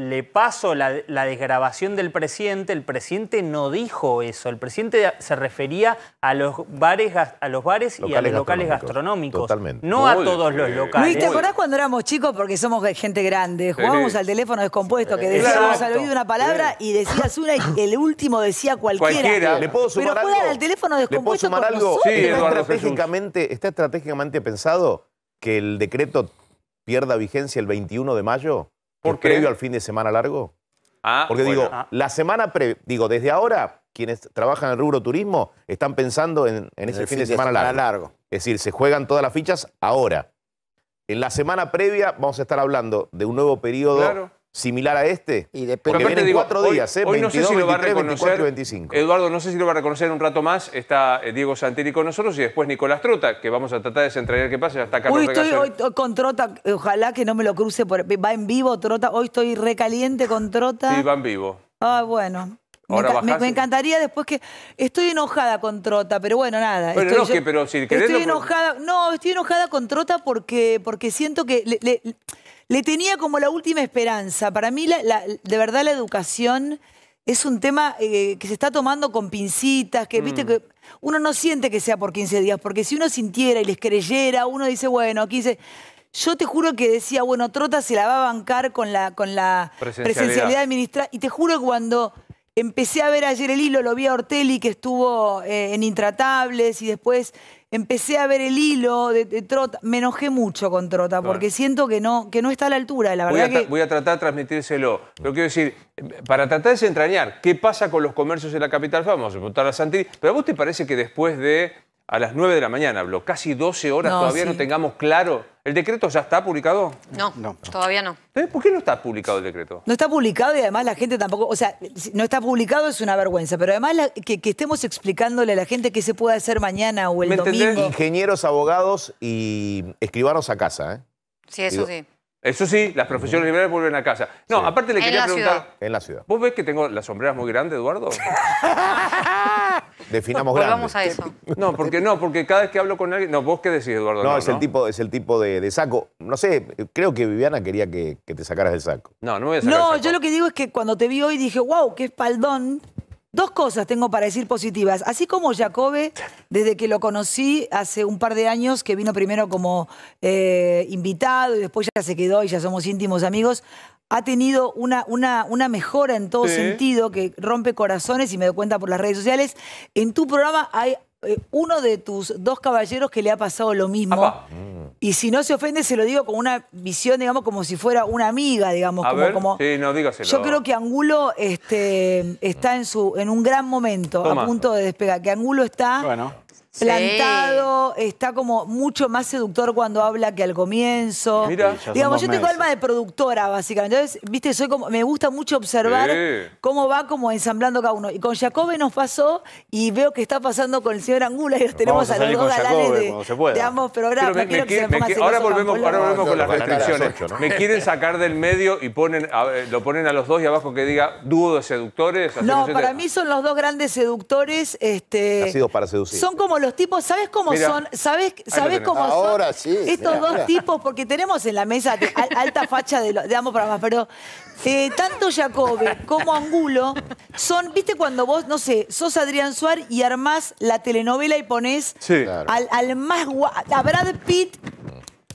le paso la, desgrabación del presidente, el presidente no dijo eso. El presidente se refería a los bares, a los bares y a los locales gastronómicos. Totalmente. No a todos los locales. Luis, ¿te acordás cuando éramos chicos? Porque somos gente grande. Jugábamos al teléfono descompuesto, que decíamos al oído una palabra y decías una y el último decía cualquiera. ¿Le puedo sumar Pero algo? al teléfono descompuesto ¿Le puedo sumar algo? está, estratégicamente, está estratégicamente pensado que el decreto pierda vigencia el 21 de mayo. ¿Por previo al fin de semana largo? Ah, Porque digo, la semana pre, digo, desde ahora, quienes trabajan en el rubro turismo están pensando en, ese fin, de semana, largo. Es decir, se juegan todas las fichas ahora. En la semana previa vamos a estar hablando de un nuevo periodo similar a este? Y Porque vienen cuatro días, ¿eh? Hoy 22, no sé si lo va a reconocer, 25. Eduardo, no sé si lo va a reconocer un rato más. Está eh, Diego Santilli con nosotros y después Nicolás Trota, que vamos a tratar de desentrañar qué pasa. Ya está Carlos Uy, estoy hoy con Trota, ojalá que no me lo cruce. Por, va en vivo Trota. Hoy estoy recaliente con Trota. Sí, va en vivo. Ah, bueno. Me, encantaría después que. Estoy enojada con Trota, pero bueno, nada. Pero no, pero si Estoy enojada. No, estoy enojada con Trota porque, porque siento que le tenía como la última esperanza. Para mí, de verdad, la educación es un tema eh, que se está tomando con pincitas, que viste mm. que uno no siente que sea por 15 días, porque si uno sintiera y les creyera, uno dice, bueno, 15... Yo te juro que decía, bueno, Trota se la va a bancar con la, con la presencialidad administrativa. Y te juro que cuando empecé a ver ayer el hilo, lo vi a Ortelli que estuvo eh, en Intratables y después empecé a ver el hilo de, Trota, me enojé mucho con Trota, porque siento que no, que no está a la altura, la verdad voy a, que... Voy a tratar de transmitírselo, pero quiero decir, para tratar de desentrañar qué pasa con los comercios en la capital, vamos a preguntar a Santilli, pero ¿a vos te parece que después de a las 9 de la mañana, habló, casi 12 horas, todavía no tengamos claro. ¿El decreto ya está publicado? No, no. todavía no. ¿Eh? ¿Por qué no está publicado el decreto? No está publicado y además la gente tampoco, o sea, no está publicado es una vergüenza, pero además que, estemos explicándole a la gente qué se puede hacer mañana o el domingo. Ingenieros, abogados y escribanos a casa, ¿eh? Sí, eso sí. Eso sí, las profesiones liberales vuelven a casa. No, aparte le quería preguntar. En la ciudad. ¿Vos ves que tengo las sombreras muy grandes, Eduardo? Definamos grande. Vamos a eso. No, porque no, porque cada vez que hablo con alguien. No, ¿vos qué decís, Eduardo? No, es, El tipo, es el tipo de, saco. No sé, creo que Viviana quería que, te sacaras del saco. No, no voy a sacar No, yo lo que digo es que cuando te vi hoy dije, wow, qué espaldón. Dos cosas tengo para decir positivas. Así como Jacobe, desde que lo conocí hace un par de años, que vino primero como eh, invitado y después ya se quedó y ya somos íntimos amigos, ha tenido una, una, una mejora en todo sentido que rompe corazones y me doy cuenta por las redes sociales. En tu programa hay uno de tus dos caballeros que le ha pasado lo mismo. Y si no se ofende, se lo digo con una visión, digamos, como si fuera una amiga, digamos. como, sí, no, dígaselo. Yo creo que Angulo este, está en, su, en un gran momento, a punto de despegar. Que Angulo está bueno plantado, está como mucho más seductor cuando habla que al comienzo. Mira, digamos, yo tengo alma de productora, básicamente. Entonces, viste, soy como, me gusta mucho observar cómo va como ensamblando cada uno. Y con Jacobe nos pasó, y veo que está pasando con el señor Angula, y los tenemos a, los dos galanes de, ambos programas. ahora, volvemos, ahora volvemos con las restricciones. Me quieren sacar del medio y ponen, lo ponen a los dos y abajo que diga dúo de seductores. No, para mí son los dos grandes seductores. Este, Nacidos para seducir. Son como los tipos, ¿sabes cómo son? ¿Sabes, sabes cómo Ahora son sí, estos dos tipos? Porque tenemos en la mesa de- al- alta facha de, lo- de ambos programas, pero eh, tanto Jacobe como Angulo son, ¿viste cuando vos, no sé, sos Adrián Suárez y armás la telenovela y ponés Sí. al, al más a Brad Pitt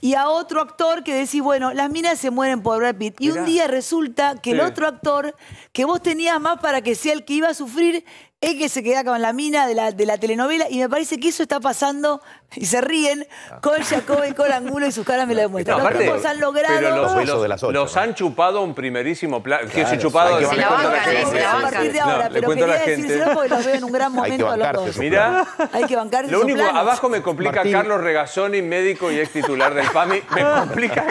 y a otro actor que decís, bueno, las minas se mueren por Brad Pitt. Y un día resulta que el otro actor que vos tenías más para que sea el que iba a sufrir es que se queda con la mina de la, de la telenovela. Y me parece que eso está pasando, y se ríen, con Jacob y con Angulo y sus caras me lo demuestran. Los Aparte, tipos han logrado... pero los, de las ocho, los han chupado un primerísimo plato. ¿Qué Claro, chupado? que Le bancar. cuento a la Se la gente. bancan a partir de ahora, No, pero la quería gente. decírselo porque los veo en un gran momento a los dos. Mira, Hay que bancarse lo único, planos. abajo me complica Martín. Carlos Regazzoni, médico y ex titular del PAMI. Me complica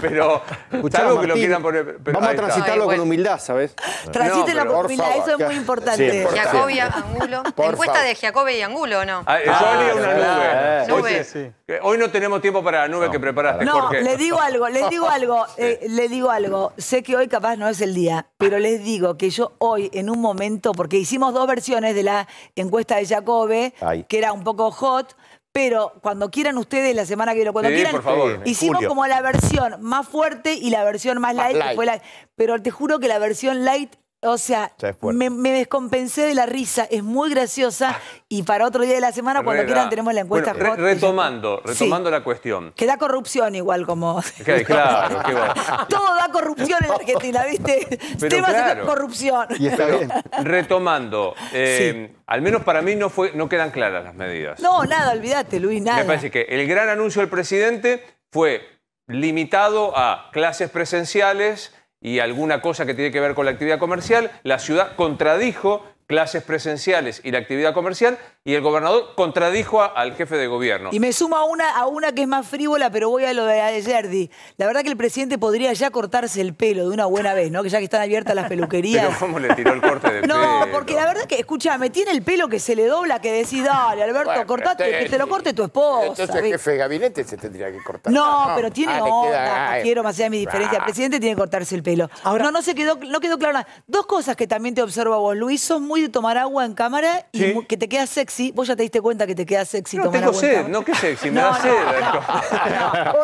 pero salvo que lo quieran poner. pero Vamos a transitarlo Ay, bueno. con humildad, ¿sabes? Con por humildad, favor, eso es muy importante. Por- Jacobi, Angulo. Encuesta de Jacobi y Angulo, ¿no? Ah, yo haría una nube. Nube. Hoy, no tenemos tiempo para la nube que preparaste, No, Jorge. les digo algo, les digo algo, eh, les digo algo. Sé que hoy capaz no es el día, pero les digo que yo hoy, en un momento, porque hicimos dos versiones de la encuesta de Jacobe, Ay. que era un poco hot, pero cuando quieran ustedes, la semana que viene, cuando Sí, quieran, por favor. Sí, hicimos Julio. como la versión más fuerte y la versión más light, que light. fue la- pero te juro que la versión light o sea, me, me descompensé de la risa, es muy graciosa y para otro día de la semana, cuando Reda. quieran, tenemos la encuesta. Bueno, re- de retomando, retomando Sí. la cuestión. Que da corrupción igual como... Claro, qué bueno. Todo da corrupción en la Argentina, ¿viste? Pero Temas de claro. corrupción. Y está bien. Retomando, eh, al menos para mí no, fue, no quedan claras las medidas. No, nada, olvídate, Luis, nada. Me parece que el gran anuncio del presidente fue limitado a clases presenciales y alguna cosa que tiene que ver con la actividad comercial. La ciudad contradijo clases presenciales y la actividad comercial y el gobernador contradijo a- al jefe de gobierno. Y me sumo a una, a una que es más frívola, pero voy a lo de Ayerdi. La verdad que el presidente podría ya cortarse el pelo de una buena vez, ¿no? Que ya que están abiertas las peluquerías. Pero ¿cómo le tiró el corte de No, pelo? porque la verdad que, escúchame, tiene el pelo que se le dobla, que decís, dale, Alberto, Bueno, cortate, este- que te lo corte tu esposa. Entonces el jefe de gabinete se tendría que cortar. No, pero tiene Ah, onda, no quiero más allá de mi diferencia. El Ah. presidente tiene que cortarse el pelo. no, no se quedó, no quedó claro nada. Dos cosas que también te observo a vos, Luis, sos muy de tomar agua en cámara y Sí. que te queda sexy. Vos ya te diste cuenta que te queda sexy No, tomar tengo agua en sed, cámara. no, qué sexy, me No, da no, sed.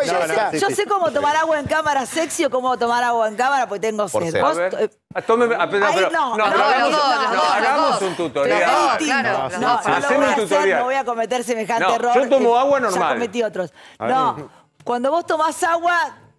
yo, sé, yo sé cómo tomar agua en cámara sexy o cómo tomar agua en cámara porque tengo Por sed. sed. Vos, A ver, eh, ah, tómeme- ah, pero- no, no, hagamos, un tutorial. Claro, No, no, a un hacer, tutorial. no voy a cometer semejante No, error. yo tomo que agua Ya normal. cometí otros. A. No, cuando vos tomás agua,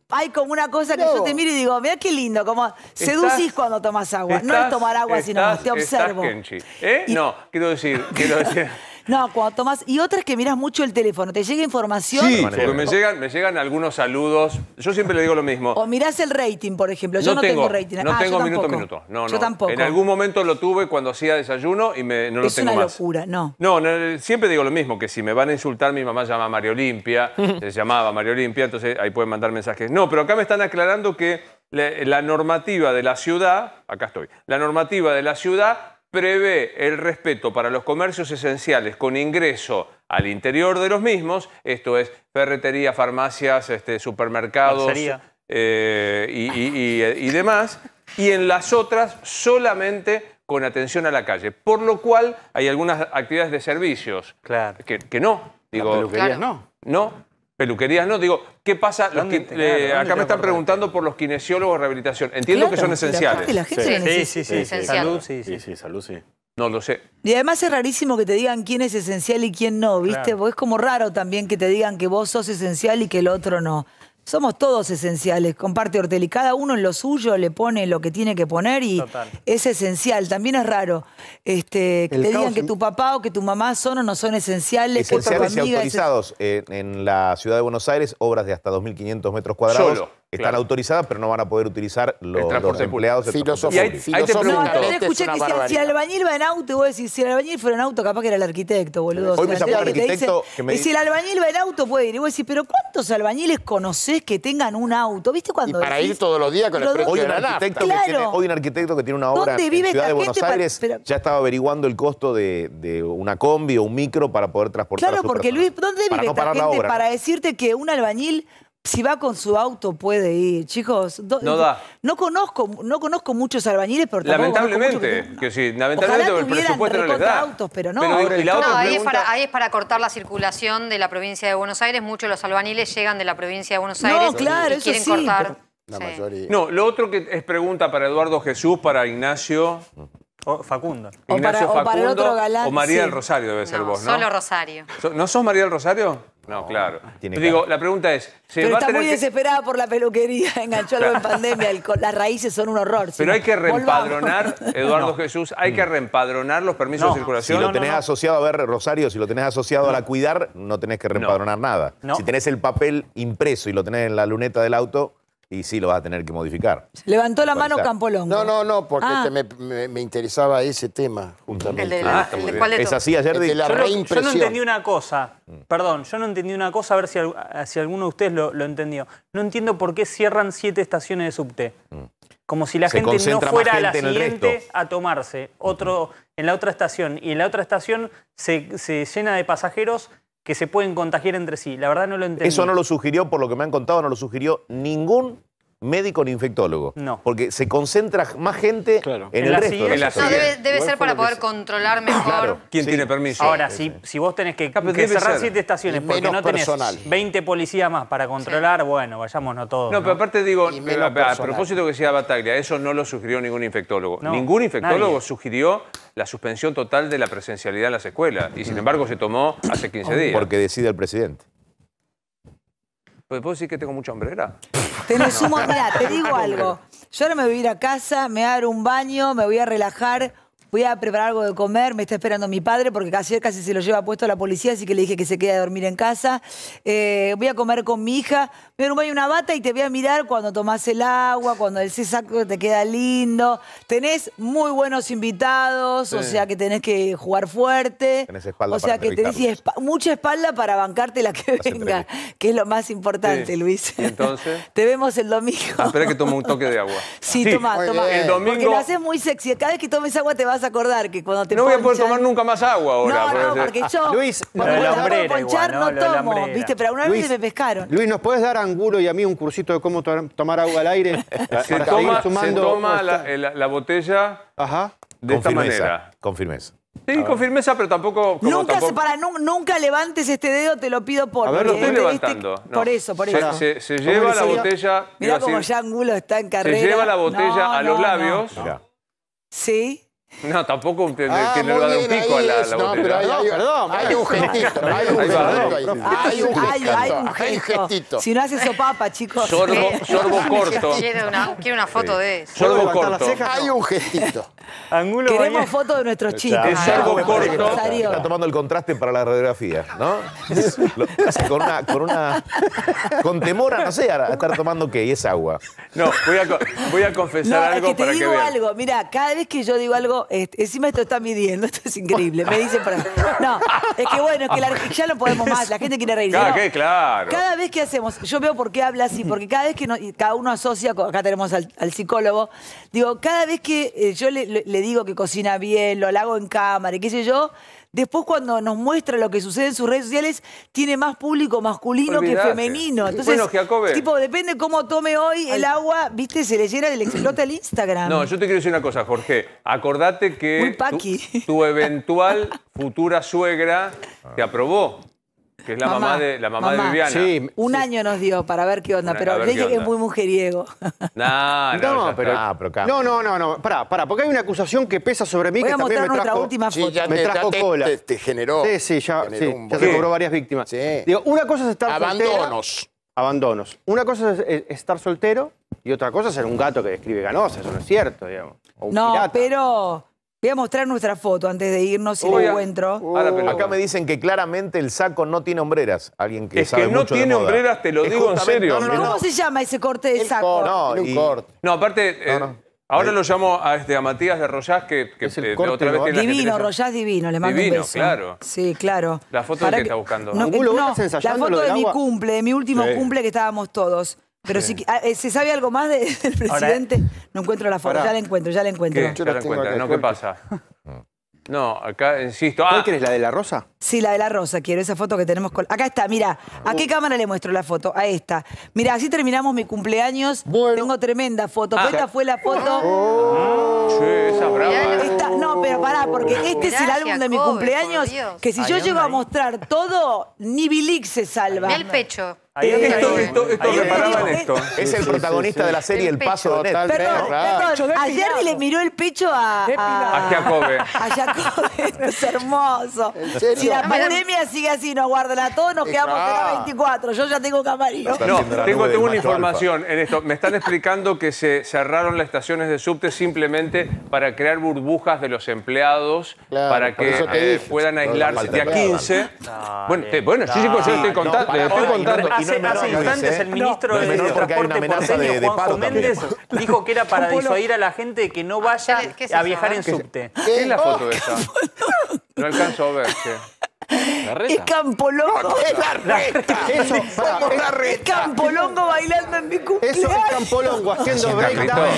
hay como una cosa que yo te miro y digo, mira qué lindo, como seducís cuando tomás agua. no es tomar agua, sino te observo. Kenchi. ¿Eh? No, quiero decir, quiero decir. No, cuando tomás. Y otra es que miras mucho el teléfono. Te llega información. Sí, porque me llegan, me llegan algunos saludos. Yo siempre le digo lo mismo. O mirás el rating, por ejemplo. Yo no, tengo, rating. No Ah, yo tengo minuto a tampoco. minuto. No, Yo no. tampoco. En algún momento lo tuve cuando hacía desayuno y me, no lo es tengo una más. locura, no. No, no, siempre digo lo mismo, que si me van a insultar, mi mamá llama Mario Olimpia, se llamaba Mario Olimpia, entonces ahí pueden mandar mensajes. No, pero acá me están aclarando que la, la normativa de la ciudad, acá estoy, la normativa de la ciudad prevé el respeto para los comercios esenciales con ingreso al interior de los mismos, esto es ferretería, farmacias, este, supermercados eh, y, y- y- y demás, y en las otras solamente con atención a la calle. Por lo cual hay algunas actividades de servicios que, que no. Digo, peluquerías Claro. no. Peluquerías no. Digo, ¿qué pasa? Los ¿Dónde qui- te- eh, acá me están preguntando por los kinesiólogos de rehabilitación. Entiendo Claro, que son esenciales. la gente Sí, sí, sí. Esencial. Salud, sí, sí. Sí, sí, salud, sí. No lo sé. Y además es rarísimo que te digan quién es esencial y quién no, ¿viste? Claro. Porque es como raro también que te digan que vos sos esencial y que el otro no. Somos todos esenciales, comparte Ortelli. Cada uno en lo suyo le pone lo que tiene que poner y Total. es esencial. También es raro este, que El te digan que en- tu papá o que tu mamá son o no son esenciales, que Esenciales tu y es- autorizados eh, en la ciudad de Buenos Aires, obras de hasta 2.500 metros cuadrados. Solo, Están claro. autorizadas, pero no van a poder utilizar los transporte empleados del Filosofía. transporte Y te No, pregunto. escuché que si, el albañil va en auto, y vos decís, si el albañil fuera en auto, capaz que era el arquitecto, boludo. Hoy me sea, llamó un te- te arquitecto dicen, que me Y si el albañil va en auto, puede ir. Y vos decís, pero ¿cuántos albañiles conocés que tengan un auto? ¿Viste Y cuando para decís, ir todos los días con el precio Hoy de un, arquitecto que Claro. tiene, hoy un arquitecto que tiene una obra ¿Dónde en vive Ciudad de Buenos para- Aires pero- ya estaba averiguando el costo de, de una combi o un micro para poder transportar Claro, porque personas. Luis, ¿dónde Para vive esta gente para decirte que un albañil Si va con su auto puede ir, chicos. no da. No conozco, no conozco muchos albañiles, pero lamentablemente, que, sí, lamentablemente el presupuesto no les da. autos, pero no. ahí, es para, ahí, es para, cortar la circulación de la provincia de Buenos Aires. Muchos de los albañiles llegan de la provincia de Buenos Aires claro, y quieren cortar. No, lo otro que es pregunta para Eduardo Jesús, para Ignacio. Facundo. Ignacio Facundo. o María del Rosario debe ser vos, ¿no? Solo Rosario. ¿No sos María del Rosario? No, claro. Digo, la pregunta es... Pero está muy desesperada por la peluquería, enganchó algo en pandemia, las raíces son un horror. Pero hay que reempadronar, Eduardo Jesús, hay que reempadronar los permisos de circulación. Si lo tenés asociado a ver, Rosario, si lo tenés asociado a la cuidar, no tenés que reempadronar nada. Si tenés el papel impreso y lo tenés en la luneta del auto, y sí lo vas a tener que modificar. Levantó la mano Campolón. No, no, no, porque ah. me, interesaba ese tema, justamente. Ah, ¿Es así ayer? yo, no, entendí una cosa. Mm. Perdón, yo no entendí una cosa, a ver si, si alguno de ustedes lo, entendió. No entiendo por qué cierran siete estaciones de subte. Mm. Como si la gente no fuera a la siguiente a tomarse otro en la otra estación. Y en la otra estación se, se llena de pasajeros que se pueden contagiar entre sí. La verdad no lo entendí. Eso no lo sugirió, por lo que me han contado, no lo sugirió ningún médico ni infectólogo. No. Porque se concentra más gente en, el resto. De la no, debe, debe ser para poder controlar mejor. Claro. ¿Quién tiene permiso? Ahora, si, si vos tenés que, cerrar siete estaciones porque no tenés 20 policías más para controlar, bueno, vayámonos todos. No, pero aparte digo, a, propósito que decía Bataglia, eso no lo sugirió ningún infectólogo. ningún infectólogo sugirió la suspensión total de la presencialidad en las escuelas. Y sin embargo se tomó hace 15 días. Porque decide el presidente. Pues, ¿Puedo decir que tengo mucha hombrera? Te lo sumo, mira, te digo algo. Yo ahora me voy a ir a casa, me voy a dar un baño, me voy a relajar, voy a preparar algo de comer, me está esperando mi padre porque casi, casi se lo lleva puesto a la policía, así que le dije que se quede a dormir en casa. Eh, voy a comer con mi hija, voy a una bata y te voy a mirar cuando tomas el agua, cuando el saco te queda lindo. Tenés muy buenos invitados, o sea que tenés que jugar fuerte. Tenés espalda o sea que tenés mucha espalda para bancarte la que venga, que es lo más importante, Luis. entonces? te vemos el domingo. Ah, espera que tome un toque de agua. Sí, toma, toma. El domingo... Porque lo haces muy sexy. Cada vez que tomes agua te vas a acordar que cuando te No voy a poder tomar nunca más agua ahora. No, no, porque yo Luis, cuando me ponchar no, tomo, ¿viste? Pero una vez me pescaron. Luis, ¿nos puedes dar a Angulo y a mí un cursito de cómo tomar agua al aire? se toma, se toma la, botella de esta manera. Con firmeza. Sí, con firmeza, pero tampoco. nunca, para, nunca levantes este dedo, te lo pido por. A ver, lo estoy levantando. Por eso, por eso. Se, lleva la botella. Mira cómo ya Angulo está en carrera. Se lleva la botella a los labios. Sí. No, tampoco que, ah, que le va a dar un pico a la, la no, botella. Pero hay, no, perdón, hay un gestito. Hay un gestito. Hay un gestito. Hay un gestito. Si no haces sopapa, chicos. Sorbo, sorbo corto. Quiero una, quiero una foto de eso. Sorbo corto. Hay un gestito. Angulo Queremos fotos de nuestros chicos. Es sorbo corto. Está tomando el contraste para la radiografía, ¿no? con una, con una... Con temor a, no sé, a estar tomando qué, y es agua. No, voy a, voy a confesar algo es que te digo algo. Mira, cada vez que yo digo algo encima esto está midiendo, esto es increíble. Me dicen para. No, es que bueno, es que ya no podemos más, la gente quiere reírse. Claro, claro. Cada vez que hacemos, yo veo por qué habla así, porque cada vez que cada uno asocia, acá tenemos al, psicólogo, digo, cada vez que eh, yo le, le, digo que cocina bien, lo hago en cámara y qué sé yo, Después cuando nos muestra lo que sucede en sus redes sociales, tiene más público masculino que femenino. Entonces, tipo, depende cómo tome hoy el agua, viste, se le llena, le explota el Instagram. No, yo te quiero decir una cosa, Jorge. Acordate que tu, tu eventual futura suegra te aprobó que es la mamá, de, la mamá, de Viviana. Sí, un año nos dio para ver qué onda, pero le dije que es muy mujeriego. no, no, pero, no, no, no, no, pará, pará, porque hay una acusación que pesa sobre mí Voy que a también me trajo, nuestra última foto. me trajo cola. Te, generó. Sí, sí, ya, sí, ya se cobró varias víctimas. Digo, una cosa es estar Abandonos. abandonos. Una cosa es, estar soltero y otra cosa es ser un gato que describe ganosa, eso no es cierto, digamos. no, pero Voy a mostrar nuestra foto antes de irnos si lo encuentro. Acá me dicen que claramente el saco no tiene hombreras. Alguien que es sabe que no tiene hombreras, te lo digo en serio. ¿Cómo se llama ese corte de saco? no, corte. No, aparte, eh, ahora lo llamo a, este, a Matías de Rollás, que, que el corte, otra vez tiene Divino, Rollás divino, le mando divino, un beso. claro. Sí, claro. La foto de que, está buscando. No, la foto de mi cumple, de mi último cumple que estábamos todos. Pero si ah, eh, se sabe algo más del presidente, no encuentro la foto, ya la encuentro, ya la encuentro. ¿Qué? Ya la encuentro, no, ¿qué pasa? No, acá insisto. ¿Cuál ah. querés, la de la rosa? Sí, la de la rosa, quiero esa foto que tenemos con... Acá está, mira. ¿A qué cámara le muestro la foto? A esta. Mira, así terminamos mi cumpleaños. Tengo tremenda foto. Ah. esta fue la foto... Oh. Sí, esa brava. no, pero pará, porque este es el álbum de mi cumpleaños. Que si yo llego a mostrar todo, ni Bilix se salva. El pecho. Esto, esto, esto esto. Es el protagonista de la serie El, Paso de Net. Perdón, perdón. Ayer le miró el pecho a... A, a Jacobe. A Jacobe. es hermoso. Si la pandemia sigue así, nos guardan a todos, nos quedamos en la 24. Yo ya tengo camarillo. No, tengo, tengo una información en esto. Me están explicando que se cerraron las estaciones de subte simplemente para crear burbujas de los empleados para que eh, puedan aislarse de a 15. bueno, bueno, sí, sí, pues yo estoy contando. Hace, instantes el ministro de Transporte porteño, Juanjo Méndez, dijo que era para disuadir a la gente que no vaya a viajar en subte. ¿Qué es la foto de esa? No alcanzo a ver, es Campolongo. es la reta. Eso, es Campolongo bailando en mi cumpleaños. Eso es Campolongo haciendo breakdown.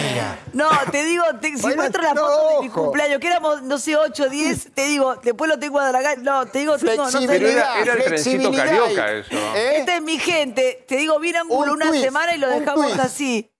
No, te digo, si muestro la foto de mi cumpleaños, que éramos, no sé, 8, 10, te digo, después lo tengo a Dragán. No, te digo, tengo, no sé. Era, era el trencito carioca eso. ¿Eh? Esta es mi gente. Te digo, bien ángulo una semana y lo dejamos así.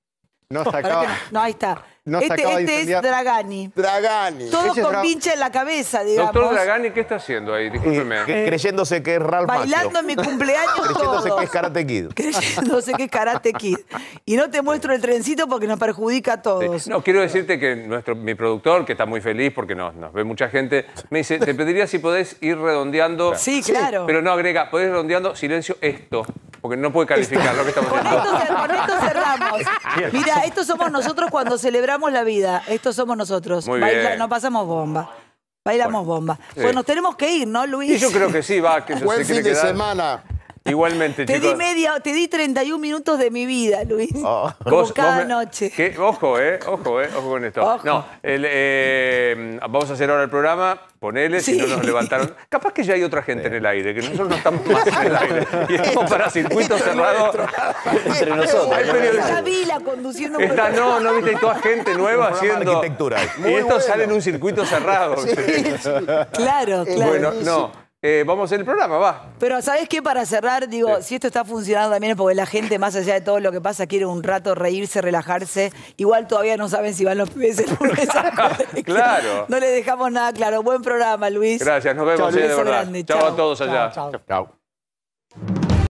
No, está acá. No, ahí está este, este es Dragani. Dragani. Todo con pinche en la cabeza, digamos. Doctor Dragani, ¿qué está haciendo ahí? Discúlpeme. Eh, creyéndose que es Ralph Bailando en mi cumpleaños Creyéndose que es Karate Kid. Creyéndose que es Karate Kid. Y no te muestro el trencito porque nos perjudica a todos. No, quiero decirte que nuestro, mi productor, que está muy feliz porque nos, nos ve mucha gente, me dice, te pediría si podés ir redondeando. Sí, claro. Pero no, agrega, podés redondeando, silencio, esto. Porque no puede calificar lo que estamos haciendo. Con esto cerramos. Mira, estos somos nosotros cuando celebramos la vida. Estos somos nosotros. Muy bien. no pasamos bomba. Bailamos bomba. Pues nos tenemos que ir, ¿no, Luis? yo creo que sí, va. Que Buen fin de semana. Igualmente, te Di media, te di 31 minutos de mi vida, Luis. Oh. Como cada noche. Ojo, eh, ojo, eh, ojo con esto. No, eh, vamos a hacer ahora el programa. Ponele, si no nos levantaron. Capaz que ya hay otra gente en el aire, que nosotros no estamos más en el aire. Y estamos para circuito cerrado entre nosotros. Vila conduciendo un No, no, viste, hay toda gente nueva haciendo. arquitectura. y esto sale en un circuito cerrado. Claro, claro. Bueno, no. Eh, vamos hacer el programa, va. Pero ¿sabes qué? Para cerrar, digo, si esto está funcionando también es porque la gente, más allá de todo lo que pasa, quiere un rato reírse, relajarse. Igual todavía no saben si van los pibes el lunes Claro. No le dejamos nada claro. Buen programa, Luis. Gracias, nos vemos, Chau, eh, de verdad. Chao a todos allá. Chao.